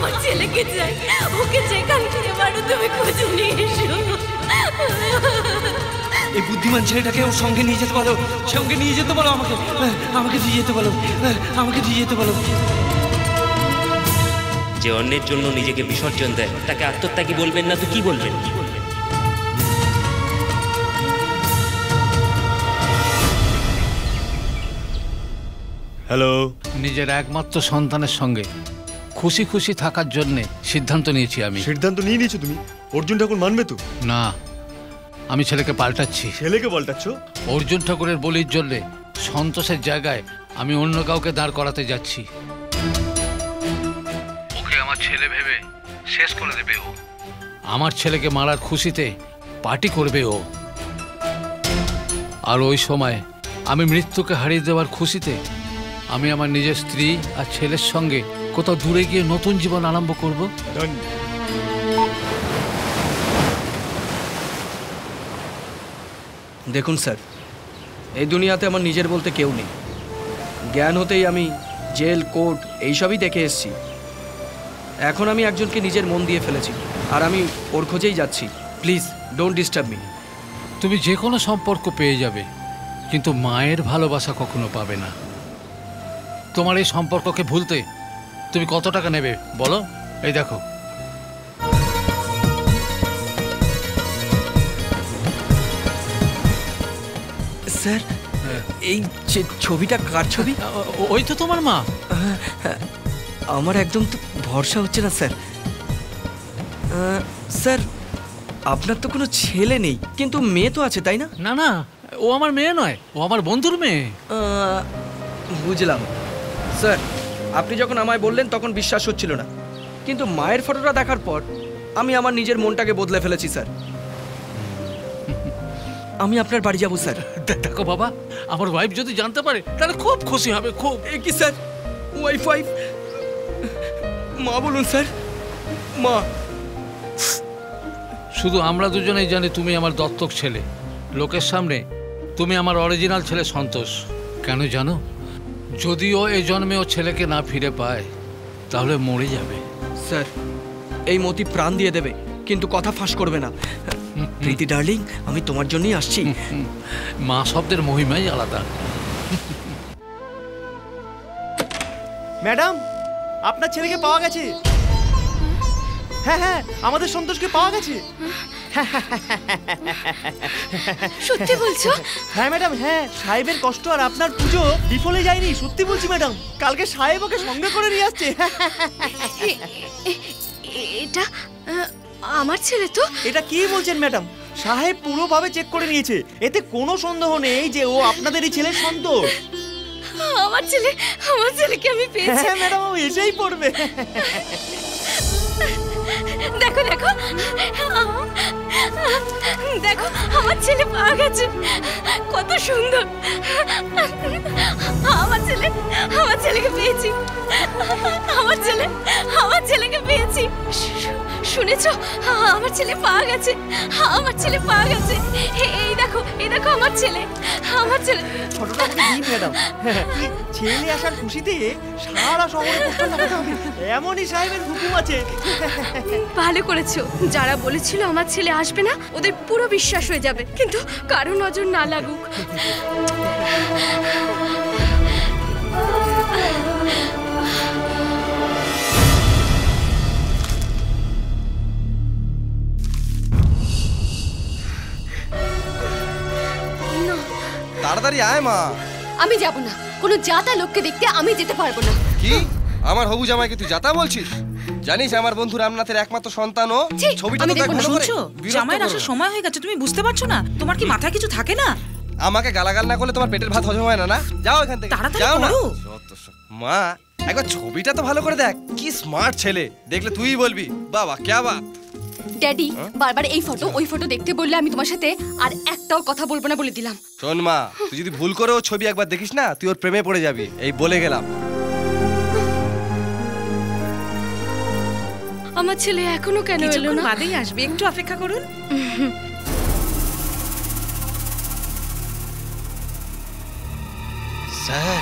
আমার ছেলেকে চাই। ওকে যেখান থেকে পারো তুমি খুঁজে নিয়ে এসো।
এই বুদ্ধিমান ছেলেটাকে ওর সঙ্গে নিয়ে যেতে বলো। সঙ্গে নিয়ে যেতে বলো আমাকে। আমাকে দিয়ে যেতে বলো। আমাকে দিয়ে যেতে বলো।
যে অন্যের জন্য নিজেকে বিসর্জন দেয় তাকে আত্মত্যাগী বলবেন না তো কি বলবেন?
হ্যালো।
নিজের একমাত্র সন্তানের সঙ্গে। খুশি খুশি থাকার জন্য সিদ্ধান্ত নিয়েছি আমি।
সিদ্ধান্ত নিয়ে নিয়েছো তুমি? অর্জুন ঠাকুর মানবে তো?
না আমি ছেলেকে পাল্টাচ্ছি।
ছেলেকে পাল্টাচ্ছ?
অর্জুন ঠাকুরের বলির জন্যে সন্তোষের জায়গায় আমি অন্য কাউকে দাঁড় করাতে যাচ্ছি। ওকে আমার ছেলে ভেবে শেষ করে দেবে ও। আমার ছেলেকে মারার খুশিতে পার্টি করবে ও। আর ওই সময় আমি মৃত্যুকে হারিয়ে দেওয়ার খুশিতে আমি আমার নিজের স্ত্রী আর ছেলের সঙ্গে কোথাও দূরে গিয়ে নতুন জীবন আরম্ভ করব?
দেখুন স্যার এই দুনিয়াতে আমার নিজের বলতে কেউ নেই। জ্ঞান হতেই আমি জেল কোর্ট এইসবই দেখে এসেছি। এখন আমি একজনকে নিজের মন দিয়ে ফেলেছি আর আমি ওর খোঁজেই যাচ্ছি। প্লিজ ডোন্ট ডিস্টার্ব মি
তুমি যে কোনো সম্পর্ক পেয়ে যাবে কিন্তু মায়ের ভালোবাসা কখনো পাবে না। তোমার এই সম্পর্ককে ভুলতে তুমি কত টাকা নেবে? বলো। এই দেখো।
স্যার এই যে ছবিটা কার ছবি?
ওই তো তোমার মা।
আমার একদম তো ভরসা হচ্ছে না স্যার। স্যার আপনার তো কোনো ছেলে নেই কিন্তু মেয়ে তো আছে তাই না?
না না ও আমার মেয়ে নয় ও আমার বন্ধুর মেয়ে।
বুঝলাম। স্যার আপনি যখন আমায় বললেন তখন বিশ্বাস হচ্ছিল না। কিন্তু মায়ের ফটোটা দেখার পর আমি আমার নিজের মনটাকে বদলে ফেলেছি স্যার। আমি আপনার বাড়ি যাব স্যার।
দেখো বাবা আমার ওয়াইফ যদি জানতে পারে তাহলে খুব খুশি হবে খুব।
এ কি স্যার? ওয়াইফ ওয়াইফ মা বলুন স্যার। মা।
শুধু আমরা দুজনেই জানি তুমি আমার দত্তক ছেলে। লোকের সামনে তুমি আমার অরিজিনাল ছেলে সন্তোষ। কেন জানো? যদিও এই জন্মে ও ছেলেকে না ফিরে পায় তাহলে মরে যাবে।
স্যার এই মতি প্রাণ দিয়ে দেবে কিন্তু কথা ফাঁস করবে না। প্রীতি ডার্লিং আমি তোমার জন্যই আসছি।
মা শব্দের মহিমাই আলাদা।
ম্যাডাম আপনার ছেলেকে পাওয়া গেছে। হ্যাঁ হ্যাঁ আমাদের সন্তোষকে পাওয়া গেছে।
সত্যি বলছো?
হ্যাঁ ম্যাডাম হ্যাঁ সাহেবের কষ্ট আর আপনার পুজো বিফলে যায়নি সত্যি বলছি ম্যাডাম। কালকে সাহেব ওকে সঙ্গে করে নিয়ে আসছে।
এটা আমার ছেলে তো?
এটা কি বলছেন ম্যাডাম? সাহেব পুরোভাবে চেক করে নিয়েছে। এতে কোনো সন্দেহ নেই যে ও আপনাদেরই ছেলের সন্তোষ।
আমার ছেলে আমার ছেলেকে আমি পেয়েছি।
হ্যাঁ ম্যাডাম ও এসেই পড়বে।
দেখো দেখো। দেখো, আমার ছেলে পাওয়া গেছে। কত সুন্দর। আমার ছেলে, আমার ছেলেকে পেয়েছি। আমার ছেলে, আমার ছেলেকে পেয়েছি। শুনেছো? আমার ছেলে পা গেছে। আমার ছেলে পা গেছে। এই দেখো এই দেখো আমার ছেলে। আমার ছেলে
ফটোটা আমাকে দিন ম্যাডাম? ছেলে আসার খুশিতে সারা শহরে পোস্টার লাগাতে হবে এমনই সাহেবের হুকুম আছে।
ভালো করেছ। যারা বলেছিল আমার ছেলে আসবে না ওদের পুরো বিশ্বাস হয়ে যাবে। কিন্তু কারও নজর না লাগুক।
তাড়াতাড়ি আয় মা।
আমি যাব না। কোনো জাতা লোককে দেখতে আমি যেতে পারব না।
কি? আমার হবু জামাইকে তুই যাতা বলছিস? জানিস আমার বন্ধু রামনাথের একমাত্র সন্তান ও ছবিটা তো দেখ ভালো করে।
শুনছো? জামাইয়ের আসার সময় হয়ে গেছে তুমি বুঝতে পারছ না? তোমার কি মাথায় কিছু থাকে না?
আমাকে গালাগাল না করলে তোমার পেটের ভাত হজম হয় না না? যাও এখান থেকে।
তাড়াতাড়ি
যাও না। মা একবার ছবিটা তো ভালো করে দেখ। কি স্মার্ট ছেলে। দেখলে তুই বলবি বাবা ক্যা বাত?
ড্যাডি বারবার এই ফটো ওই ফটো দেখতে বললে আমি তোমার সাথে আর একটাও কথা বলব না বলে দিলাম।
শোন মা তুই যদি ভুল করেও ছবি একবার দেখিস না তুই ওর প্রেমে পড়ে যাবি। এই বলে গেলাম।
আমার ছেলে এখনও কেন এলো না?
বাদেই আসবে একটু অপেক্ষা করুন।
স্যার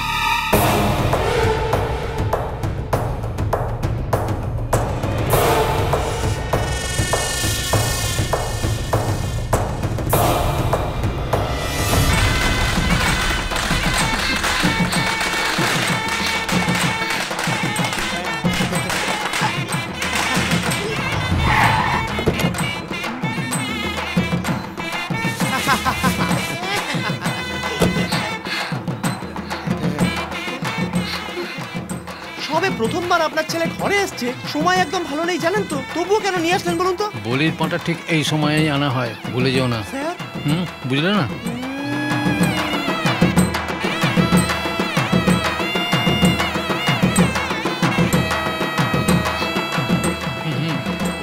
প্রথমবার আপনার ছেলে ঘরে এসছে সময় একদম ভালো নেই জানেন তো? তবুও কেন নিয়ে আসলেন বলুন তো?
বলির পাঁটা ঠিক এই সময়েই আনা হয় ভুলে যেও না।
স্যার?
হুম বুঝলে না?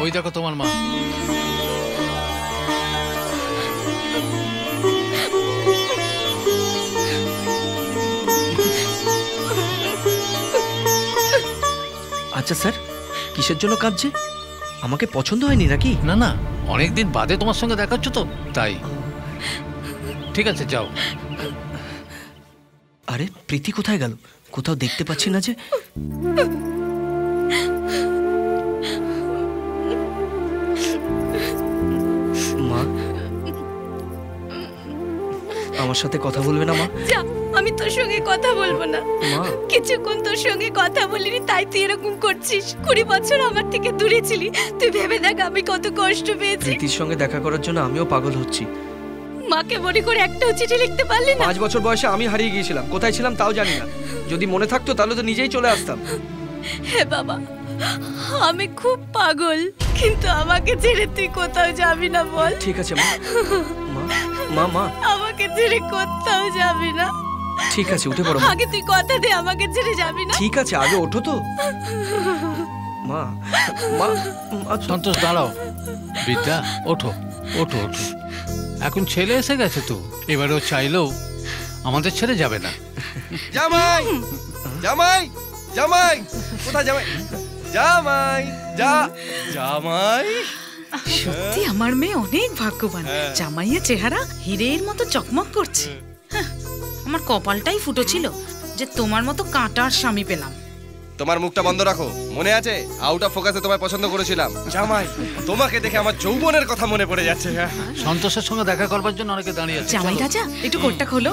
ওই দেখো তোমার মা।
আচ্ছা স্যার? কিসের জন্য কাঁদছে? আমাকে পছন্দ হয়নি নাকি?
না না অনেকদিন বাদে তোমার সঙ্গে দেখাচ্ছ তো তাই। ঠিক আছে যাও।
আরে প্রীতি কোথায় গেল? কোথাও দেখতে পাচ্ছি না যে। মা আমার সাথে কথা বলবে না মা?
আমি তোর সঙ্গে কথা বলব না। কিছুক্ষণ তোর সঙ্গে কথা বলিনি তাই তুই এরকম করছিস। কুড়ি বছর আমার থেকে দূরে ছিলি। তুই ভেবে দেখ আমি কত কষ্ট পেয়েছি।
প্রীতির সঙ্গে দেখা করার জন্য আমিও পাগল হচ্ছি।
মাকে মনে করে একটাও চিঠি লিখতে পারলি না?
পাঁচ বছর বয়সে আমি হারিয়ে গিয়েছিলাম। কোথায় ছিলাম তাও জানি না। যদি মনে থাকতো তাহলে তো নিজেই চলে আসতাম।
হে বাবা আমি খুব পাগল। কিন্তু আমাকে ছেড়ে তুই কোথাও যাবি না বল।
ঠিক আছে মা মা মা।
আমাকে ছেড়ে কোথাও যাবি না।
ঠিক আছে উঠে পড়ো।
আগে তুই কথা দে আমাকে ছেড়ে যাবি না।
ঠিক আছে আগে ওঠো তো। মা মা
সন্তোষ দাঁড়াও। বিদ্যা ওঠো ওঠো ওঠো। এখন ছেলে এসে গেছে তো এবারেও চাইলেও আমাদের ছেড়ে যাবে না।
জামাই জামাই জামাই কোথায় জামাই? জামাই যা জামাই।
সত্যি আমার মেয়ে অনেক ভাগ্যবান।
হ্যাঁ।
জামাইয়ের চেহারা হিরের মতো চকমক করছে। হ্যাঁ, আমার কপালটাই ফুটো ছিল যে তোমার মতো কাঁটার স্বামী পেলাম।
তোমার মুখটা বন্ধ রাখো। মনে আছে? আউট অফ ফোকাসে তোমায় পছন্দ করেছিলাম। জামাই। তোমাকে দেখে আমার যৌবনের কথা মনে পড়ে যাচ্ছে। হ্যাঁ
সন্তোষের সঙ্গে দেখা করবার জন্য অনেকে দাঁড়িয়ে আছে।
জামাই রাজা একটু কোটটা খোলো।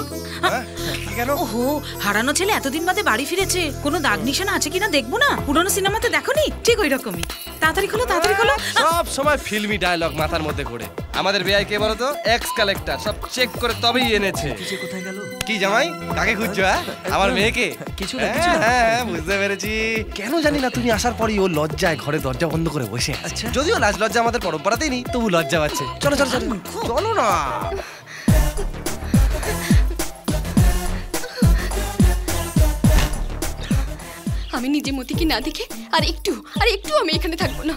কেন? ওহো হারানো ছেলে এতদিন বাদে বাড়ি ফিরেছে। কোনো দাগ নিশানা আছে কিনা দেখব না? পুরোনো সিনেমাতে দেখোনি? ঠিক ওই রকমই। তাড়াতাড়ি খোলো তাড়াতাড়ি খোলো।
সব সময় ফিল্মি ডায়লগ মাথার মধ্যে ঘুরে আমাদের বেআই কে বলো তো? এক্স কালেক্টর সব চেক করে তবেই এনেছে।
কোথায় গেল?
কি জামাই? কাকে খুঁজছো হ্যাঁ? আমার মেয়েকে?
কিছু
না কিছু হ্যাঁ বুঝতে পেরেছি। কেন জানি না তুমি আসার পরই ও লজ্জায় ঘরে দরজা বন্ধ করে বসে আছে। যদিও লাজ লজ্জা আমাদের পরম্পরাতেই নেই তবু লজ্জা পাচ্ছে। চলো চলো চলো। চলো না।
আমি নিজে মতিকে না দেখে আর একটু আর একটু আমি এখানে থাকব না।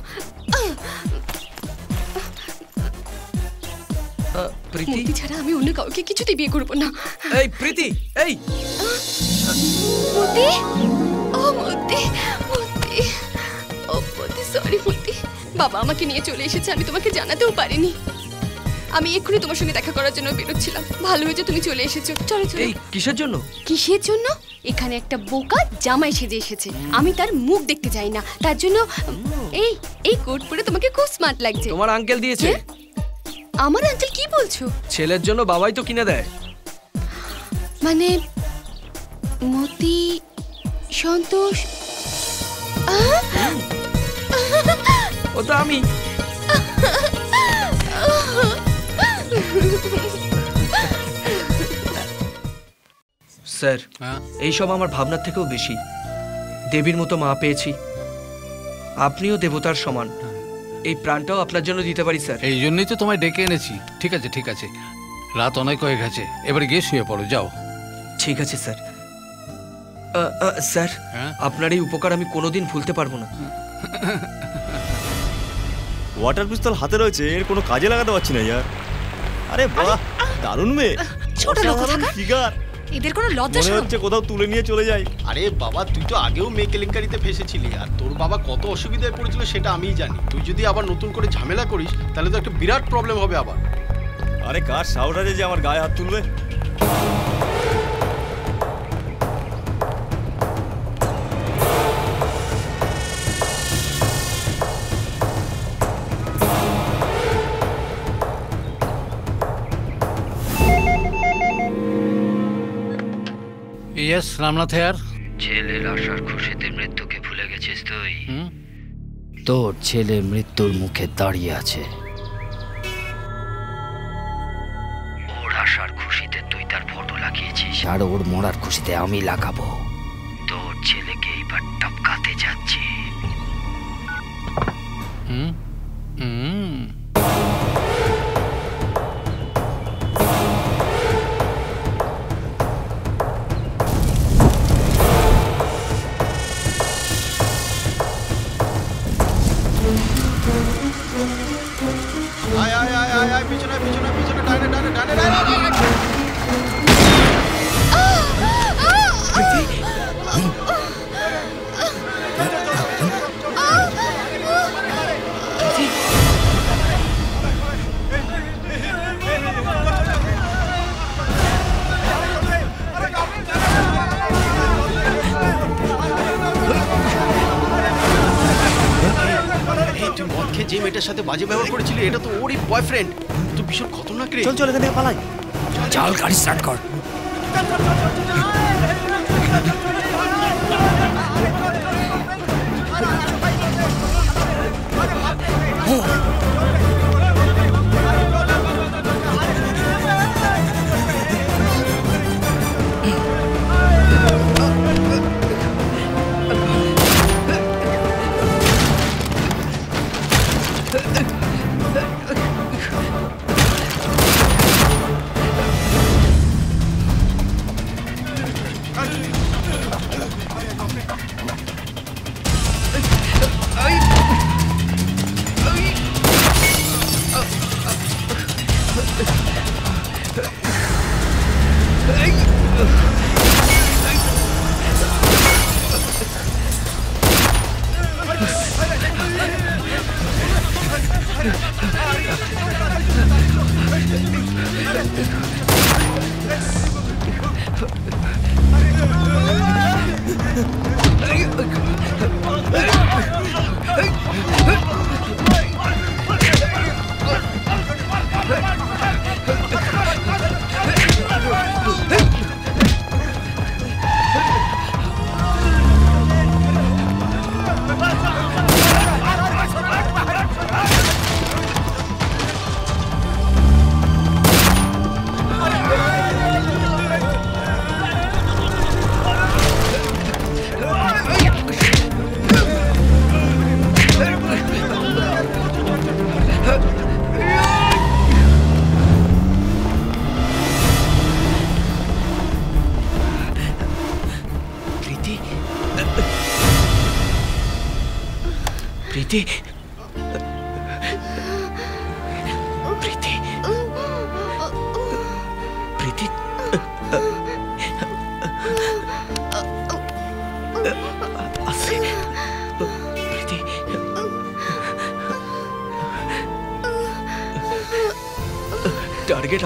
প্রীতি?
ছাড়া আমি অন্য কাউকে কিছুতেই বিয়ে করব না।
এই প্রীতি এই।
মতি? ও মতি মতি। ও মতি সরি মতি। বাবা আমাকে নিয়ে চলে এসেছে আমি তোমাকে জানাতেও পারিনি। আমি এক্ষুনি তোমার সঙ্গে দেখা করার জন্য বেরোচ্ছিলাম। ভালো হয়েছে তুমি চলে এসেছ। চলো চলো।
এই কিসের জন্য?
কিসের জন্য? এখানে একটা বোকা জামাই সেজে এসেছে। আমি তার মুখ দেখতে চাই না। তার জন্য এই এই কোট পরে তোমাকে খুব স্মার্ট লাগছে।
তোমার আঙ্কেল দিয়েছে।
আমার আঙ্কেল কি বলছো?
ছেলের জন্য বাবাই তো কিনে দেয়।
মানে মতি সন্তোষ!
ও তো আমি। স্যার এইসব আমার ভাবনার থেকেও বেশি। দেবীর মতো মা পেয়েছি। আপনিও দেবতার সমান। এই প্রাণটাও আপনার জন্য দিতে পারি স্যার।
এই জন্যই তো তোমায় ডেকে এনেছি। ঠিক আছে ঠিক আছে। রাত অনেক হয়ে গেছে। এবারে গিয়ে শুয়ে পড়ো যাও।
ঠিক আছে স্যার। স্যার আপনার এই উপকার আমি কোনোদিন ভুলতে পারব না।
ওয়াটার পিস্তল হাতে রয়েছে এর কোনো কাজে লাগাতে পারছি না ইয়ার। আরে বাহ দারুণ মেয়ে।
ছোট লোক
ফিগার
এদের কোনো লজ্জা
মনে
শরম
হচ্ছে কোথাও তুলে নিয়ে চলে যাই
আরে বাবা তুই তো আগেও মেয়ে কেলেঙ্কারিতে ফেসেছিলি আর তোর বাবা কত অসুবিধায় পড়েছিল সেটা আমিই জানি। তুই যদি আবার নতুন করে ঝামেলা করিস তাহলে তো একটা বিরাট প্রবলেম হবে আবার।
আরে কার আছে যে আমার গায়ে হাত তুলবে?
ইয়েস রামনাথ হেয়ার
ছেলের আশার খুশিতে মৃত্যুকে ভুলে গেছিস তুই? তোর ছেলে মৃত্যুর মুখে দাঁড়িয়ে আছে। ওর আশার খুশিতে তুই তার ফটো লাগিয়েছিস। আর ওর মরার খুশিতে আমি লাগাবো। তোর ছেলেকে এইবার টপকাতে যাচ্ছি।
হুম? হুম?
যে মেয়েটার সাথে বাজে ব্যবহার করেছিলি এটা তো ওরই বয়ফ্রেন্ড তো ভীষণ খতরনাক রে
চল চল এখান পালাই
চাল গাড়ি স্টার্ট কর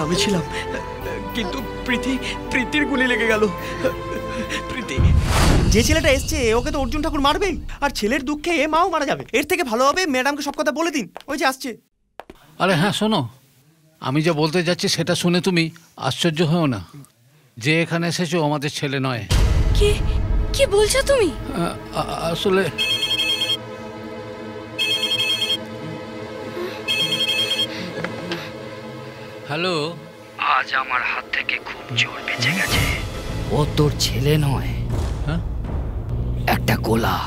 আমি ছিলাম। কিন্তু প্রীতি প্রীতির গুলি লেগে গেল। প্রীতি। যে ছেলেটা এসছে ওকে তো অর্জুন ঠাকুর মারবেই। আর ছেলের দুঃখে এ মাও মারা যাবে। এর থেকে ভালো হবে ম্যাডামকে সব কথা বলে দিন। ওই যে আসছে।
আরে হ্যাঁ শোনো। আমি যা বলতে যাচ্ছি সেটা শুনে তুমি আশ্চর্য হও না। যে এখানে এসেছ আমাদের ছেলে নয়।
কি? কি বলছো তুমি?
আসলে
থেকে খুব জোর বেঁচে গেছে। ও তোর ছেলে নয়। একটা গোলা।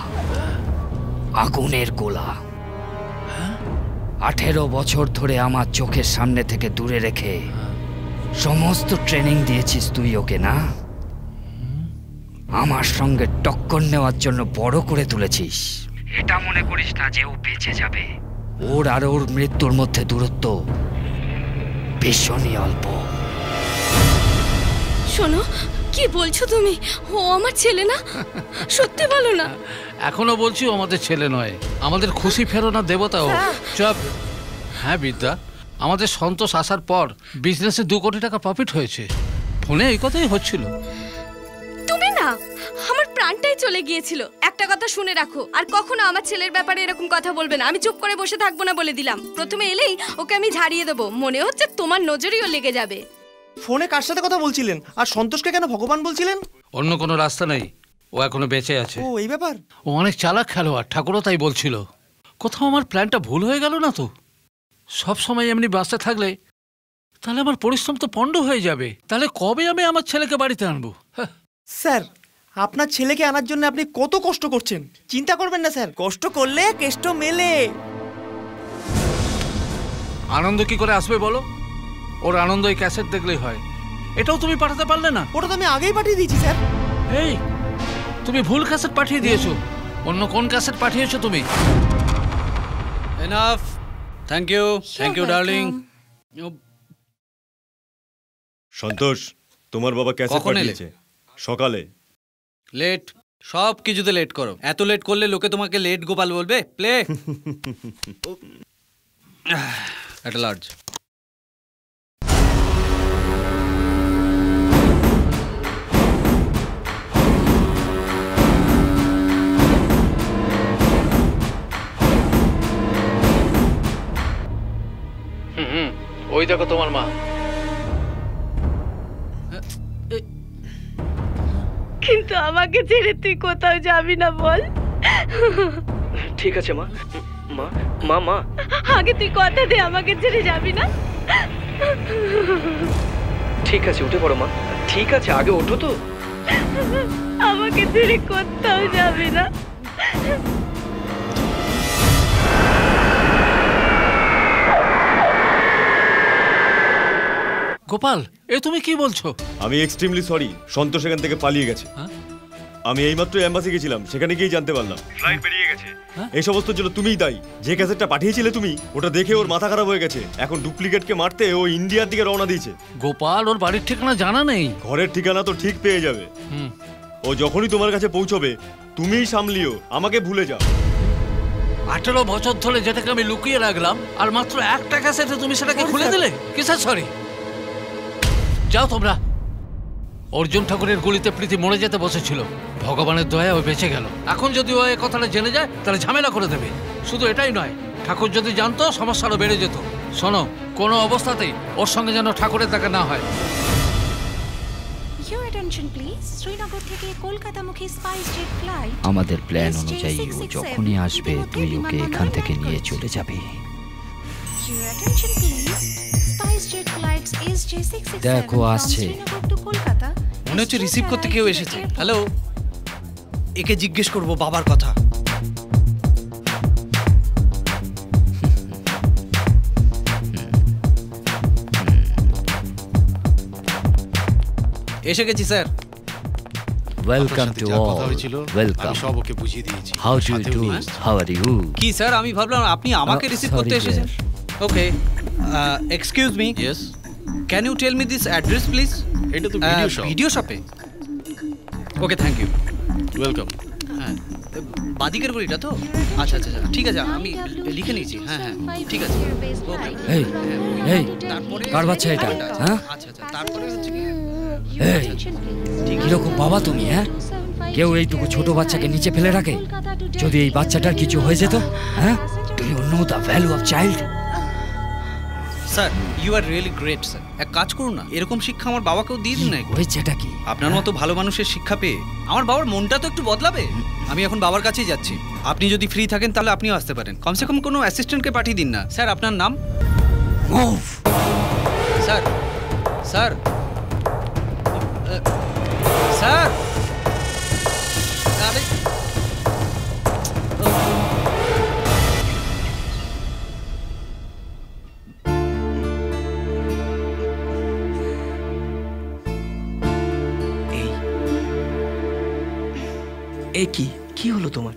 আগুনের গোলা। আঠেরো বছর ধরে আমার চোখের সামনে থেকে দূরে রেখে সমস্ত ট্রেনিং দিয়েছিস তুই ওকে না? আমার সঙ্গে টক্কর নেওয়ার জন্য বড় করে তুলেছিস। এটা মনে করিস না যে ও বেঁচে যাবে। ওর আর ওর মৃত্যুর মধ্যে দূরত্ব ভীষণই অল্প।
শোনো কি বলছো তুমি? ও আমার ছেলে না? সত্যি বলো না।
এখনও বলছি ও আমাদের ছেলে নয়। আমাদের খুশি ফেরো না দেবতা ও। চপ। হ্যাঁ বিদ্যা। আমাদের সন্তোষ আসার পর বিজনেসে দু কোটি টাকা প্রফিট হয়েছে। ফোনে এই কথাই হচ্ছিল।
তুমি না আমার প্রাণটাই চলে গিয়েছিল। একটা কথা শুনে রাখো আর কখনো আমার ছেলের ব্যাপারে এরকম কথা বলবে না। আমি চুপ করে বসে থাকব না বলে দিলাম। প্রথমে এলেই ওকে আমি ঝাড়িয়ে দেবো। মনে হচ্ছে তোমার নজরেও লেগে যাবে।
ফোনে কার সাথে কথা বলছিলেন? আর সন্তোষকে কেন ভগবান বলছিলেন?
অন্য কোনো রাস্তা নেই। ও এখনও বেঁচে আছে।
ও এই ব্যাপার?
ও অনেক চালাক খেলোয়াড় ঠাকুরও তাই বলছিল। কোথাও আমার প্ল্যানটা ভুল হয়ে গেল না তো? সব সময় এমনি বাঁচতে থাকলে তাহলে আমার পরিশ্রম তো পণ্ড হয়ে যাবে। তাহলে কবে আমি আমার ছেলেকে বাড়িতে আনব? হ্যাঁ,
স্যার আপনার ছেলেকে আনার জন্য আপনি কত কষ্ট করছেন? চিন্তা করবেন না স্যার। কষ্ট করলে কেষ্ট মেলে।
আনন্দ কি করে আসবে বলো? ওর আনন্দ এই ক্যাসেট দেখলেই হয়। এটাও তুমি পাঠাতে পারলে না?
ওটা তো আমি আগেই পাঠিয়ে দিয়েছি স্যার।
এই তুমি ভুল ক্যাসেট পাঠিয়ে দিয়েছ। অন্য কোন ক্যাসেট পাঠিয়েছো তুমি?
Enough thank you thank you darling
Santosh তোমার বাবা ক্যাসেট? পাঠিয়েছে। সকালে।
লেট সব কিছুতে লেট করো। এত লেট করলে লোকে তোমাকে লেট গোপাল বলবে? প্লে একটা লার্জ
হুম ওই দেখো তোমার মা।
কিন্তু আমাকে ছেড়ে তুই কোথাও যাবি না বল।
ঠিক আছে মা। মা মা মা।
আগে তুই কথা দে আমাকে ছেড়ে যাবি না।
ঠিক আছে উঠে পড়ো মা। ঠিক আছে আগে ওঠো তো।
আমাকে ছেড়ে কোথাও যাবি না।
গোপাল এ তুমি কি বলছো?
আমি এক্সট্রিমলি সরি সন্তোষ এখান থেকে পালিয়ে গেছে। আমি এইমাত্র অ্যাম্বাসি গেছিলাম সেখানে গিয়ে জানতে পারলাম। ফ্লাইট বেরিয়ে গেছে। এই সমস্ত জন্য তুমিই দায়ী। যে ক্যাসেটটা পাঠিয়েছিলে তুমি ওটা দেখে ওর মাথা খারাপ হয়ে গেছে। এখন ডুপ্লিকেটকে মারতে ও ইন্ডিয়ার দিকে রওনা দিয়েছে।
গোপাল ওর বাড়ির ঠিকানা জানা নেই।
ঘরের ঠিকানা তো ঠিক পেয়ে যাবে।
হুম।
ও যখনই তোমার কাছে পৌঁছবে তুমিই সামলিও আমাকে ভুলে যাও।
আঠেরো বছর ধরে যেটাকে আমি লুকিয়ে রাখলাম আর মাত্র একটা ক্যাসেটে তুমি সেটাকে খুলে দিলে? কিসের সরি যাও তোমরা। অর্জুন ঠাকুরের গুলিতে প্রীতি মরে যেতে বসেছিল। ভগবানের দয়া ও বেঁচে গেল। এখন যদি ও এই কথাটা জেনে যায় তাহলে ঝামেলা করে দেবে। শুধু এটাই নয় ঠাকুর যদি জানতো সমস্যা আরও বেড়ে যেত। শোনো কোনো অবস্থাতেই ওর সঙ্গে যেন ঠাকুরের দেখা না হয়।
Your attention please. শ্রীনগর থেকে কলকাতামুখী স্পাইস জেট ফ্লাইট
আমাদের প্ল্যান অনুযায়ী ও যখনই আসবে তুই ওকে এখান থেকে নিয়ে চলে যাবি।
Your attention please.
দেখো, আসছে।
মনে হচ্ছে রিসিভ করতে কেউ এসেছে। হ্যালো একে জিজ্ঞেস করব বাবার কথা। এসে গেছি স্যার।
ওয়েলকাম টু অল
হয়েছিল,
ওয়েলকাম
আমি সব ওকে বুঝিয়ে দিয়েছি। How
do
you do
how are you
কি স্যার? আমি ভাবলাম আপনি আমাকে
Uh,
রিসিভ করতে এসেছেন। Okay excuse me
yes
can you tell me this address please
এটা তো video shop.
ভিডিও শপে ওকে থ্যাংক ইউ
ওয়েলকাম
হ্যাঁ বাদিকের গলিটা তো? আচ্ছা আচ্ছা আচ্ছা ঠিক আছে আমি লিখে নিয়েছি হ্যাঁ হ্যাঁ ঠিক আছে।
এই এই কার বাচ্চা এটা? হ্যাঁ?
আচ্ছা আচ্ছা তারপরে হচ্ছে কি?
এই কীরকম বাবা তুমি হ্যাঁ? কেউ এইটুকু ছোট বাচ্চাকে নিচে ফেলে রাখে? যদি এই বাচ্চাটার কিছু হয়ে যেত হ্যাঁ? Do you know the value of child
sir you are really great sir এক কাজ করুন না এরকম শিক্ষা আমার বাবাকেও দিয়ে দিন না।
হয়েছেটা কি?
আপনার মতো ভালো মানুষের শিক্ষা পেয়ে আমার বাবার মনটা তো একটু বদলাবে। আমি এখন বাবার কাছেই যাচ্ছি। আপনি যদি ফ্রি থাকেন তাহলে আপনিও আসতে পারেন। কমসে কম কোনো অ্যাসিস্ট্যান্টকে পাঠিয়ে দিন না। স্যার আপনার নাম? Sir sir sir!
এ কি? কি হলো তোমার?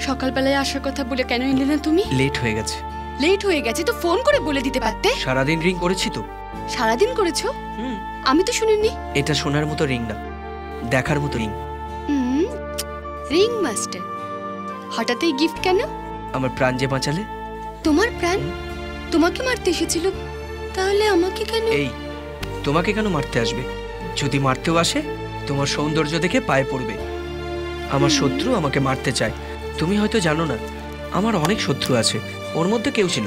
সকালবেলায় আসার কথা বলে কেন এলে না তুমি?
লেট হয়ে গেছে।
লেট হয়ে গেছে তো ফোন করে বলে দিতে পারতে?
সারাদিন রিং করেছি তো।
সারাদিন করেছ? আমি তো শুনিনি।
এটা শোনার মতো রিং না। দেখার মতো রিং।
Ring master. হঠাৎ এই গিফট কেন?
আমার প্রাণ যে বাঁচালে?
তোমার প্রাণ? তোমাকে মারতে এসেছিল। তাহলে আমাকে কেন?
এই তোমাকে কেন মারতে আসবে? যদি মারতেও আসে তোমার সৌন্দর্য দেখে পায়ে পড়বে। আমার শত্রু আমাকে মারতে চায়। তুমি হয়তো জানো না আমার অনেক শত্রু আছে ওর মধ্যে কেউ ছিল।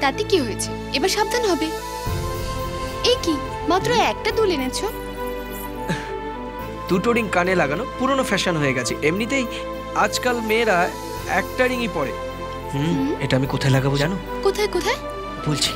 তাতে কি হয়েছে? এবার সাবধান হবে। এই কি মাত্র একটা দুল এনেছো?
দুটো রিং কানে লাগানো পুরনো ফ্যাশন হয়ে গেছে। এমনিতেই আজকাল মেয়েরা একটা রিংই পরে। হুম। এটা আমি কোথায় লাগাবো জানো?
কোথায় কোথায়?
বলছি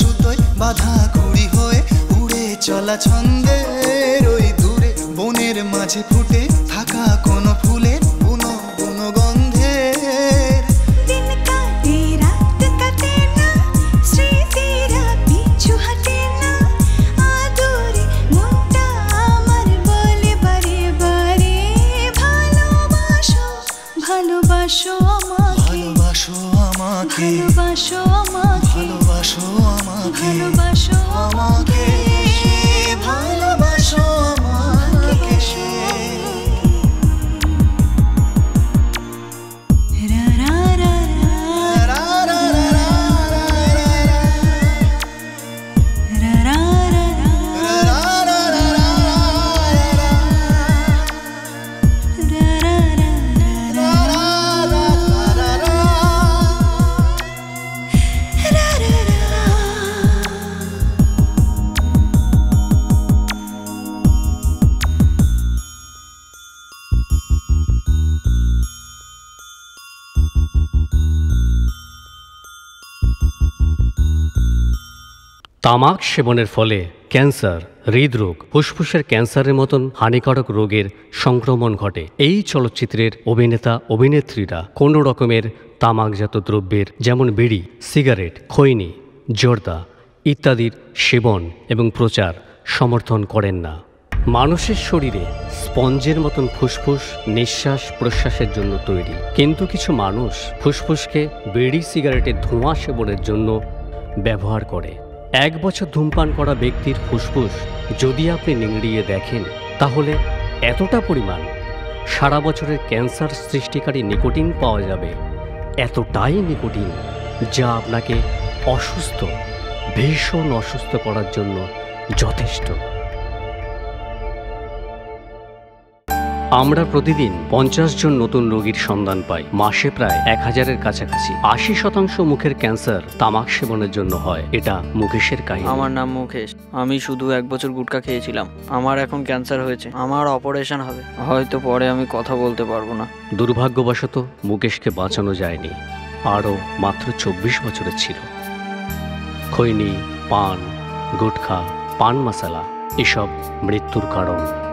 সুতোয় বাধা ঘুড়ি হয়ে উড়ে চলা ছন্দের ওই দূরে, বনের মাঝে ফুটে থাকা কোনো ফুলের
তামাক সেবনের ফলে ক্যান্সার, হৃদরোগ, ফুসফুসের ক্যান্সারের মতন হানিকারক রোগের সংক্রমণ ঘটে। এই চলচ্চিত্রের অভিনেতা, অভিনেত্রীরা কোনো রকমের তামাকজাত দ্রব্যের, যেমন বিড়ি, সিগারেট, খৈনি, জর্দা ইত্যাদির সেবন এবং প্রচার সমর্থন করেন না। মানুষের শরীরে স্পঞ্জের মতন ফুসফুস, নিঃশ্বাস প্রশ্বাসের জন্য তৈরি। কিন্তু কিছু মানুষ ফুসফুসকে বিড়ি, সিগারেটের ধোঁয়া সেবনের জন্য ব্যবহার করে। এক বছর ধূমপান করা ব্যক্তির ফুসফুস যদি আপনি নিংড়িয়ে দেখেন, তাহলে এতটা পরিমাণ সারা বছরের ক্যান্সার সৃষ্টিকারী নিকোটিন পাওয়া যাবে। এতটাই নিকোটিন যা আপনাকে অসুস্থ, ভীষণ অসুস্থ করার জন্য যথেষ্ট। আমরা প্রতিদিন পঞ্চাশ জন নতুন রোগীর সন্ধান পাই। মাসে প্রায় এক হাজারের কাছাকাছি। আশি শতাংশ মুখের ক্যান্সার তামাক সেবনের জন্য হয়। এটা মুকেশের কাহিনী।
আমার নাম মুকেশ। আমি শুধু এক বছর গুটকা খেয়েছিলাম। আমার এখন ক্যান্সার হয়েছে। আমার অপারেশন হবে। হয়তো পরে আমি কথা বলতে পারব না।
দুর্ভাগ্যবশত মুকেশকে বাঁচানো যায়নি। আরও মাত্র চব্বিশ বছরের ছিল। খৈনি পান গুটখা পান মশালা এসব মৃত্যুর কারণ।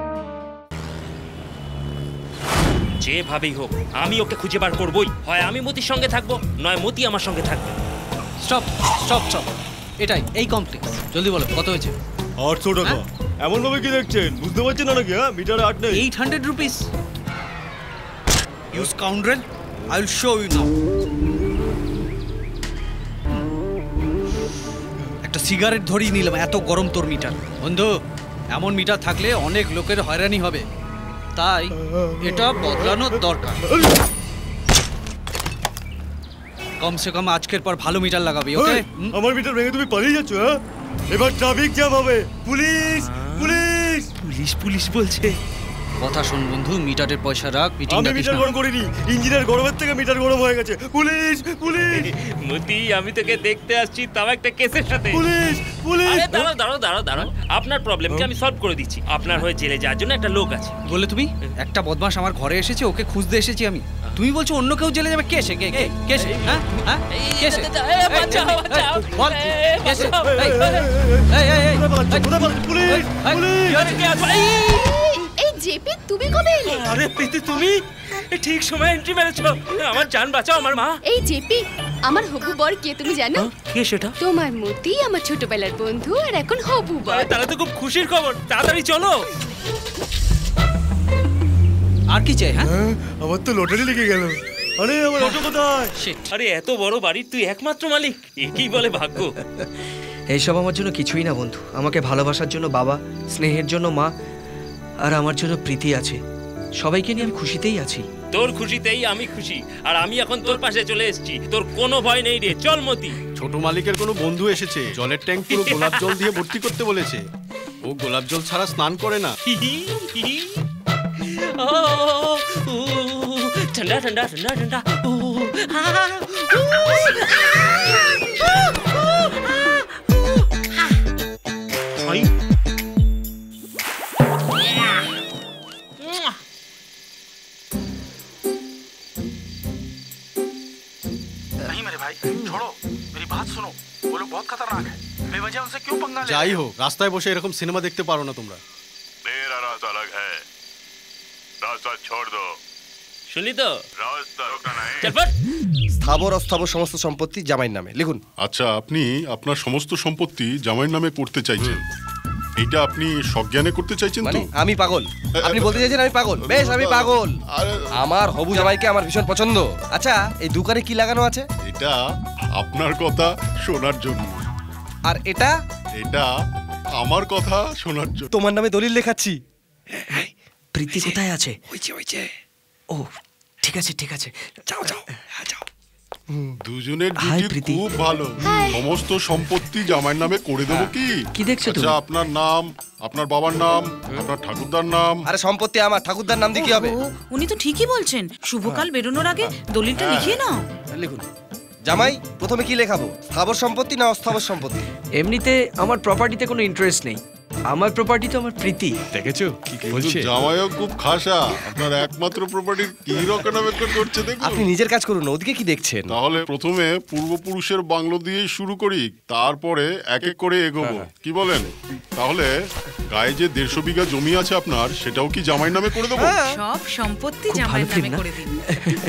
যেভাবেই হোক আমি ওকে খুঁজে বার করবই। হয় আমি মতির সঙ্গে থাকব নয় মতি আমার সঙ্গে থাকবে।
Stop stop stop. এটাই এই কমপ্লেক্স জলদি বলো কত হয়েছে?
আটশো টাকা। এমন ভাবে কি দেখছেন? বুঝতে পারছেন না নাকি হ্যাঁ? মিটারে আট নেই।
Eight hundred rupees you scoundrel I will show you now একটা সিগারেট ধরিয়ে নিলাম এত গরম তোর মিটার। বন্ধু এমন মিটার থাকলে অনেক লোকের হয়রানি হবে। তাই এটা বদলানোর দরকার। কমসে কম আজকের পর ভালো মিটার লাগাবি ওকে?
আমার মিটার ভেঙে তুমি পালিয়ে যাচ্ছ হ্যাঁ? এবার ট্রাফিক জ্যাম হবে। Police police!
পুলিশ পুলিশ বলছে। কথা শোন বন্ধু মিটারের পয়সা রাখ মিটিং
আমি মিটার গরম করিনি ইঞ্জিনের গরমের থেকে মিটার গরম হয়ে গেছে পুলিশ পুলিশ
মতি আমি তোকে দেখতে আসছি তাও একটা কেসের সাথে
পুলিশ পুলিশ
আরে দাঁড়াও দাঁড়াও দাঁড়াও দাঁড়াও আপনার প্রবলেমকে আমি সলভ করে দিচ্ছি আপনার হয়ে জেলে যাওয়ার জন্য একটা লোক আছে
বলে তুমি একটা বদমাস আমার ঘরে এসেছে ওকে খুঁজতে এসেছি আমি তুমি বলছো অন্য কেউ জেলে যাবে কে সে কে কে কে সে হ্যাঁ হ্যাঁ কে সে এই,
বাঁচাও, বাঁচাও।
বল কে সে এই, এই, এই,
পুলিশ
পুলিশ
জেপি তুমি কবে এলে?
আরে প্রীতি তুমি? ঠিক সময় এন্ট্রি মেরেছো। আমার জান বাঁচাও আমার মা।
এই জেপি আমার হবু বর কে তুমি জানো?
কে সেটা?
তোমার মতি আমার ছোটবেলার বন্ধু আর এখন হবু বর।
তাহলে তো খুব খুশির খবর। তাড়াতাড়ি চলো।
আর কি চাই হ্যাঁ?
আমার তো লটারি লেগে গেল। আরে আমার অটো কোথায়?
আরে এত বড় বাড়ির তুই একমাত্র মালিক। একই বলে ভাগ্য?
এইসব আমার জন্য কিছুই না বন্ধু। আমাকে ভালোবাসার জন্য বাবা স্নেহের জন্য মা আর আমার জন্য প্রীতি আছে সবাইকে নিয়ে আমি খুশিতেই আছি
তোর খুশিতেই আমি খুশি আর আমি এখন তোর পাশে চলে এসেছি তোর কোনো ভয় নেই রে চল মতি
ছোট মালিকের কোনো বন্ধু এসেছে জলের ট্যাঙ্ক পুরো গোলাপ জল দিয়ে ভর্তি করতে বলেছে ও গোলাপ জল ছাড়া স্নান করে না
ও, ও, ঠান্ডা ঠান্ডা ঠান্ডা ঠান্ডা
যাই হোক রাস্তায় বসে এরকম সিনেমা দেখতে পারো না তোমরা
मेरा रास्ता अलग है रास्ता छोड़ दो
শুনলি তো
रास्ता रोका नहीं
স্থাবর অস্থাবর সমস্ত সম্পত্তি জামাইয়ের নামে লিখুন
আচ্ছা আপনি আপনার সমস্ত সম্পত্তি জামাইয়ের নামে করতে চাইছেন এটা আপনি সজ্ঞানে করতে চাইছেন
মানে
তো
আমি পাগল আপনি বলতে চাইছেন আমি পাগল বেশ আমি পাগল আমার হবু জামাইকে আমার ভীষণ পছন্দ আচ্ছা এই দোকানে কি লাগানো আছে
এটা আপনার কথা শোনার জন্য
আর এটা
এটা আমার কথা শোনার জন্য।
তোমার নামে দলিল লেখাচ্ছি।
প্রীতি কোথায় আছে?
হইছে হইছে
ও ঠিক আছে ঠিক আছে।
যাও যাও। হ্যাঁ যাও।
দুজনের জুটি খুব ভালো। সমস্ত সম্পত্তি জামাইয়ের নামে করে দেবো কি?
কি দেখছ
আচ্ছা
তুমি?
আপনার নাম আপনার বাবার নাম আপনার ঠাকুরদার নাম।
আরে সম্পত্তি আমার ঠাকুরদার নাম দিয়ে কি হবে?
ও, উনি তো ঠিকই বলছেন। শুভকাল বেরোনোর আগে দলিলটা
হ্যাঁ।
লিখিয়ে নাও।
লিখুন। জামাই, প্রথমে কি লেখাবো? স্থাবর সম্পত্তি না অস্থাবর সম্পত্তি?
এমনিতে আমার প্রপার্টিতে কোনো ইন্টারেস্ট নেই। আমার প্রপার্টি তো আমার প্রীতি।
দেখেছ? কি
কিন্তু জামাইও খুব খাসা। আপনার একমাত্র প্রপার্টির কি রক্ষণাবেক্ষণ করছে দেখুন।
আপনি নিজের কাজ করুন ওদিকে কি দেখছেন?
তাহলে প্রথমে পূর্বপুরুষের বাংলো দিয়ে শুরু করি তারপরে এক এক করে এগোবো।
হ্যাঁ।
কি বলেন? তাহলে গায়ে যে দেড়শো বিঘা জমি আছে আপনার সেটাও কি জামাই নামে করে দেবো?
হ্যাঁ।
সব সম্পত্তি
film
নামে করে দিন।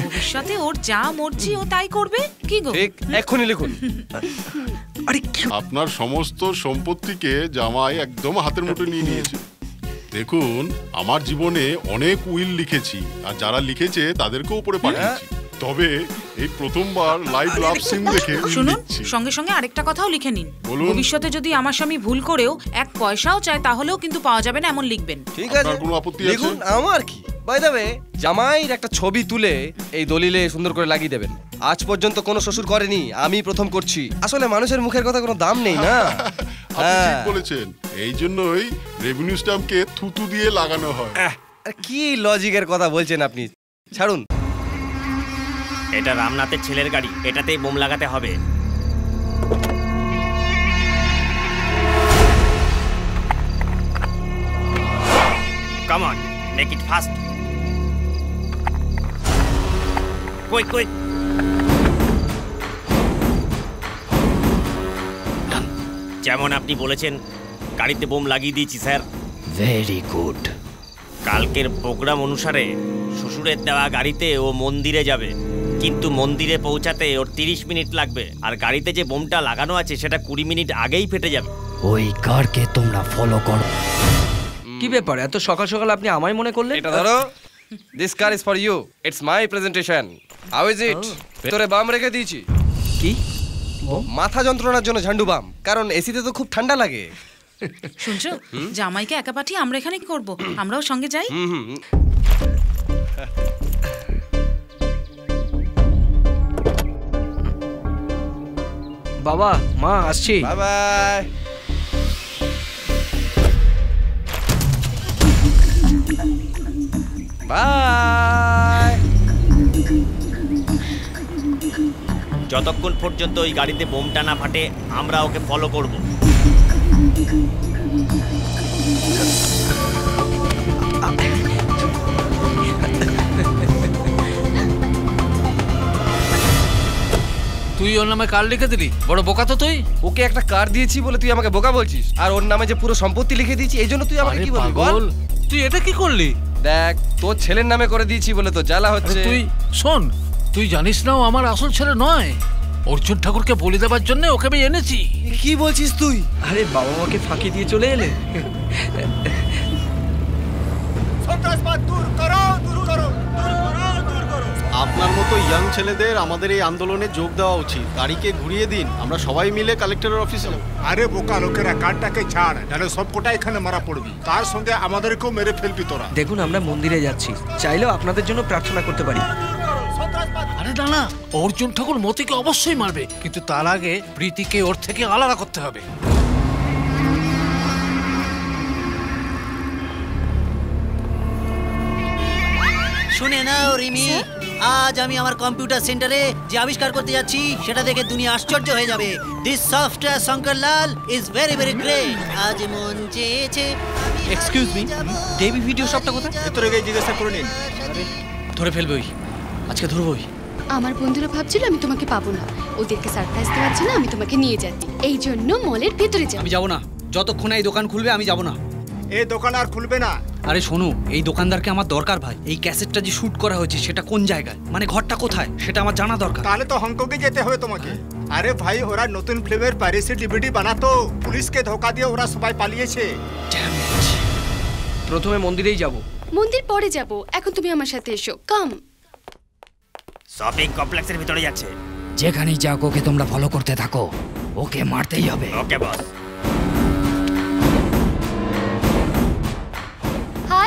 ভবিষ্যতে ওর যা মর্জি ও তাই করবে কি গো?
ঠিক এক্ষুনি লিখুন।
আরে
আপনার সমস্ত সম্পত্তিকে জামাই একদম হাতের মুঠো নিয়ে নিয়েছে। দেখুন আমার জীবনে অনেক উইল লিখেছি আর যারা লিখেছে তাদেরকেও উপরে পাঠিয়েছি। তবে এই প্রথমবার লাইভ লাভ সিন দেখে
শুনুন সঙ্গে সঙ্গে আরেকটা কথাও লিখে নিন।
বলুন।
ভবিষ্যতে যদি আমার স্বামী ভুল করেও এক পয়সাও চায় তাহলেও কিন্তু পাওয়া যাবে না এমন লিখবেন।
ঠিক আছে। লিখুন আমার কি? বাই দ্য জামাইয়ের একটা ছবি তুলে এই দলিলে সুন্দর করে লাগিয়ে দেবেন। আজ পর্যন্ত কোনো শ্বশুর করেনি আমি প্রথম করছি। আসলে মানুষের মুখের কথা কোনো দাম নেই না?
আপনি ঠিক
হ্যাঁ।
বলেছেন। এই জন্যই রেভিনিউ স্ট্যাম্পকে থুতু দিয়ে লাগানো হয়।
আর কি লজিকের কথা বলছেন আপনি? ছাড়ুন।
এটা রামনাথের ছেলের গাড়ি এটাতেই বোম লাগাতে হবে। Come on make it fast quick quick যেমন আপনি বলেছেন গাড়িতে বোম লাগিয়ে দিয়েছি স্যার।
ভেরি গুড
কালকের প্রোগ্রাম অনুসারে শ্বশুরের দেওয়া গাড়িতে ও মন্দিরে যাবে। কিন্তু মন্দিরে পৌঁছাতে ওর তিরিশ মিনিট লাগবে। আর গাড়িতে যে বোমটা লাগানো আছে সেটা কুড়ি মিনিট আগেই ফেটে যাবে।
ওই কারকে তোমরা ফলো করো।
কি ব্যাপার? এত সকাল সকাল আপনি আমায় মনে করলেন?
এটা ধরো। This car is for you it's my presentation how is it ভেতরে বাম রেখে দিয়েছি।
কি?
মাথা যন্ত্রণার জন্য ঝান্ডু বাম। কারণ এসিতে তো খুব ঠান্ডা লাগে।
শুনছো? জামাইকে একা পাঠিয়ে আমরা এখানে কি করব। আমরাও সঙ্গে যাই।
হুম।
বাবা মা আসছি।
যতক্ষণ পর্যন্ত ওই গাড়িতে বোমটা না ফাটে আমরা ওকে ফলো করব।
তুই ওর নামে কার লিখে দিলি? বড় বোকা তো তুই?
ওকে একটা কার দিয়েছি বলে তুই আমাকে বোকা বলছিস। আর ওর নামে যে পুরো সম্পত্তি লিখে দিয়েছি এই জন্য তুই আমাকে কি বলবি? বল।
তুই এটা কি করলি?
দেখ তোর ছেলের নামে করে দিয়েছি বলে তো জ্বালা হচ্ছে।
তুই শোন তুই জানিস না ও আমার আসল ছেলে নয়? অর্জুন ঠাকুরকে বলি দেওয়ার জন্য ওকে আমি এনেছি।
কি বলছিস তুই? আরে বাবা মাকে ফাঁকি দিয়ে চলে এলে।
সন্ত্রাসবাদ দূর করো দূর আপনার মতো ইয়াং ছেলেদের আমাদের এই আন্দোলনে যোগ দেওয়া উচিত। গাড়িকে ঘুরিয়ে দিন। আমরা সবাই মিলে কালেক্টরের অফিসে যাব।
আরে বোকা লোকেরা কারটাকে ছাড়। নাহলে সব কোটা এখানে মারা পড়বি। তার সঙ্গে আমাদেরকেও মেরে ফেলবি তোরা।
দেখুন আমরা মন্দিরে যাচ্ছি। চাইলেও আপনাদের জন্য প্রার্থনা করতে পারি।
আরে অর্জুন ঠাকুর মতিকে অবশ্যই মারবে। কিন্তু তার আগে প্রীতিকে ওর থেকে আলাদা করতে হবে।
শুনে নাও রিমি। আজ আমি আমার কম্পিউটার সেন্টারে যে আবিষ্কার করতে যাচ্ছি সেটা দেখে দুনিয়া আশ্চর্য হয়ে যাবে। This software Shankar Lal is very very great আজ মন চেয়েছে
এক্সকিউজ মি দেবী ভিডিও সবটা কোথায়?
ভেতরে গিয়ে জিজ্ঞাসা করে নিন
ধরে ফেলবে ওই। আজকে ধরবই
আমার বন্ধুরা ভাবছিল আমি তোমাকে পাবো না। ওদেরকে সারপ্রাইজ দেওয়ার জন্য আমি তোমাকে নিয়ে যাচ্ছি। এই জন্য মলের ভেতরে যাও
আমি যাব না। যতক্ষণ এই দোকান খুলবে আমি যাব না।
এই দোকান আর খুলবে না।
আরে শোনো এই দোকানদারকে আমার দরকার ভাই। এই ক্যাসেটটা যে শুট করা হয়েছে সেটা কোন জায়গায়? মানে ঘরটা কোথায়? সেটা আমার জানা দরকার।
তাহলে তো হংকংয়ে যেতে হবে তোমাকে। আরে ভাই ওরা নতুন ফিল্মের প্যারিসে ডিভিডি বানাতো। পুলিশকে ধোকা দিয়ে ওরা সবাই পালিয়েছে।
প্রথমে মন্দিরেই যাব।
মন্দির পরে যাব। এখন তুমি আমার সাথে এসো। কাম
শপিং কমপ্লেক্সের ভিতরে যাচ্ছে।
যেখানেই যাক ওকে তোমরা ফলো করতে থাকো। ওকে মারতেই হবে।
ওকে বস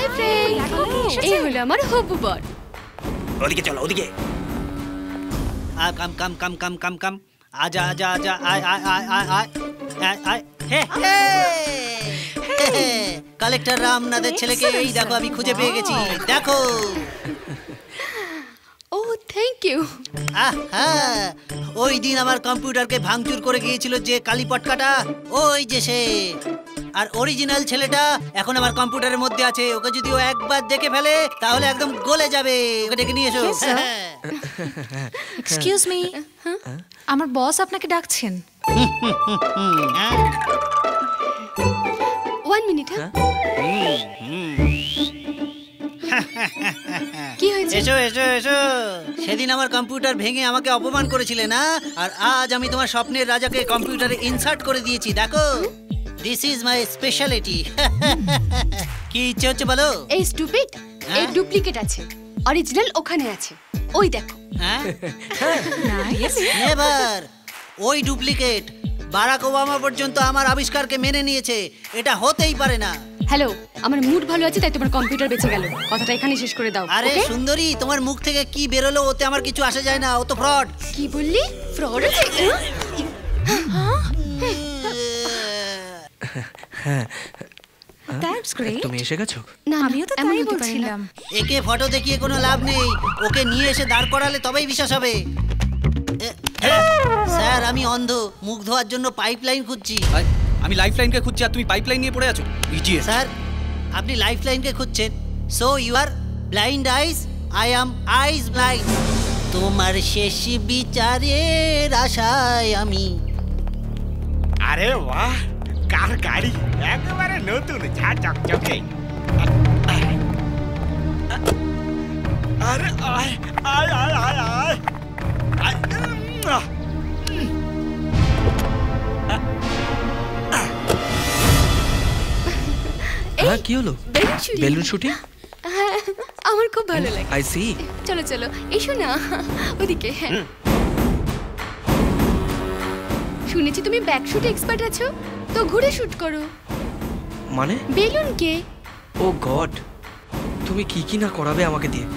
হাই ফ্রেন্ড এই হলো আমার হবু বর।
ওদিকে চলো ওদিকে।
আ কাম কাম কাম কাম কাম কাম। আজা আজা আজা আয় আয় আয় আয় আয় আয় আয়। হে হে। কালেক্টর রামনাথের ছেলেকে এই দেখো আমি খুঁজে পেয়ে গেছি। দেখো।
ও থ্যাংক ইউ
ওই দিন আমার কম্পিউটারকে ভাঙচুর করে গিয়েছিল যে কালী পটকাটা ওই যে সে। আর অরিজিনাল ছেলেটা এখন আমার কম্পিউটারের মধ্যে আছে। ওকে যদি ও একবার দেখে ফেলে তাহলে একদম গলে যাবে। ওকে ডেকে নিয়ে এসো।
এক্সকিউজ মি আমার বস আপনাকে ডাকছেন।
ওয়ান মিনিট কি হয়েছে?
এসো এসো এসো। সেদিন আমার কম্পিউটার ভেঙে আমাকে অপমান করেছিলে না? আর আজ আমি তোমার স্বপ্নের রাজাকে কম্পিউটারে ইনসার্ট করে দিয়েছি দেখো। দিস ইজ মাই স্পেশালিটি কি ইচ্ছে হচ্ছে বলো?
এই স্টুপিড এই ডুপ্লিকেট আছে। অরিজিনাল ওখানে আছে। ওই দেখো।
হ্যাঁ? নেভার ওই ডুপ্লিকেট বারাক ওবামা পর্যন্ত আমার আবিষ্কারকে মেনে নিয়েছে। এটা হতেই পারে না।
হ্যালো আমার মুড ভালো আছে তাই তোমার কম্পিউটার বেঁচে গেল। কথাটা এখানে শেষ করে দাও
আরে সুন্দরী তোমার মুখ থেকে কি বেরোলো ওতে আমার কিছু আসে যায় না ও তো ফ্রড
কি বললি? ফ্রড আছে?
হ্যাঁ?
দ্যাটস গ্রেট
তুমি এসে গেছো?
না
আমিও তো তাই। বলছিলাম।
একে ফটো দেখিয়ে কোনো লাভ নেই। ওকে নিয়ে এসে দাঁড় করালে তবেই বিশ্বাস হবে। স্যার আমি অন্ধ। মুখ ধোয়ার জন্য পাইপলাইন খুঁজছি।
আমি লাইফ লাইনকে খুঁজছি আর তুমি পাইপলাইন নিয়ে পড়ে আছো? ইডিয়েট
স্যার আপনি লাইফ লাইনকে খুঁজছেন। So you are blind eyes I am eyes blind তোমার শেষ বিচারের আশায় আমি।
আরে বাহ! কার গাড়ি? একেবারে নতুন ঝা চকচকে আরে আয় আয় আয় আয় আয়।
হ্যাঁ কি হলো?
Balloon shooting.
Balloon shooting?
হ্যাঁ, আমার খুব ভালো লাগে।
আই সি
চলো চলো এসো না ওদিকে হ্যাঁ। শুনেছি তুমি ব্যাক শুট এক্সপার্ট আছো। তো ঘুরে শুট করো।
মানে?
বেলুন কে?
Oh God. তুমি কি কি না করাবে আমাকে দিয়ে?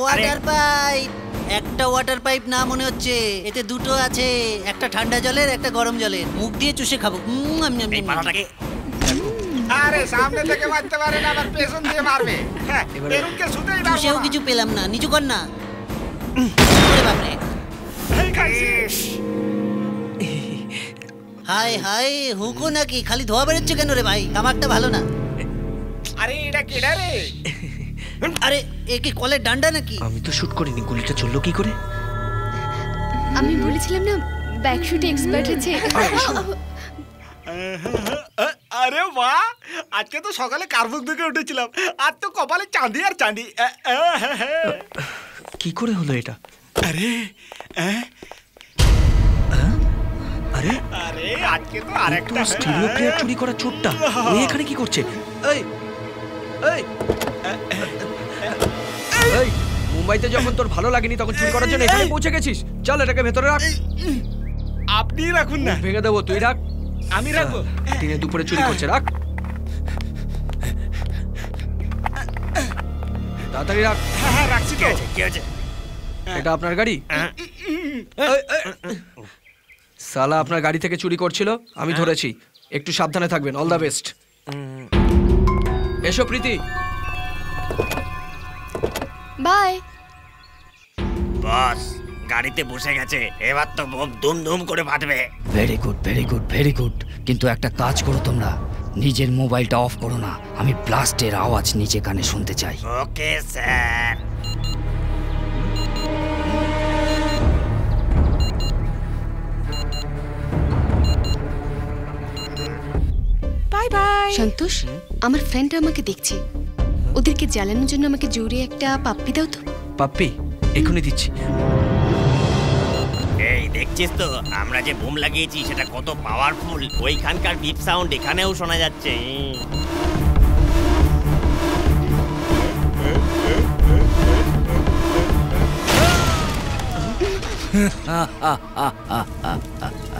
ওয়াটার পাইপ একটা ওয়াটার পাইপ না মনে হচ্ছে। এতে দুটো আছে। একটা ঠান্ডা জলের একটা গরম জলের। মুখ দিয়ে চুষে খাব। এই পাড়াটাকে।
আরে সামনে থেকে মারতে পারে না আবার পেছন দিয়ে মারবে। হ্যাঁ শুতেই দাও
চুষেও কিছু পেলাম না। নিচু কর না। বাপরে। হাই হাই হুকো নাকি? খালি ধোয়া বেরোচ্ছে কেন রে ভাই? তামাকটা ভালো না।
আরে এটা কেডা রে?
আরে এ কি কলের ডান্ডা নাকি?
আমি তো শুট করিনি গুলিটা চলল কি করে?
আমি বলেছিলাম না ব্যাক শুটে এক্সপার্ট আছে
আরে বাহ! আজকে তো সকালে কার্বুক দিকে উঠেছিলাম। আর তো কপালে চাঁদি আর চাঁদি।
কি করে হলো এটা?
আরে
আরে
আরে আজকে তো আর একটা
স্টিরিও প্লেয়ার চুরি করা চোরটা। ওই এখানে কি করছে? এই এই এই মুম্বাইতে যখন তোর ভালো লাগেনি তখন চুরি করার জন্য এখানে পৌঁছে গেছিস। চল এটাকে ভেতরে রাখ।
আপনি রাখুন না।
ভেঙে দেবো তুই রাখ।
আমি রাখব।
দিনে দুপুরে চুরি করছে রাখ। তাড়াতাড়ি রাখ।
হ্যাঁ হ্যাঁ রাখছি তো
কি হয়েছে
এটা আপনার গাড়ি? এই। সালা আপনার গাড়ি থেকে চুরি করছিল আমি ধরেছি। একটু সাবধানে থাকবেন অল দ্য বেস্ট এসো প্রীতি।
বাই।
বস গাড়িতে বসে গেছে এবার তো বোম দুম দুম করে ফাটবে।
Very good very good very good কিন্তু একটা কাজ করো তোমরা নিজের মোবাইলটা অফ করো না আমি ব্লাস্টের আওয়াজ নিচে কানে শুনতে চাই।
Okay sir
bye bye Santosh আমার ফ্রেন্ড আমাকে দেখছে। ওদেরকে জ্বালানোর জন্য আমাকে জোরে একটা পাপ্পি দাও তো।
পাপ্পি? এখনই দিচ্ছি।
এই দেখছিস তো? আমরা যে বোম লাগিয়েছি সেটা কত পাওয়ারফুল ওইখানকার বিপ সাউন্ড এখানেও শোনা যাচ্ছে।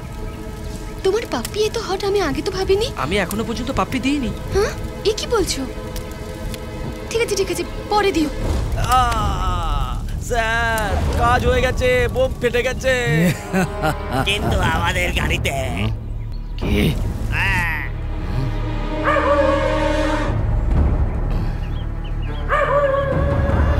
তোমার পাপ্পি এত হট আমি আগে তো ভাবিনি।
আমি এখনও পর্যন্ত পাপ্পি দিইনি।
হ্যাঁ? এ কি বলছো? ঠিক আছে ঠিক আছে পরে দিও।
স্যার কাজ হয়ে গেছে বোম ফেটে গেছে। কিন্তু আমাদের গাড়িতে
কি?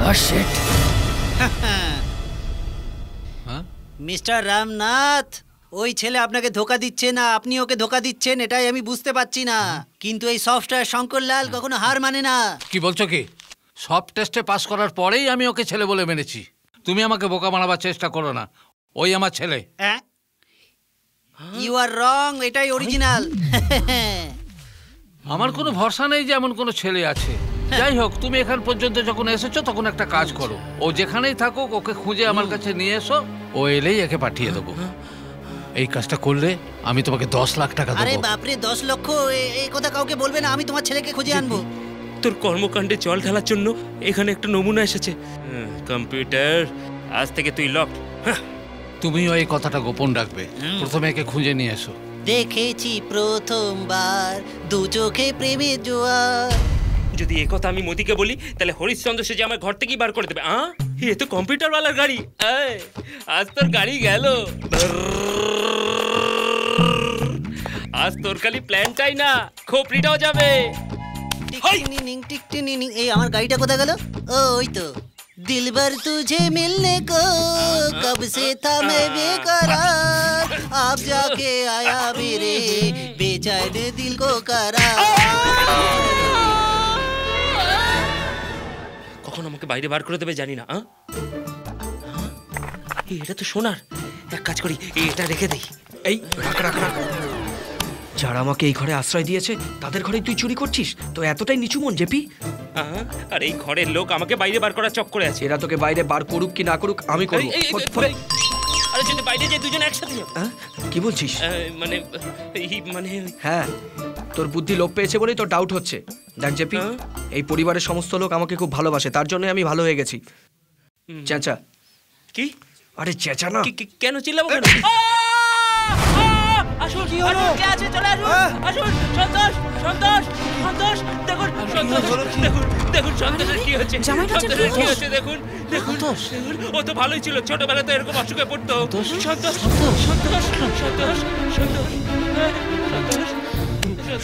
মিস্টার রামনাথ! ওই ছেলে আপনাকে ধোকা দিচ্ছে না আপনি ওকে ধোকা দিচ্ছেন এটাই আমি বুঝতে পারছি না। কিন্তু এই সফটওয়্যার শঙ্করলাল কখনো হার মানে না।
কি বলছো কি? সব টেস্টে পাস করার পরেই আমি ওকে ছেলে বলে মেনেছি। তুমি আমাকে বোকা বানাবার চেষ্টা করো না। ওই আমার ছেলে।
ইউ আর রং এটাই অরিজিনাল
আমার কোনো ভরসা নেই যে এমন কোনো ছেলে আছে। যাই হোক তুমি এখান পর্যন্ত যখন এসেছ তখন একটা কাজ করো। ও যেখানেই থাকুক ওকে খুঁজে আমার কাছে নিয়ে এসো। ও এলেই একে পাঠিয়ে দেবো। এই কাজটা করলে আমি তোমাকে দশ লাখ টাকা
আরে
দেবো।
বাপরে দশ লক্ষ এ- এই কথা কাউকে বলবে না। আমি তোমার ছেলেকে খুঁজে আনব।
তোর কর্মকাণ্ডে জল ঢালার জন্য এখানে একটা নমুনা এসেছে। কম্পিউটার। আজ থেকে তুই লক
তুমিও এই কথাটা গোপন রাখবে। প্রথমে একে খুঁজে নিয়ে এসো।
দেখেছি প্রথমবার দু চোখে প্রেমের জোয়ার।
যদি এ কথা আমি মোদিকে বলি তাহলে হরিশ্চন্দ্র সে যে আমার ঘর থেকেই বার করে দেবে আ এ তো কম্পিউটারওয়ালার গাড়ি এই, আজ তোর গাড়ি গেল আজ তোর খালি প্ল্যানটাই না খোপড়িটাও যাবে
টিকটিনিনিং, টিকটিনিনিং। এই আমার গাড়িটা কোথায় গেল ও ওই তো दिलबर तुझे मिलने को कब से था मैं बेकरार आप जाके आया मेरे बेचैन दिल को करार
কখন আমাকে বাইরে বার করে দেবে জানি না? এটা তো সোনার। এক কাজ করি এটা রেখে দেই।
এই রাখ রাখ রাখ। যারা আমাকে এই ঘরে আশ্রয় দিয়েছে তাদের ঘরে তুই চুরি করছিস? তো এতটাই নিচু মন জেপি।
আর এই ঘরের লোক আমাকে বাইরে বার করার চক্করে আছে।
এরা তোকে বাইরে বার করুক কি না করুক আমি করব।
এই, আরে যদি বাইরে যাই দুজন একসাথে
কি বলছিস?
মানে মানে
হ্যাঁ। তোর বুদ্ধি লোপ পেয়েছে বলেই তোর ডাউট হচ্ছে। দেখ জেপি এই পরিবারের সমস্ত লোক আমাকে খুব ভালোবাসে তার জন্য আমি ভালো হয়ে গেছি। চেঁচা।
কি?
আরে চেঁচা না।
কেন চিল্লাবো কেন? আসুন কি হলো? কে আছে? চলে আসুন। আসুন। সন্তোষ সন্তোষ সন্তোষ দেখুন সন্তোষ দেখুন দেখুন সন্তোষের কি হচ্ছে?
জামাইটা
সন্তোষের কি হচ্ছে? দেখুন দেখুন ও তো ভালোই ছিল ছোটবেলাতে এরকম অসুখে পড়তো। সন্তোষ। সন্তোষ সন্তোষ। হ্যাঁ, সন্তোষ।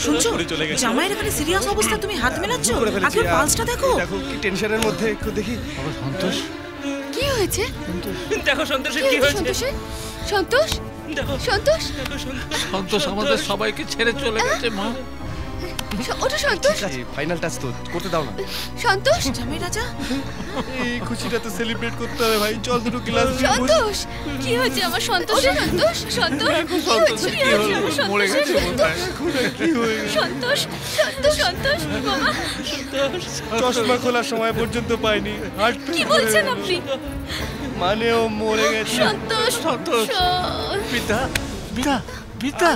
শুনছো? জামাইয়ের এখানে সিরিয়াস অবস্থা তুমি হাত মেলাচ্ছ? আগে পালসটা দেখো।
দেখো কি টেনশনের মধ্যে একটু দেখি।
সন্তোষ।
কি হয়েছে?
দেখো সন্তোষের
কি হয়েছে সন্তোষ? সন্তোষ।
সন্তোষ আমাদের সবাইকে ছেড়ে চলে গেছে মা।
ওটা সন্তোষ?
ফাইনাল টাচ তো করতে দাও না।
সন্তোষ?
জামাই রাজা?
এই খুশিটা তো সেলিব্রেট করতে হবে ভাই চল দুটো ক্লাস
সন্তোষ? কি হয়েছে আমার সন্তোষ? সন্তোষ? কি আমার
মরে গেছে
সন্তোষ? সন্তোষ? সন্তোষ? বাবা।
চশমা খোলার সময় পর্যন্ত পাইনি। হার্ট
কি বলছেন আপনি?
মানে ও মরে গেছে।
সন্তোষ
সন্তোষ।
সন্তোষ।
পিতা পিতা পিতা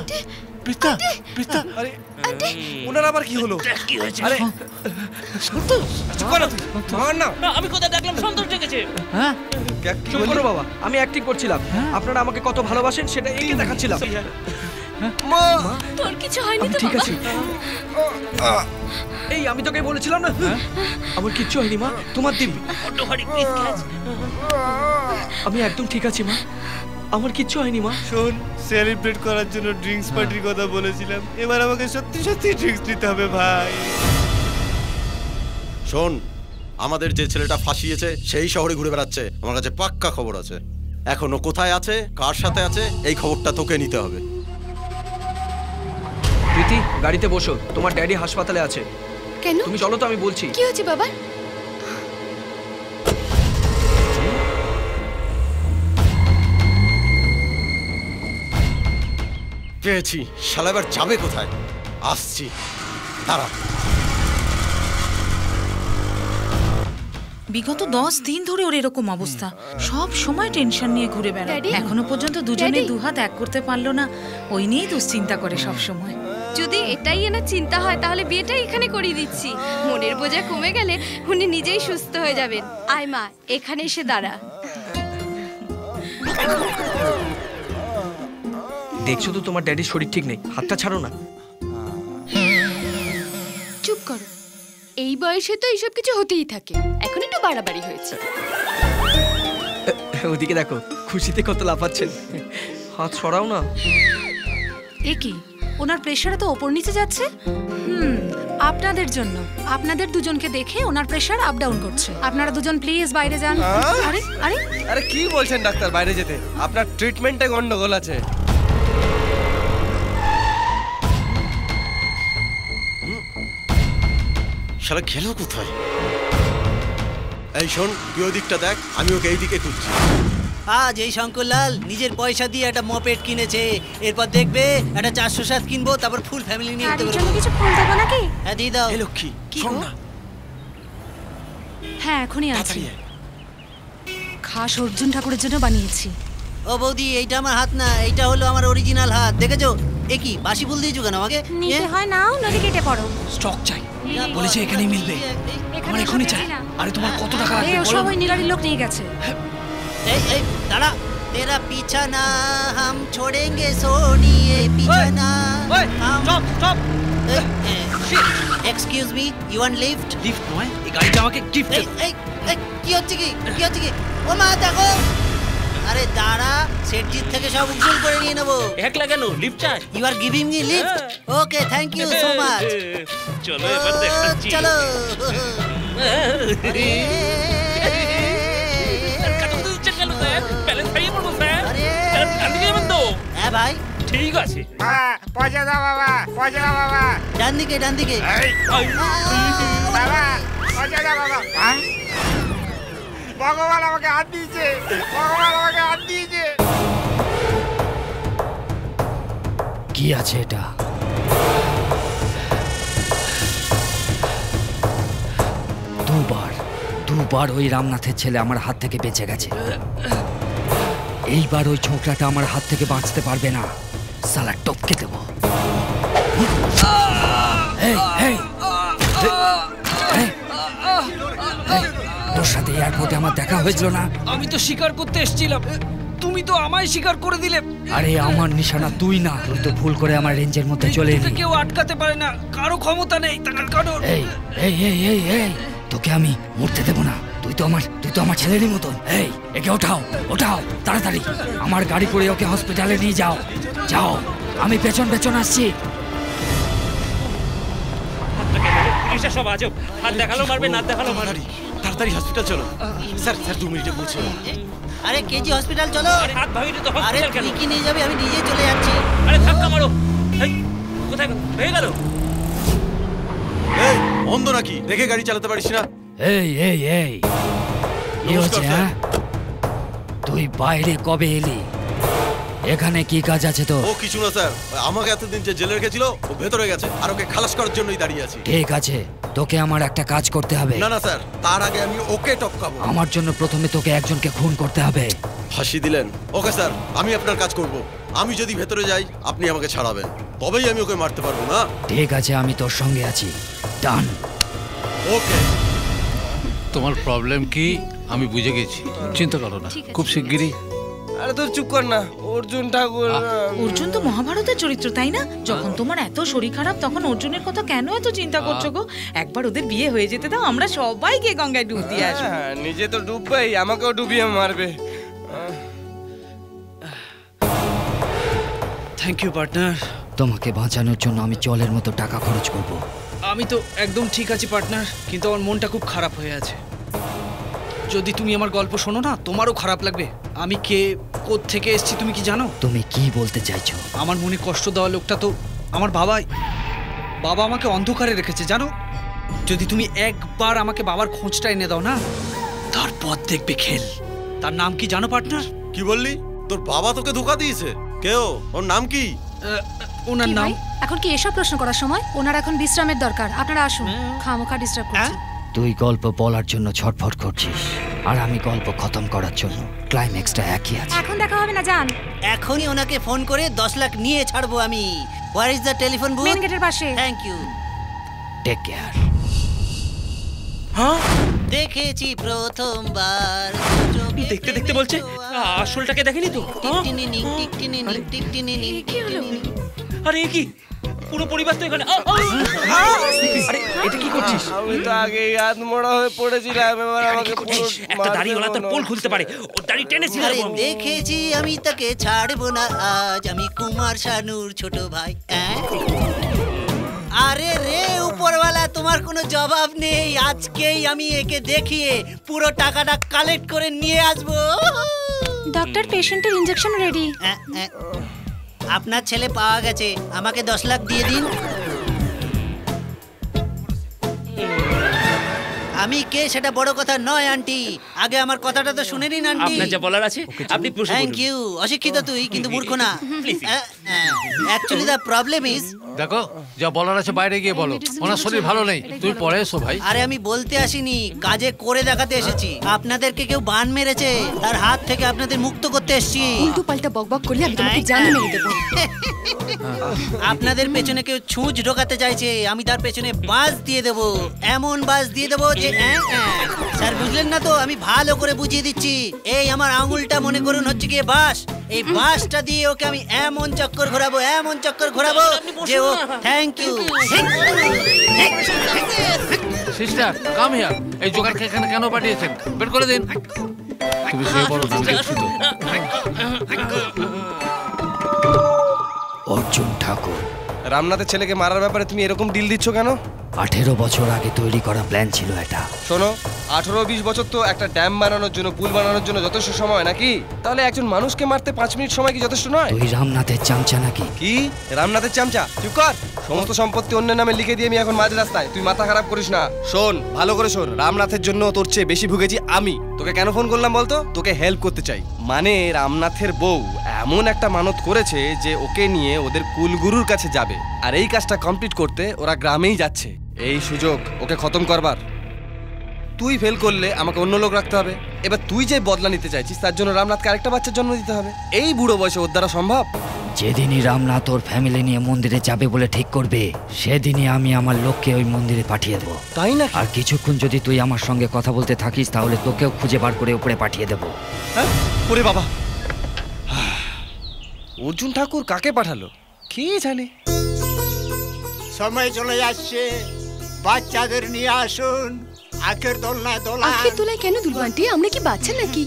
পিতা পিতা। আরে
ওনার আবার কি হলো?
কি হয়েছে?
আরে
সন্তোষ
চুপ করো তুই মার না।
আমি কোথায় দেখলাম? সন্তোষ ডেকেছে।
হ্যাঁ? চুপ করো বাবা আমি অ্যাক্টিং করছিলাম। আপনারা আমাকে কত ভালোবাসেন সেটা এঁকে দেখাচ্ছিলাম।
মা! তোর কিছু হয়নি তো
ঠিক আছি। এই আমি তোকে বলেছিলাম না? আমার কিচ্ছু হয়নি মা। তোমার দিব্যি।
ক্যাচ
আমি একদম ঠিক আছি মা। আমার কিচ্ছু হয়নি মা।
শোন সেলিব্রেট করার জন্য ড্রিঙ্কস পার্টির কথা বলেছিলাম। এবার আমাকে সত্যি সত্যি ড্রিঙ্কস নিতে হবে ভাই।
শোন আমাদের যে ছেলেটা ফাঁসিয়েছে সেই শহরে ঘুরে বেড়াচ্ছে। আমার কাছে পাক্কা খবর আছে। এখনও কোথায় আছে কার সাথে আছে এই খবরটা তোকে নিতে হবে।
প্রীতি গাড়িতে বসো। তোমার ড্যাডি হাসপাতালে আছে।
কেন?
তুমি চলো তো আমি বলছি।
কি হয়েছে বাবা?
পেয়েছি। শালা এবার যাবে কোথায়? আসছি। দাঁড়া।
বিগত দশ দিন ধরে ওর এরকম অবস্থা। সব সময় টেনশন নিয়ে ঘুরে বেড়ায়? এখনও পর্যন্ত দুজনে? দুহাত এক করতে পারল না। ওই নিয়েই দুশ্চিন্তা করে সব সময়।
যদি এটাই এনার চিন্তা হয় তাহলে বিয়েটা এখানে করিয়ে দিচ্ছি। মনের বোঝা কমে গেলে উনি নিজেই সুস্থ হয়ে যাবেন। আয় মা এখানে এসে দাঁড়া।
দেখছ তো তোমার ড্যাডির শরীর ঠিক নেই? হাতটা ছাড়ো না।
চুপ করো। এই বয়সে তো এইসব কিছু হতেই থাকে। এখন একটু বাড়াবাড়ি হয়েছে।
ওদিকে দেখো খুশিতে কত লাফাচ্ছেন। হাত সরাও না।
এ কি? ওনার প্রেশার তো ওপর নিচে যাচ্ছে? হুম আপনাদের জন্য। আপনাদের দুজনকে দেখে ওনার প্রেশার আপ ডাউন করছে। আপনারা দুজন প্লিজ বাইরে যান। আরে আরে।
আরে কি বলছেন ডাক্তার বাইরে যেতে? আপনার ট্রিটমেন্টে গন্ডগোল আছে।
শালা গেল কোথায়? এই শোন তুই ওই দিকটা দেখ আমি ওকে এই দিকে খুঁজছি।
আজ এই শঙ্করলাল নিজের পয়সা দিয়ে একটা মপেট কিনেছে। এরপর দেখবে একটা চারশো সাত কিনবো তারপর ফুল ফ্যামিলি নিয়ে যেতে পারব।
কিছু ফুল দেবো নাকি?
হ্যাঁ দিয়ে দাও।
লক্ষ্মী
শোন না। হ্যাঁ এখনই আছি। খাস অর্জুন ঠাকুরের জন্য বানিয়েছি।
ও বৌদি এইটা আমার হাত না এইটা হলো আমার অরিজিনাল হাত। দেখেছ? এ কি বাসি ফুল দিয়েছ কেন আমাকে?
নিতে হয় নাও নদী কেটে পড়ো।
স্টক চাই। বলেছে এখানেই মিলবে আমার এখনই চাই আরে তোমার কত টাকা
এই
লাগবে
সব
বলো
ওই নিগাড়ির লোক নিয়ে গেছে
এই এই দাঁড়া তেরা पीछा ना हम छोड़ेंगे सोनिए पीछा ना
stop stop
excuse me you want lift
lift নয় এই গাড়িটা আমাকে গিফট
এই এই এই, কি হচ্ছে কি কি হচ্ছে কি ও মা দেখো আরে দাঁড়া সেটজিৎ থেকে সব উসুল করে নিয়ে নেব।
একলা কেন? লিফট চাই।
You are giving me lift okay thank you so much
চলো এবার দেখাচ্ছি।
চলো।
যাবেন তো?
হ্যাঁ ভাই।
ঠিক আছে।
পয়সা দাও বাবা পয়সা দাও বাবা।
ডান দিকে ডান দিকে।
বাবা পয়সা দাও বাবা? ভগবান আমাকে হাত দিয়েছে। ভগবান আমাকে হাত দিয়েছে।
কি আছে এটা? দুবার দুবার ওই রামনাথের ছেলে আমার হাত থেকে বেঁচে গেছে। এইবার ওই ছোকরাটা আমার হাত থেকে বাঁচতে পারবে না। সালা টপকে দেবো। তোর সাথে এয়ারপোর্টে আমার দেখা হয়েছিল না।
আমি তো শিকার করতে এসেছিলাম। তুমি তো আমায় শিকার করে দিলে।
আরে আমার নিশানা তুই না। তুই তো ভুল করে আমার রেঞ্জের মধ্যে চলে এলি।
কেউ আটকাতে পারে না। কারও ক্ষমতা নেই তার কারণ
এই এই এই এই এই তোকে আমি মরতে দেবো না। তুই তো আমার তুই তো আমার ছেলেরই মতন। এই একে ওঠাও ওঠাও তাড়াতাড়ি। আমার গাড়ি করে ওকে হসপিটালে নিয়ে যাও। যাও আমি পেছন পেছন আসছি।
পুলিশটা সব আজব। হাত দেখাল মারবে না দেখাল মারবে।
তাড়াতাড়ি হসপিটাল চলো। স্যার স্যার দু মিনিটে পৌঁছে
আরে কেজি হসপিটাল চলো।
হাত ভাঙিনি তো
আরে
হসপিটাল কেন?
কি নিয়ে যাবে? আমি নিজে চলে যাচ্ছি।
আরে ধাক্কা মারো। এই কোথায় গেল? হয়ে গেল?
এই অন্ধ নাকি? দেখে গাড়ি চালাতে পারিস না।
এই এই এই। হ্যাঁ? তুই বাইরে কবে এলি? এখানে কি কাজ আছে তো
ও কিছু না স্যার। আমাকে এতদিন যে জেলে রেখেছিল ও ভেতরে গেছে। আর ওকে খালাস করার জন্যই দাঁড়িয়ে আছি।
ঠিক আছে। তোকে আমার একটা কাজ করতে হবে।
না না স্যার তার আগে আমি ওকে টপকাবো।
আমার জন্য প্রথমে তোকে একজনকে খুন করতে হবে।
ফাঁসি দিলেন। ওকে স্যার আমি আপনার কাজ করব। আমি যদি ভেতরে যাই আপনি আমাকে ছাড়াবেন। তবেই আমি ওকে মারতে পারব না?
ঠিক আছে আমি তোর সঙ্গে আছি। ডান
ওকে।
তোমার প্রবলেম কি? আমি বুঝে গেছি। চিন্তা করো না। খুব শিগগিরই
আরে তোর চুপ কর না অর্জুন ঠাকুর
অর্জুন তো মহাভারতের চরিত্র তাই না? যখন তোমার এত শরীর খারাপ তখন অর্জুনের কথা কেন এত চিন্তা করছ গো? একবার ওদের বিয়ে হয়ে যেতে দাও আমরা সবাই গিয়ে গঙ্গায় ডুব দিয়ে আসব।
হ্যাঁ, নিজে তো ডুববেই আমাকেও ডুবিয়ে মারবে।
থ্যাংক ইউ পার্টনার
তোমাকে বাঁচানোর জন্য আমি জলের মতো টাকা খরচ করব।
আমি তো একদম ঠিক আছি পার্টনার কিন্তু আমার মনটা খুব খারাপ হয়ে আছে। যদি তুমি আমার গল্প শোনো না তোমারও খারাপ লাগবে। আমি কে থেকে এসেছি তুমি কি জানো?
তুমি কি বলতে চাইছো?
আমার মনে কষ্ট দেওয়া লোকটা তো আমার বাবাই। বাবা আমাকে অন্ধকারে রেখেছে জানো? যদি তুমি একবার আমাকে বাবার খোঁজটা এনে দাও না তারপর দেখবে খেল। তার নাম কি জানো পার্টনার?
কি বললি? তোর বাবা তোকে ধোকা দিয়েছে। কেউ ওর নাম কি?
ওনার নাম?
এখন কি এসব প্রশ্ন করার সময়? ওনার এখন বিশ্রামের দরকার। আপনারা আসুন। খামোখা ডিস্টার্ব করছেন
তুই গল্প বলার জন্য ছটফট করছিস আর আমি গল্প খতম করার জন্য ক্লাইম্যাক্সটা একই আছে।
এখন দেখা হবে না জান।
এখনই ওনাকে ফোন করে দশ লাখ নিয়ে ছাড়বো আমি। Where is the telephone booth
main গেটের পাশে।
থ্যাংক ইউ
টেক কেয়ার হ্যাঁ?
দেখেছি প্রথমবার।
দেখতে দেখতে বলছে? আসলটাকে দেখেনি তো? আরে কি? পুরো পরিবার তো এখানে! আরে এটা কি করছিস?
আমি তো আগে হাত মোড়া হয়ে পড়েছিলাম এবার আমাকে পুরো
একটা দাড়িওয়ালা তোর পোল খুলতে পারে। ওর দাড়ি টেনেছিল
আরে দেখেছি আমি তাকে ছাড়বো না। আজ আমি কুমার শানুর ছোট ভাই? আরে রে উপরওয়ালা তোমার কোনো জবাব নেই। আজকেই আমি একে দেখিয়ে পুরো টাকাটা কালেক্ট করে নিয়ে আসব।
ডক্টর পেশেন্টের ইনজেকশন রেডি
আপনার ছেলে পাওয়া গেছে। আমাকে দশ লাখ দিয়ে দিন। আমি কে সেটা বড় কথা নয় আন্টি। আগে আমার কথাটা তো শুনে নিন আন্টি।
আপনার যা বলার আছে আপনি প্রশ্ন
থ্যাংক ইউ অশিক্ষিত তুই কিন্তু মূর্খ না। অ্যাকচুয়ালি দ্য প্রবলেম ইজ
দেখো যা বলার আছে বাইরে গিয়ে বলো। ওনার শরীর ভালো নেই। তুমি পরে এসো ভাই।
আরে আমি বলতে আসিনি। কাজে করে দেখাতে এসেছি। আপনাদেরকে কেউ বান মেরেছে। তার হাত থেকে আপনাদের মুক্ত করতে এসেছি।
উল্টো পাল্টা বকবক করলে আমি তোমাকে জানি মেরে দেবো।
আপনাদের পেছনে কেউ ছুঁচ ঢোকাতে চাইছে। আমি তার পেছনে বাস দিয়ে দেব। এমন বাস দিয়ে দেবো যে অ্যাঁ, অ্যাঁ। স্যার বুঝলেন না তো? আমি ভালো করে বুঝিয়ে দিচ্ছি। এই আমার আঙুলটা মনে করুন হচ্ছে গিয়ে বাস এই বাসটা দিয়ে ওকে আমি এমন চক্কর ঘোরাবো এমন চক্কর ঘোরাবো যে ও thank you
sister come here এই জোগাড়কে এখানে কেন পাঠিয়েছেন? বের করে দিন। তুমি শুয়ে পড়ো না দেখছি তো।
অর্জুন ঠাকুর
রামনাথের ছেলেকে মারার ব্যাপারে তুমি এরকম ডিল দিচ্ছ কেন?
আঠেরো বছর আগে তৈরি করা প্ল্যান ছিল এটা।
শোনো আঠারো বিশ বছর তো একটা ড্যাম বানানোর জন্য পুল বানানোর জন্য যথেষ্ট সময় নাকি? তাহলে একজন মানুষকে মারতে পাঁচ মিনিট সময় কি যথেষ্ট নয়?
তুই রামনাথের চামচা নাকি?
কি? রামনাথের চামচা? চুপ কর! সমস্ত সম্পত্তি অন্যের নামে লিখে দিয়ে আমি এখন মাঝ রাস্তায়। তুই মাথা খারাপ করিস না। শোন ভালো করে শোন রামনাথের জন্য তোর চেয়ে বেশি ভুগেছি আমি। তোকে কেন ফোন করলাম বলতো? তোকে হেল্প করতে চাই। মানে রামনাথের বউ এমন একটা মানত করেছে যে ওকে নিয়ে ওদের কুলগুরুর কাছে যাবে। আর এই কাজটা কমপ্লিট করতে ওরা গ্রামেই যাচ্ছে। এই সুযোগ ওকে খতম করবার। তুই ফেল করলে আমাকে অন্য লোক রাখতে হবে। এবার তুই যে বদলা নিতে চাইছিস তার জন্য রামনাথকে আরেকটা বাচ্চার জন্ম দিতে হবে। এই বুড়ো বয়সে ওর দ্বারা সম্ভব?
যেদিনই রামনাথ ওর ফ্যামিলি নিয়ে মন্দিরে যাবে বলে ঠিক করবে সেদিনই আমি আমার লোককে ওই মন্দিরে পাঠিয়ে দেবো।
তাই না
আর কিছুক্ষণ যদি তুই আমার সঙ্গে কথা বলতে থাকিস তাহলে তোকেও খুঁজে বার করে উপরে পাঠিয়ে দেবো।
হ্যাঁ? ওরে বাবা। অর্জুন ঠাকুর কাকে পাঠালো? কে জানে?
সময় চলে যাচ্ছে। বাচ্চাদের নিয়ে আসুন। আখের দোলনা। দোলা
আখের তোলায় কেন দুলবো আন্টি আমরা কি বাচ্চা নাকি?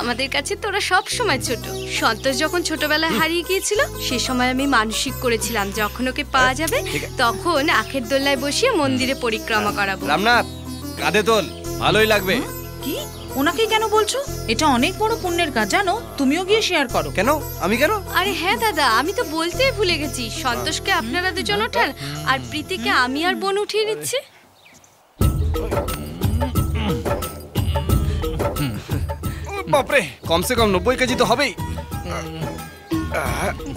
আমাদের কাছে তোরা সব সময় ছোট। সন্তোষ যখন ছোটবেলায় হারিয়ে গিয়েছিল সে সময় আমি মানসিক করেছিলাম। যখন ওকে পাওয়া যাবে তখন আখের দোলায় বসিয়ে মন্দিরে পরিক্রমা করাবো।
রামনাথ কাঁধে দোল। ভালোই লাগবে।
কি? ওনাকে কেন বলছো? এটা অনেক বড় পুণ্যের কাজ জানো? তুমিও গিয়ে শেয়ার করো।
কেন? আমি কেন?
আরে হ্যাঁ দাদা আমি তো বলতেই ভুলে গেছি। সন্তোষকে আপনারা দুজন ওঠান আর প্রীতিকে আমি আর বোন উঠিয়ে নিচ্ছি।
বাপরে কমসে কম নব্বই কেজি তো হবেই।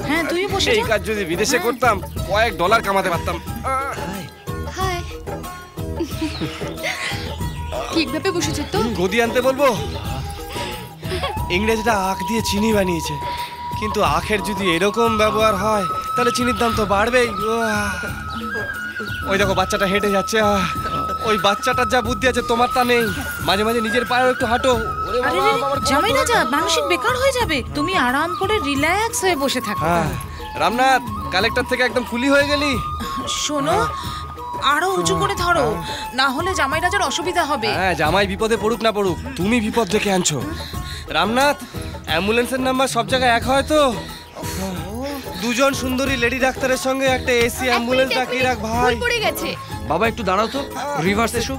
হ্যাঁ তুই বসে
এই কাজ যদি বিদেশে হ্যাঁ। করতাম কয়েক ডলার কামাতে পারতাম।
হাই ঠিকভাবে বসেছো তো?
গদি আনতে বলব? ইংরেজরা আখ দিয়ে চিনি বানিয়েছে। কিন্তু আখের যদি এরকম ব্যবহার হয় তাহলে চিনির দাম তো বাড়বেই। ওই দেখো বাচ্চাটা হেঁটে যাচ্ছে। ওই বাচ্চাটার যা বুদ্ধি আছে তোমার তা নেই। মাঝে মাঝে নিজের পায়েও একটু হাঁটো।
জামাই রাজা
হবে
মানসিক বেকার হয়ে যাবে। তুমি আরাম করে রিল্যাক্স হয়ে বসে থাকো।
হ্যাঁ। রামনাথ কালেক্টর থেকে একদম ফুলি হয়ে গেলি?
শোনো আরও উঁচু করে ধরো। না হলে জামাই রাজার অসুবিধা হবে।
হ্যাঁ জামাই বিপদে পড়ুক না পড়ুক তুমি বিপদ ডেকে আনছো। রামনাথ অ্যাম্বুলেন্সের নাম্বার সব জায়গায় এক হয় তো? দুজন সুন্দরী লেডি ডাক্তারের সঙ্গে একটা এসি অ্যাম্বুলেন্স ডাকিয়ে রাখ ভাই।
পড়ে গেছে।
বাবা একটু দাঁড়াও তো রিভার্স এসো।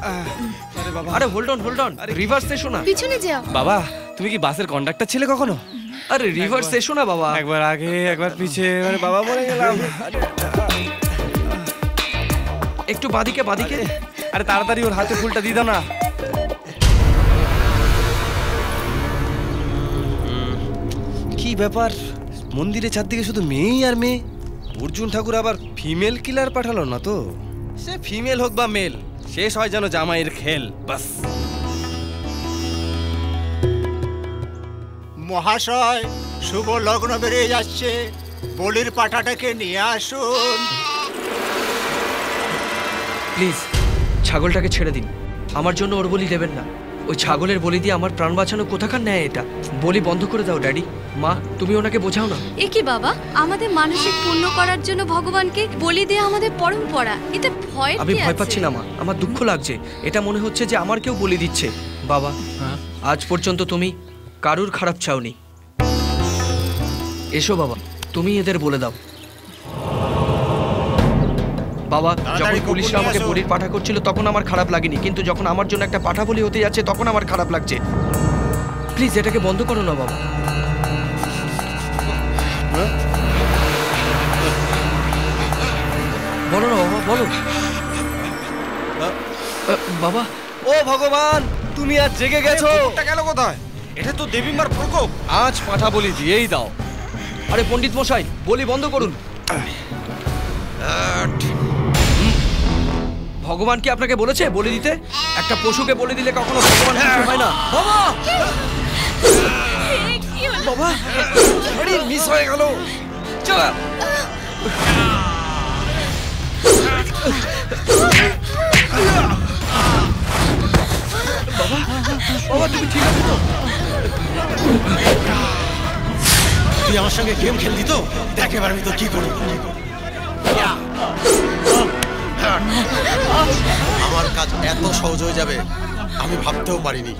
আরে hold on hold on reverse এসো না।
পিছনে যাও।
বাবা তুমি কি বাসের কন্ডাক্টর ছিলে কখনো?
আরে রিভার্স এসো না বাবা।
একবার আগে একবার পিছে মানে বাবা বলে গেলাম।
একটু বাদিকে বাদিকে।
আরে তাড়াতাড়ি ওর হাতে ফুলটা দিয়ে দাও না। কি ব্যাপার? মন্দিরে চারদিকে শুধু মেয়েই আর মেয়ে? অর্জুন ঠাকুর আবার ফিমেল কিলার পাঠালো না তো? সে ফিমেল হোক বা মেল শেষ হয় যেন জামাইয়ের খেল বাস।
মহাশয় শুভ লগ্ন বেরিয়ে যাচ্ছে। বলির পাঠাটাকে নিয়ে আসুন।
প্লিজ ছাগলটাকে ছেড়ে দিন। আমার জন্য ওর বলি দেবেন না। ওই ছাগলের বলি দিয়ে আমার প্রাণ বাঁচানো কোথাকার নেয় এটা? বলি বন্ধ করে দাও ড্যাডি। মা তুমি ওনাকে বোঝাও না।
এ কি বাবা? আমাদের মানসিক পূর্ণ করার জন্য ভগবানকে বলি দেওয়া আমাদের পরম্পরা। এটা ভয়
আমি ভয় পাচ্ছি না মা। আমার দুঃখ লাগছে। এটা মনে হচ্ছে যে আমার কেউ বলি দিচ্ছে। বাবা আজ পর্যন্ত তুমি কারুর খারাপ চাওনি। এসো বাবা তুমি এদের বলে দাও। বাবা যখন পুলিশরা আমাকে বলির পাঠা করছিল তখন আমার খারাপ লাগেনি। কিন্তু যখন আমার জন্য একটা পাঠা বলি হতে যাচ্ছে তখন আমার খারাপ লাগছে। প্লিজ এটাকে বন্ধ করো না বাবা। বলো না বাবা বলো। বাবা।
ও ভগবান তুমি আজ জেগে গেছো।
গেল কোথায়? এটা তো দেবীমার প্রকোপ।
আজ পাঠা বলি দিয়েই দাও।
আরে পণ্ডিত মশাই বলি বন্ধ করুন। ভগবান কি আপনাকে বলেছে বলে দিতে? একটা পশুকে বলে দিলে কখনো ভগবান খুশি হয় না। বাবা! বাবা!
আরে মিস হয়ে গেল। চলা।
বাবা বাবা তুমি ঠিক আছো তো?
তুই আমার সঙ্গে গেম খেললি তো? দেখ এবার আমি তো কি করি। আমার কাজ এত সহজ হয়ে যাবে আমি ভাবতেও পারিনি।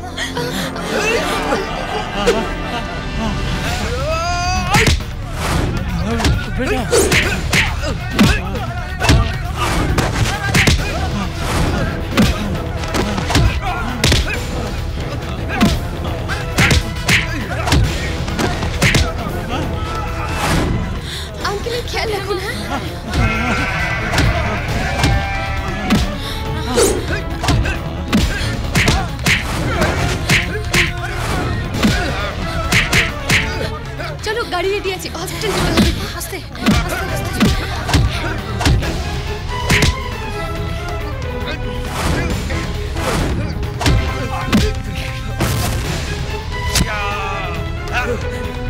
খেয়াল রাখুন হ্যাঁ? চলো গাড়ি রেডি আছে হসপিটাল আসতে আসতে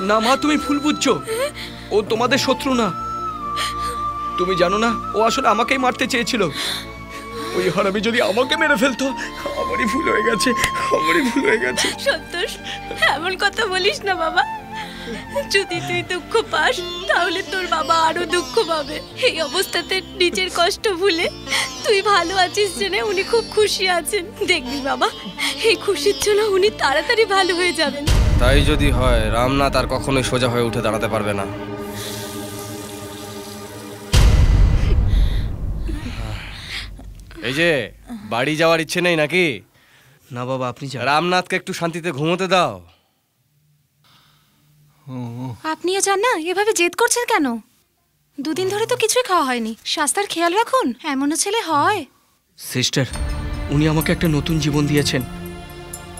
না মা, তুমি ভুল বুঝছ। ও তোমাদের শত্রু না। তুমি জানো না, ও আসলে আমাকেই মারতে চেয়েছিল। ওই হারামি যদি আমাকে মেরে ফেলতো, আমারই ভুল হয়ে গেছে, আমারই ভুল হয়ে গেছে।
সন্তোষ, এমন কথা বলিস না বাবা। যদি তুই দুঃখ পাস, তাহলে তোর বাবা আরও দুঃখ পাবে। এই অবস্থাতে নিজের কষ্ট ভুলে তুই ভালো আছিস জেনে উনি খুব খুশি আছেন। দেখবি বাবা, এই খুশির জন্য উনি তাড়াতাড়ি ভালো হয়ে যাবেন।
তাই যদি হয় রামনাথ আর কখনোই সোজা হয়ে উঠে দাঁড়াতে পারবে না। এই যে বাড়ি যাওয়ার ইচ্ছে নেই নাকি?
না বাবা আপনি
রামনাথকে একটু শান্তিতে ঘুমোতে দাও।
আপনিও যান না? এভাবে জেদ করছেন কেন? দুদিন ধরে তো কিছুই খাওয়া হয়নি। স্বাস্থ্যের খেয়াল রাখুন এমনও ছেলে হয়।
সিস্টার উনি আমাকে একটা নতুন জীবন দিয়েছেন।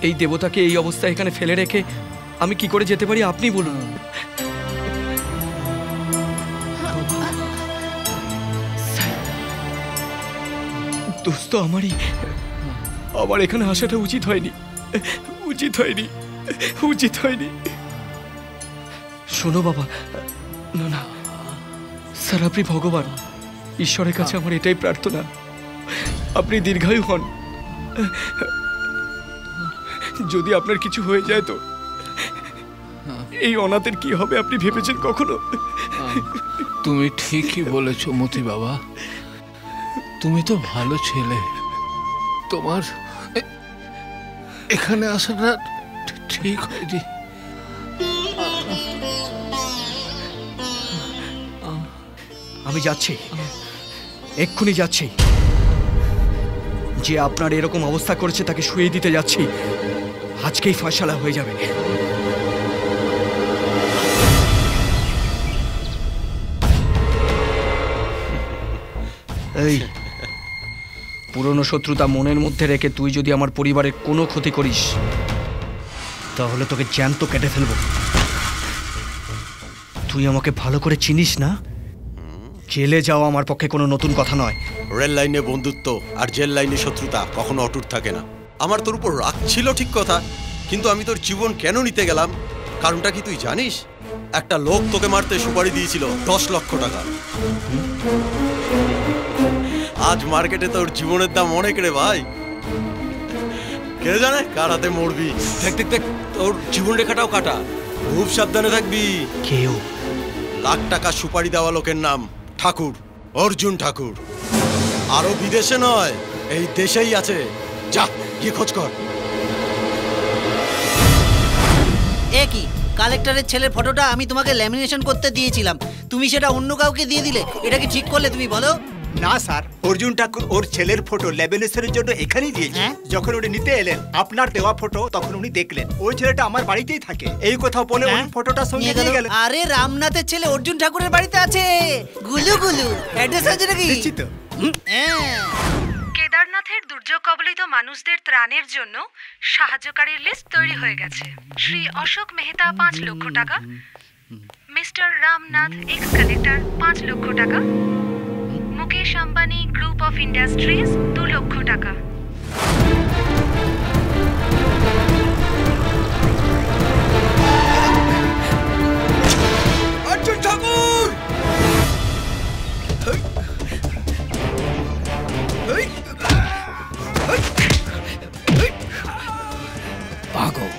এই দেবতাকে এই অবস্থায় এখানে ফেলে রেখে আমি কি করে যেতে পারি আপনি বলুন। দোস্ত আমারই আমার এখানে আসাটা উচিত হয়নি উচিত হয়নি উচিত হয়নি। শোনো বাবা না না স্যার আপনি ভগবান ঈশ্বরের কাছে আমার এটাই প্রার্থনা। আপনি দীর্ঘায়ু হন যদি আপনার কিছু হয়ে যায় তো? এই অনাথের কি হবে আপনি ভেবেছেন কখনো?
তুমি ঠিকই বলেছ মতি বাবা। তুমি তো ভালো ছেলে। তোমার এখানে আসাটা ঠিক হয়নি।
আমি যাচ্ছি। এক্ষুনি যাচ্ছি। যে আপনার এরকম অবস্থা করেছে তাকে শুয়ে দিতে যাচ্ছি। আজকেই ফয়সালা হয়ে যাবে। এই। পুরনো শত্রুতা মনের মধ্যে রেখে তুই যদি আমার পরিবারের কোনো ক্ষতি করিস তাহলে তোকে জ্যান্ত কেটে ফেলব। তুই আমাকে ভালো করে চিনিস না? জেলে যাওয়া আমার পক্ষে কোনো নতুন কথা নয়।
রেল লাইনে বন্ধুত্ব আর জেল লাইনে শত্রুতা কখনো অটুট থাকে না। আমার তোর উপর রাগ ছিল ঠিক কথা কিন্তু আমি তোর জীবন কেন নিতে গেলাম? কারণটা কি তুই জানিস? একটা লোক তোকে মারতে সুপারি দিয়েছিল দশ লক্ষ টাকা। আজ মার্কেটে তোর জীবনের দাম অনেক রে ভাই। কে জানে কার হাতে মরবি? দেখ দেখ দেখ তোর জীবন রেখাটাও কাটা। খুব সাবধানে থাকবি।
কেউ।
লাখ টাকা সুপারি দেওয়া লোকের নাম ঠাকুর অর্জুন ঠাকুর। আরও বিদেশে নয় এই দেশেই আছে। যা। গিয়ে খোঁজ কর।
এ কি? কালেক্টরের ছেলের ফটোটা আমি তোমাকে ল্যামিনেশন করতে দিয়েছিলাম। তুমি সেটা অন্য কাউকে দিয়ে দিলে? এটা কি ঠিক করলে তুমি বলো?
না স্যার। অর্জুন ঠাকুর ওর ছেলের ফটো ল্যামিনেশনের জন্য এখানেই দিয়েছে। যখন উনি নিতে এলেন আপনার দেওয়া ফটো তখন উনি দেখলেন। ওই ছেলেটা আমার বাড়িতেই থাকে। এই কথা বলে উনি ফটোটা সঙ্গে
নিয়ে
নিয়ে
গেল।
গেলেন।
আরে রামনাথের ছেলে অর্জুন ঠাকুরের বাড়িতে আছে। গুলু গুলু। অ্যাড্রেস আছে নাকি?
নিশ্চিত।
হ্যাঁ।
কেদারনাথের দুর্যোগ কবলিত মানুষদের ত্রাণের জন্য সাহায্যকারীর লিস্ট তৈরি হয়ে গেছে। শ্রী অশোক মেহতা, পাঁচ লক্ষ টাকা। মিস্টার রামনাথ এক্স কালেক্টর পাঁচ লক্ষ টাকা। Mukesh Ambani group of industries দু লক্ষ টাকা।
পাগল।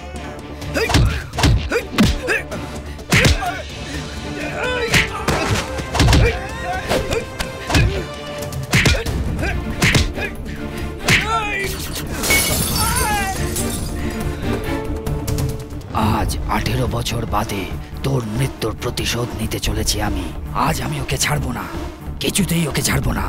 আজ আঠেরো বছর বাদে তোর মৃত্যুর প্রতিশোধ নিতে চলেছি আমি। আজ আমি ওকে ছাড়বো না। কিছুতেই ওকে ছাড়বো না।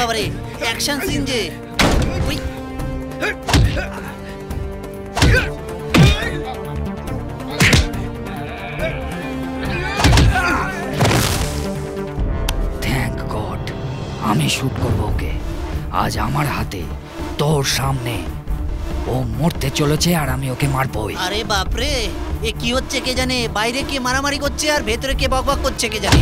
বাবারে অ্যাকশন সিন যে।
থ্যাংক গড আমি শুট করব ওকে। আজ আমার হাতে তোর সামনে ও মরতে চলেছে আর আমি ওকে মারবই।
আরে বাপরে এ কি হচ্ছে কে জানে? বাইরে কে মারামারি করছে আর ভেতরে কে বকবক করছে কে জানে?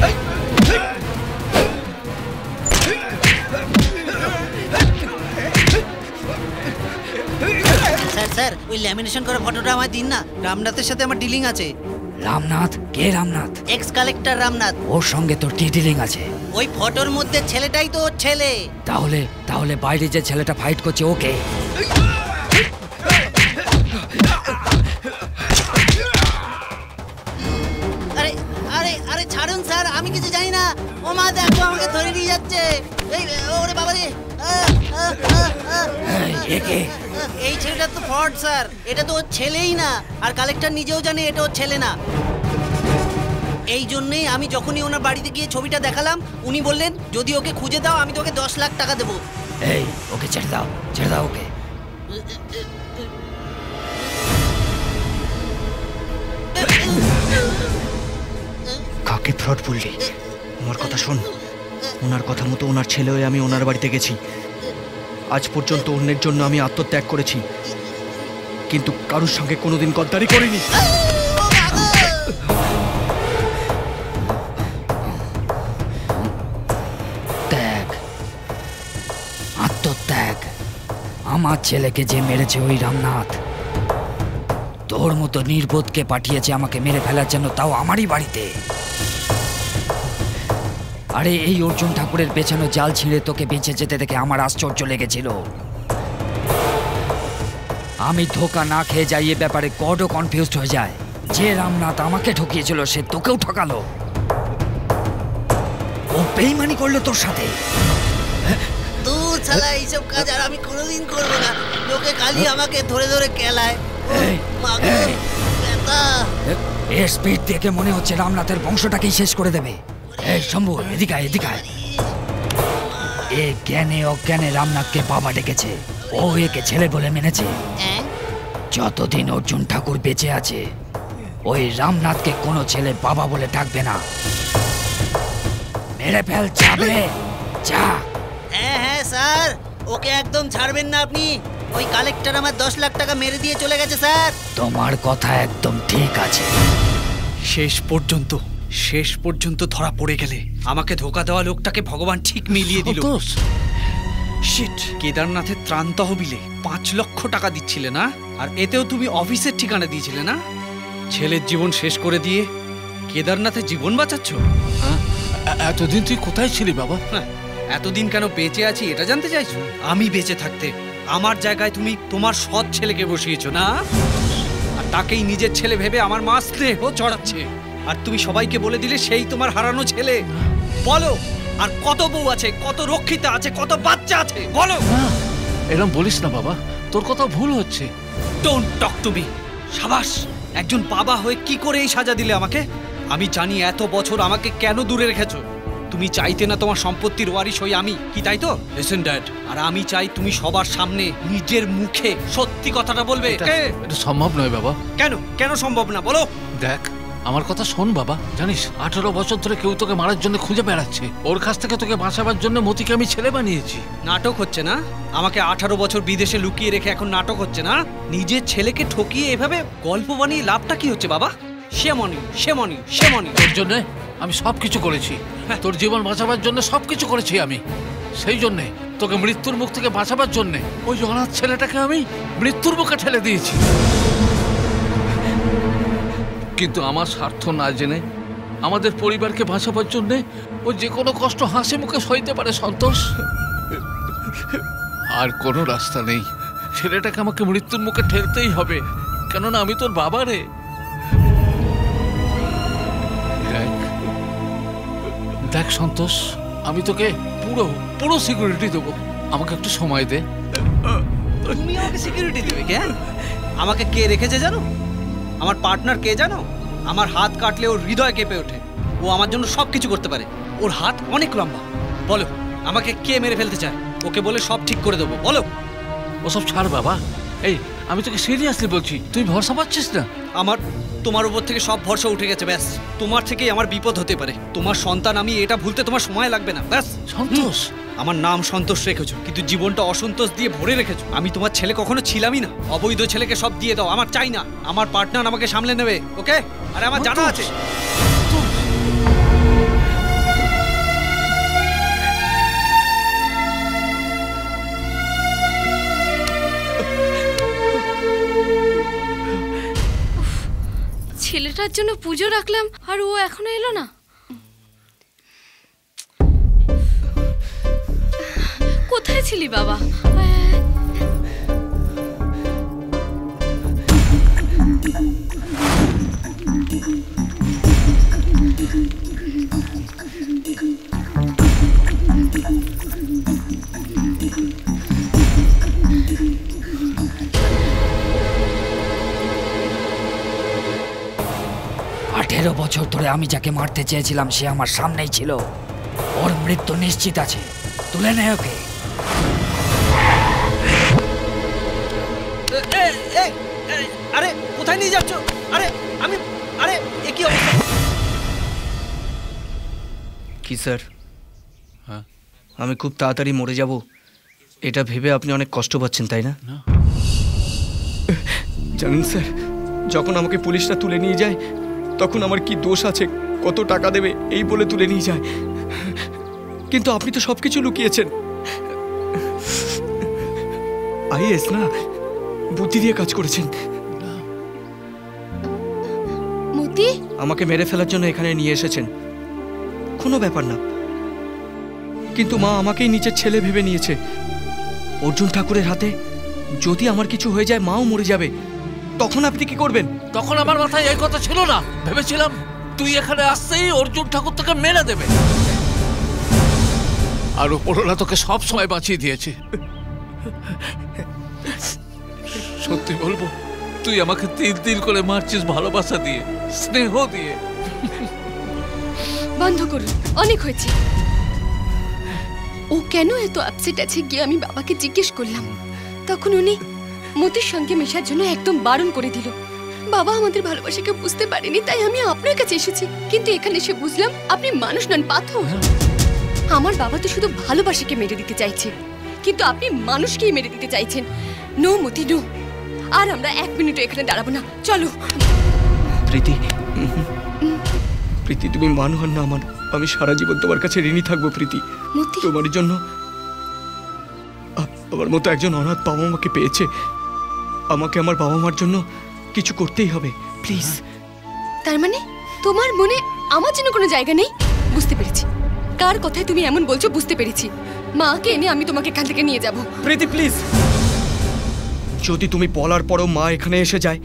স্যার স্যার ওই ল্যামিনেশন করা ফটোটা আমায় দিন না। রামনাথের সাথে আমার ডিলিং আছে।
রামনাথ? কে রামনাথ?
Ex collector Ramnath.
ওর সঙ্গে তোর কি ডিলিং আছে?
ওই ফটোর মধ্যে ছেলেটাই তো ওর ছেলে।
তাহলে তাহলে বাইরে যে ছেলেটা ফাইট করছে ওকে?
এই ছেলেটা তো ফ্রড স্যার। এটা তো ওর ছেলেই না। আর কালেক্টর নিজেও জানে এটা ওর ছেলে না। এই জন্যই আমি যখনই ওনার বাড়িতে গিয়ে ছবিটা দেখালাম উনি বললেন যদি ওকে খুঁজে দাও আমি তোকে দশ লাখ টাকা দেবো।
এই ওকে ছেড়ে দাও ছেড়ে দাও ওকে।
কাকে ফ্রড বললি? আমার কথা শোন। ওনার কথা মতো ওনার ছেলে হয়ে আমি ওনার বাড়িতে গেছি। আজ পর্যন্ত অন্যের জন্য আমি আত্মত্যাগ করেছি। কিন্তু কারোর সঙ্গে কোনোদিন গদ্দারি করিনি।
ত্যাগ। আত্মত্যাগ। আমার ছেলেকে যে মেরেছে ওই রামনাথ। তোর মতো নির্বোধকে পাঠিয়েছে আমাকে মেরে ফেলার জন্য তাও আমারই বাড়িতে। আরে এই অর্জুন ঠাকুরের পেছানো জাল ছিঁড়ে তোকে বেঁচে যেতে দেখে আমার আশ্চর্য লেগেছিল। আমি ধোকা না খেয়ে যাই এ ব্যাপারে গডও কনফিউজড হয়ে যায়। যে রামনাথ আমাকে ঠকিয়েছিল সে তোকেও ঠকালো। ও বেইমানি করল তোর সাথে।
দূর ছালা এইসব কাজ আর আমি কোনোদিন করব না। লোকে খালি আমাকে ধরে ধরে কেলায়।
এর স্পিড দেখে মনে হচ্ছে রামনাথের বংশটাকেই শেষ করে দেবে। এই শম্ভু এদিকে আয়, এদিকে আয়। এ জ্ঞানে অজ্ঞানে রামনাথকে বাবা ডেকেছে। ও একে ছেলে বলে মেনেছে। যতদিন অর্জুন ঠাকুর বেঁচে আছে ওই রামনাথকে কোনো ছেলে বাবা বলে ডাকবে না। মেরে ফেল যাবে। যা।
হ্যাঁ হ্যাঁ স্যার। ওকে একদম ছাড়বেন না আপনি। ওই কালেক্টর আমার দশ লাখ টাকা মেরে দিয়ে চলে গেছে স্যার।
তোমার কথা একদম ঠিক আছে।
শেষ পর্যন্ত। শেষ পর্যন্ত ধরা পড়ে গেলে আমাকে ধোকা দেওয়া লোকটাকে ভগবান ঠিক মিলিয়ে দিল। শিট কেদারনাথের ত্রাণ তহবিলে পাঁচ লক্ষ টাকা দিচ্ছিলে না? আর এতেও তুমি অফিসের ঠিকানা দিয়েছিলে না? ছেলের জীবন শেষ করে দিয়ে কেদারনাথের জীবন বাঁচাচ্ছ?
এতদিন তুই কোথায় ছিলি বাবা?
হ্যাঁ, এতদিন কেন বেঁচে আছি এটা জানতে চাইছো? আমি বেঁচে থাকতে আমার জায়গায় তুমি তোমার সৎ ছেলেকে বসিয়েছো না? আর তাকেই নিজের ছেলে ভেবে আমার মা স্নেহ চড়াচ্ছে। আর তুমি সবাইকে বলে দিলে সেই তোমার হারানো ছেলে। বলো আর কত বউ আছে কত রক্ষিতা আছে কত বাচ্চা আছে বলো।
এরকম বলিস না বাবা তোর কথা ভুল হচ্ছে।
ডোন্ট টক টু মি সাবাস একজন বাবা হয়ে কি করে এই সাজা দিলে আমাকে? আমি জানি এত বছর আমাকে কেন দূরে রেখেছো। তুমি চাইতে না তোমার সম্পত্তির ওয়ারিশ হই আমি কি তাই তো? লিসেন ড্যাড আর আমি চাই তুমি সবার সামনে নিজের মুখে সত্যি কথাটা বলবে।
এটা সম্ভব নয় বাবা।
কেন? কেন সম্ভব না? বলো।
দেখ আমার কথা শোন বাবা। জানিস আঠারো বছর ধরে কেউ তোকে মারার জন্য খুঁজে বেড়াচ্ছে। ওর কাছ থেকে তোকে বাঁচাবার জন্য মতিকে আমি ছেলে বানিয়েছি।
নাটক হচ্ছে না? আমাকে আঠারো বছর বিদেশে লুকিয়ে রেখে এখন নাটক হচ্ছে না? নিজের ছেলেকে ঠকিয়ে এভাবে গল্প বানিয়ে লাভটা কি হচ্ছে বাবা? সেমনি সেমনি সেমনি
তোর জন্য আমি সব কিছু করেছি তোর জীবন বাঁচাবার জন্য সব কিছু করেছি আমি। সেই জন্যে তোকে মৃত্যুর মুখ থেকে বাঁচাবার জন্যে ওই অনাথ ছেলেটাকে আমি মৃত্যুর মুখে ঠেলে দিয়েছি। কিন্তু আমার স্বার্থ না জেনে, আমাদের পরিবারকে বাঁচাবার জন্যে ও যে কোনো কষ্ট হাসি মুখে সইতে পারে, সন্তোষ। আর কোনো রাস্তা নেই। ছেলেটাকে আমাকে মৃত্যুর মুখে ঠেলতেই হবে। কেননা আমি তোর বাবা রে। দেখ সন্তোষ, আমি তোকে পুরো পুরো সিকিউরিটি দেবো। আমাকে একটু সময় দে।
তুমি আমাকে সিকিউরিটি দেবে, কে? আমাকে কে রেখেছে জানো? আমার পার্টনার কে জানো? আমার হাত কাটলে ওর হৃদয় কেঁপে ওঠে। ও আমার জন্য সব কিছু করতে পারে। ওর হাত অনেক লম্বা। বলো আমাকে কে মেরে ফেলতে চায়? ওকে বলে সব ঠিক করে দেবো। বলো।
ওসব ছাড় বাবা। এই আমি তোকে সিরিয়াসলি বলছি তুই ভরসা পাচ্ছিস না?
আমার তোমার উপর থেকে সব ভরসা উঠে গেছে ব্যাস। তোমার থেকেই আমার বিপদ হতে পারে। তোমার সন্তান আমি এটা ভুলতে তোমার সময় লাগবে না ব্যাস।
সন্তোষ।
আমার নাম সন্তোষ রেখেছো কিন্তু জীবনটা অসন্তোষ দিয়ে ভরে রেখেছো। আমি তোমার ছেলে কখনো ছিলামই না। অবৈধ ছেলেকে সব দিয়ে দাও আমার চাই না। আমার পার্টনার আমাকে সামলে নেবে ওকে? আরে আমার জানা আছে।
ছেলেটার জন্য পুজো রাখলাম আর ও এখনও এলো না। কোথায় ছিলি বাবা?
আঠেরো বছর ধরে আমি যাকে মারতে চেয়েছিলাম, সে আমার সামনেই ছিল। ওর মৃত্যু নিশ্চিত আছে। তুলে নেয় ওকে।
স্যার। আমি খুব তাড়াতাড়ি মরে যাব। এটা ভেবে আপনি অনেক কষ্ট পাচ্ছেন তাই না? জানেন স্যার যখন আমাকে পুলিশরা তুলে নিয়ে যায় তখন আমার কি দোষ আছে? কত টাকা দেবে এই বলে তুলে নিয়ে যায়। কিন্তু আপনি তো সব কিছু লুকিয়েছেন। আইএস না বুদ্ধি দিয়ে কাজ করেছেন।
মতি?
আমাকে মেরে ফেলার জন্য এখানে নিয়ে এসেছেন। কোনো ব্যাপার না। কিন্তু মা আমাকেই নিজের ছেলে ভেবে নিয়েছে। অর্জুন ঠাকুরের হাতে যদি আমার কিছু হয়ে যায়, মাও মরে যাবে। তখন আপনি কি করবেন?
তখন আমার মাথায় এই কথা ছিল না। ভেবেছিলাম তুই এখানে আসতেই অর্জুন ঠাকুর তোকে মেরে দেবে। আর ওপরওয়ালা তোকে সব সময় বাঁচিয়ে দিয়েছে। সত্যি বলব, তুই আমাকে তিল তিল করে মারছিস ভালোবাসা দিয়ে, স্নেহ দিয়ে।
বন্ধ করুন, অনেক হয়েছে। ও কেন এত আপসেট আছে গিয়ে আমি বাবাকে জিজ্ঞেস করলাম। তখন উনি মতির সঙ্গে মেশার জন্য একদম বারণ করে দিল। বাবা আমাদের ভালোবাসাকে বুঝতে পারেনি, তাই আমি আপনার কাছে এসেছি। কিন্তু এখানে এসে বুঝলাম আপনি মানুষ নন, পাথর। আমার বাবা তো শুধু ভালোবাসাকে মেরে দিতে চাইছে। কিন্তু আপনি মানুষকেই মেরে দিতে চাইছেন। নো মতি, নো। আর আমরা এক মিনিট এখানে দাঁড়াবো না। চলো।
প্রীতি প্রীতি তুমি মান হন না আমার। আমি সারা জীবন তোমার কাছে ঋণী থাকব প্রীতি। তোমার জন্য আমার মতো একজন অনাথ বাবা মাকে পেয়েছে। আমাকে আমার বাবা মার জন্য কিছু করতেই হবে প্লিজ।
তার মানে তোমার মনে আমার জন্য কোনো জায়গা নেই? বুঝতে পেরেছি। কার কথায় তুমি এমন বলছো বুঝতে পেরেছি। মাকে এনে আমি তোমাকে এখান থেকে নিয়ে যাব।
প্রীতি প্লিজ। যদি তুমি বলার পরও মা এখানে এসে যায়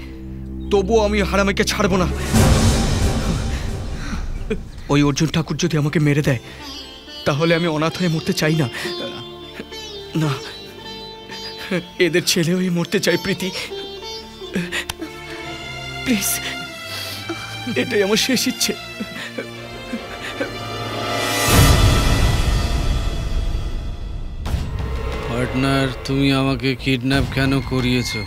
তবুও আমি হারামিকে ছাড়বো না। ওই অর্জুন ঠাকুর যদি আমাকে মেরে দেয়, তাহলে আমি অনাথ হয়ে মরতে চাই না। না, এদের ছেলে হয়ে মরতে চাই, প্রীতি। প্লিজ, এটাই আমার শেষ ইচ্ছে।
পার্টনার, তুমি আমাকে কিডন্যাপ কেন করিয়েছো?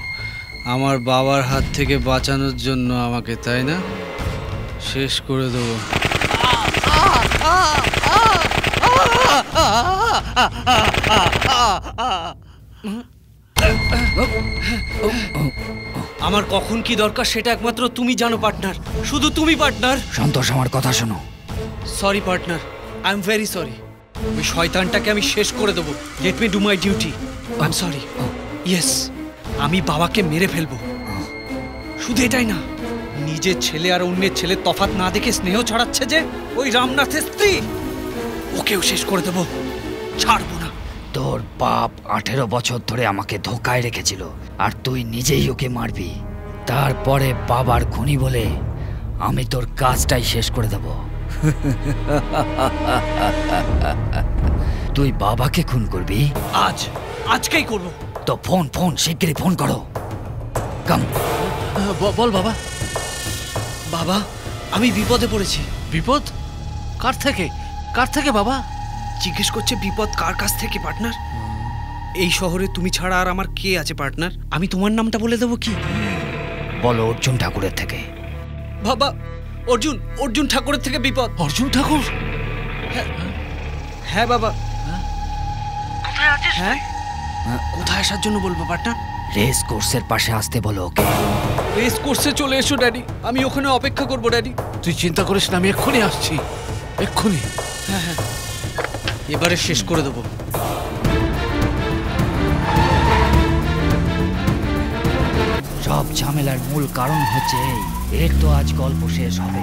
আমার বাবার হাত থেকে বাঁচানোর জন্য আমাকে, তাই না? শেষ করে দেবো। আমার কখন কি দরকার সেটা একমাত্র তুমি জানো পার্টনার। শুধু তুমি পার্টনার।
সন্তোষ আমার কথা শোনো।
Sorry partner. I am very sorry ওই শয়তানটাকে আমি শেষ করে দেবো। Let me do my duty I am sorry yes আমি বাবাকে মেরে ফেলব। শুধু এটাই না নিজের ছেলে আর অন্যের ছেলে তফাৎ না দেখে স্নেহ ছড়াচ্ছে যে ওই রামনাথের স্ত্রী। ওকেও শেষ করে দেবো। ছাড়বো না।
তোর বাপ আঠেরো বছর ধরে আমাকে ধোকায় রেখেছিল আর তুই নিজেই ওকে মারবি। তারপরে বাবার খুনি বলে আমি তোর কাজটাই শেষ করে দেব। তুই বাবাকে খুন করবি?
আজ আজকেই করব।
তো ফোন ফোন শিগগিরই ফোন করো। কাম।
বল বাবা।
বাবা আমি বিপদে পড়েছি।
বিপদ? কার থেকে? কার থেকে বাবা?
জিজ্ঞেস করছে বিপদ কার কাছ থেকে পার্টনার? এই শহরে তুমি ছাড়া আর আমার কে আছে পার্টনার? আমি তোমার নামটা বলে দেবো কি?
বলো অর্জুন ঠাকুরের থেকে।
বাবা অর্জুন অর্জুন ঠাকুরের থেকে বিপদ।
অর্জুন ঠাকুর?
হ্যাঁ বাবা।
কোথায় আছিস
হ্যাঁ? কোথায় আসার জন্য বলব পার্টনার?
রেস কোর্সের পাশে আসতে বলো ওকে।
রেস কোর্সে চলে এসো ড্যাডি আমি ওখানে অপেক্ষা করব ড্যাডি
তুই চিন্তা করিস না আমি এক্ষুনি আসছি। এক্ষুনি।
হ্যাঁ হ্যাঁ। এবারে শেষ করে দেবো।
সব ঝামেলার মূল কারণ হচ্ছে এই। এর তো আজ গল্প শেষ হবে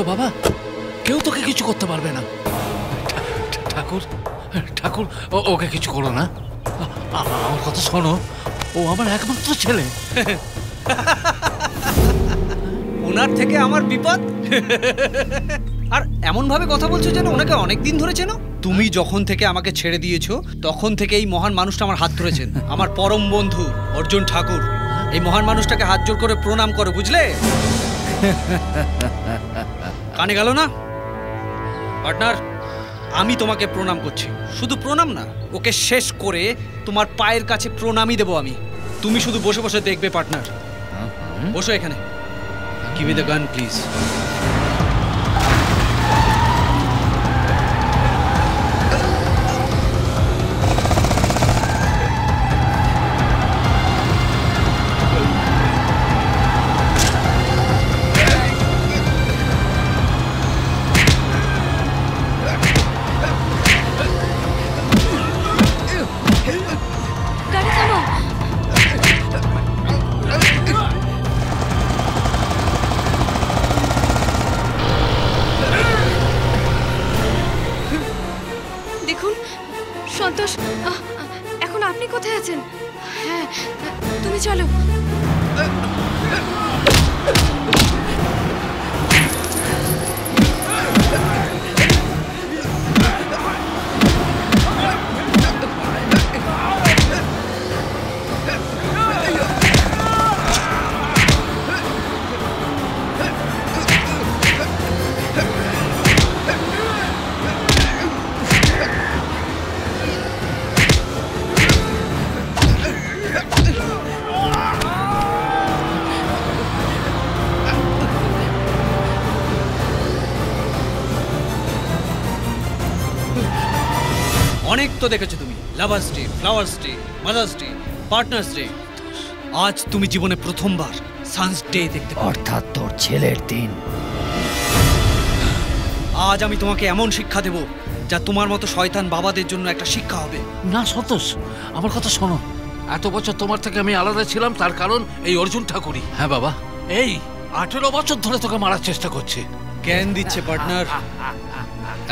তো বাবা? কেউ তোকে কিছু করতে পারবে না। ঠাকুর ঠাকুর ওকে কিছু করো না। আমার কথা শোনো। ও আমার একমাত্র ছেলে।
ওনার থেকে আমার বিপদ? আর এমন ভাবে কথা বলছো যেন ওনাকে অনেক দিন ধরে চেনো? তুমি যখন থেকে আমাকে ছেড়ে দিয়েছ, তখন থেকে এই মহান মানুষটা আমার হাত ধরেছেন। আমার পরম বন্ধু, অর্জুন ঠাকুর। এই মহান মানুষটাকে হাত জোর করে প্রণাম করো, বুঝলে? কানে গেল না? পার্টনার আমি তোমাকে প্রণাম করছি। শুধু প্রণাম না ওকে শেষ করে তোমার পায়ের কাছে প্রণামই দেবো আমি। তুমি শুধু বসে বসে দেখবে পার্টনার। বসো এখানে।
Give me the gun
please তো দেখেছ তুমি? Lovers day flowers day mothers day partners day আজ তুমি জীবনে প্রথমবার সানস ডে দেখতে
অর্থাৎ তোর ছেলের দিন।
আজ আমি তোমাকে এমন শিক্ষা দেব যা তোমার মতো শয়তান বাবাদের জন্য একটা শিক্ষা হবে।
না সন্তোষ আমার কথা শোনো। এত বছর তোমার থেকে আমি আলাদা ছিলাম তার কারণ এই অর্জুন ঠাকুরই। হ্যাঁ বাবা। এই আঠেরো বছর ধরে তোকে মারার চেষ্টা করছে।
জ্ঞান দিচ্ছে পার্টনার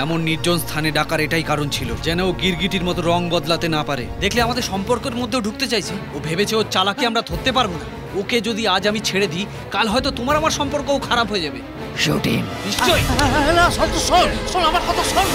এমন নির্জন স্থানে ডাকার এটাই কারণ ছিল যেন ও গিরগিটির মতো রং বদলাতে না পারে। দেখলে আমাদের সম্পর্কের মধ্যেও ঢুকতে চাইছে। ও ভেবেছে ওর চালাকে আমরা ধরতে পারব না। ওকে যদি আজ আমি ছেড়ে দিই কাল হয়তো তোমার আমার সম্পর্কও খারাপ হয়ে যাবে।
শুটিং।
নিশ্চয়ই।
শোন শোন আমার কথা শোন।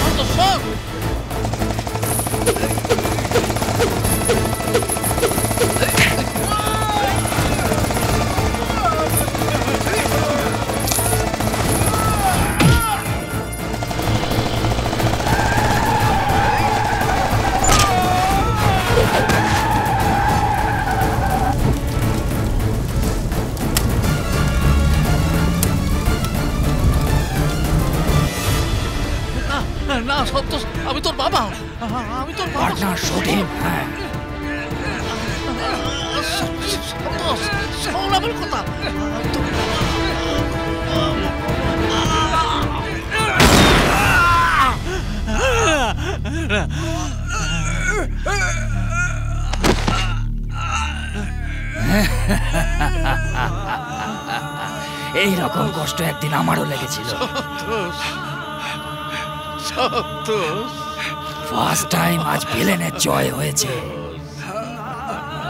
ফার্স্ট টাইম আজ ভিলেনের জয় হয়েছে।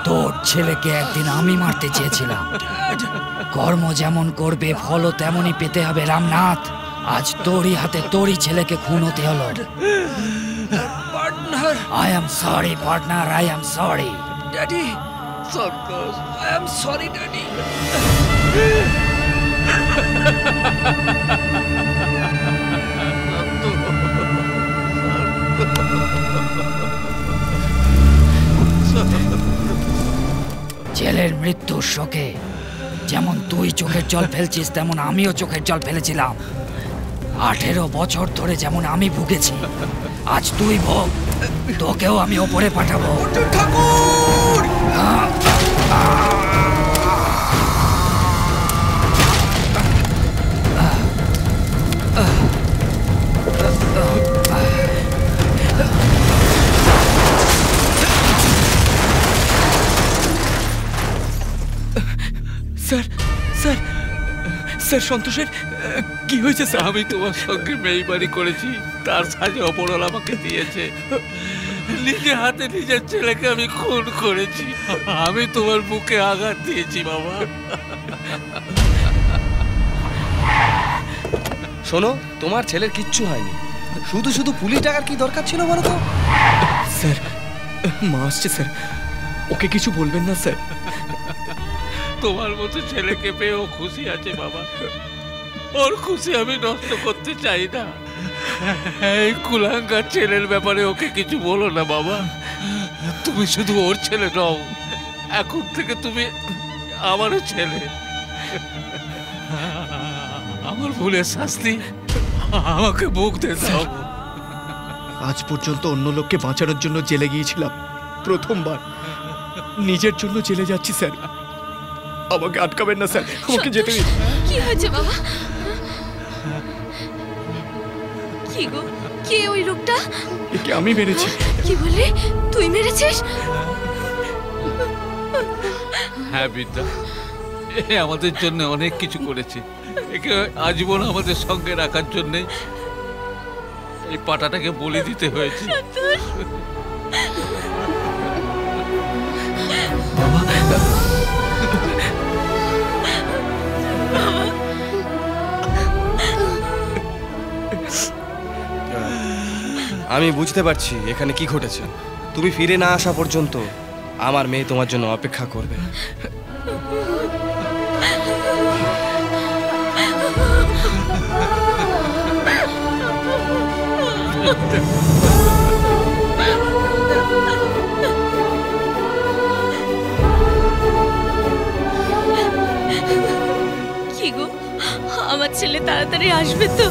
তোর ছেলেকে একদিন আমি মারতে চেয়েছিলাম। কর্ম যেমন করবে ফলও তেমনই পেতে হবে রামনাথ। আজ তোরই হাতে তোরই ছেলেকে খুন হতে হলো। I am sorry partner I am
sorry daddy I am sorry daddy
ছেলের মৃত্যুর শোকে। যেমন তুই চোখের জল ফেলছিস তেমন আমিও চোখের জল ফেলেছিলাম। আঠেরো বছর ধরে যেমন আমি ভুগেছি আজ তুই ভোগ তোকেও আমি ওপরে পাঠাবো।
স্যার স্যার সন্তোষের কি হয়েছে স্যার?
আমি তোমার সঙ্গে মেইবাড়ি করেছি তার সাজে অপরল আমাকে দিয়েছে। নিজে হাতে নিজের ছেলেকে আমি খুন করেছি। আমি তোমার বুকে আঘাত দিয়েছি বাবা।
শোনো তোমার ছেলের কিচ্ছু হয়নি। শুধু শুধু পুলিশ টাকার কি দরকার ছিল বলো তো?
স্যার মা আসছে স্যার। ওকে কিছু বলবেন না স্যার।
তোমার মতো ছেলেকে পেয়ে ও খুশি আছে বাবা। ওর খুশি আমি নষ্ট করতে চাই না। এই কুলাঙ্গার ছেলের ব্যাপারে ওকে কিছু বলো না বাবা। তুমি শুধু ওর ছেলে নও, এখন থেকে তুমি আমারও ছেলে। আমার ভুলের শাস্তি, আমাকে দে দাও।
আজ পর্যন্ত অন্য লোককে বাঁচানোর জন্য জেলে গিয়েছিলাম, প্রথমবার। নিজের জন্য জেলে যাচ্ছি, স্যার। আমাকে আটকাবেন না স্যার। আমাকে যেতে দিন।
কি হয়েছে বাবা? কি গো? কে ওই লোকটা?
একে আমি মেরেছি।
কি বলে তুই মেরেছিস?
হ্যাঁ বিদ্যা। এ আমাদের জন্য অনেক কিছু করেছে। একে আজীবন আমাদের সঙ্গে রাখার জন্যে এই পাটাটাকে বলি দিতে হয়েছে।
আমি বুঝতে পারছি এখানে কি ঘটেছে। তুমি ফিরে না আসা পর্যন্ত আমার মেয়ে তোমার জন্য অপেক্ষা করবে।
কি গো? আমার ছেলে তাড়াতাড়ি আসবে তো।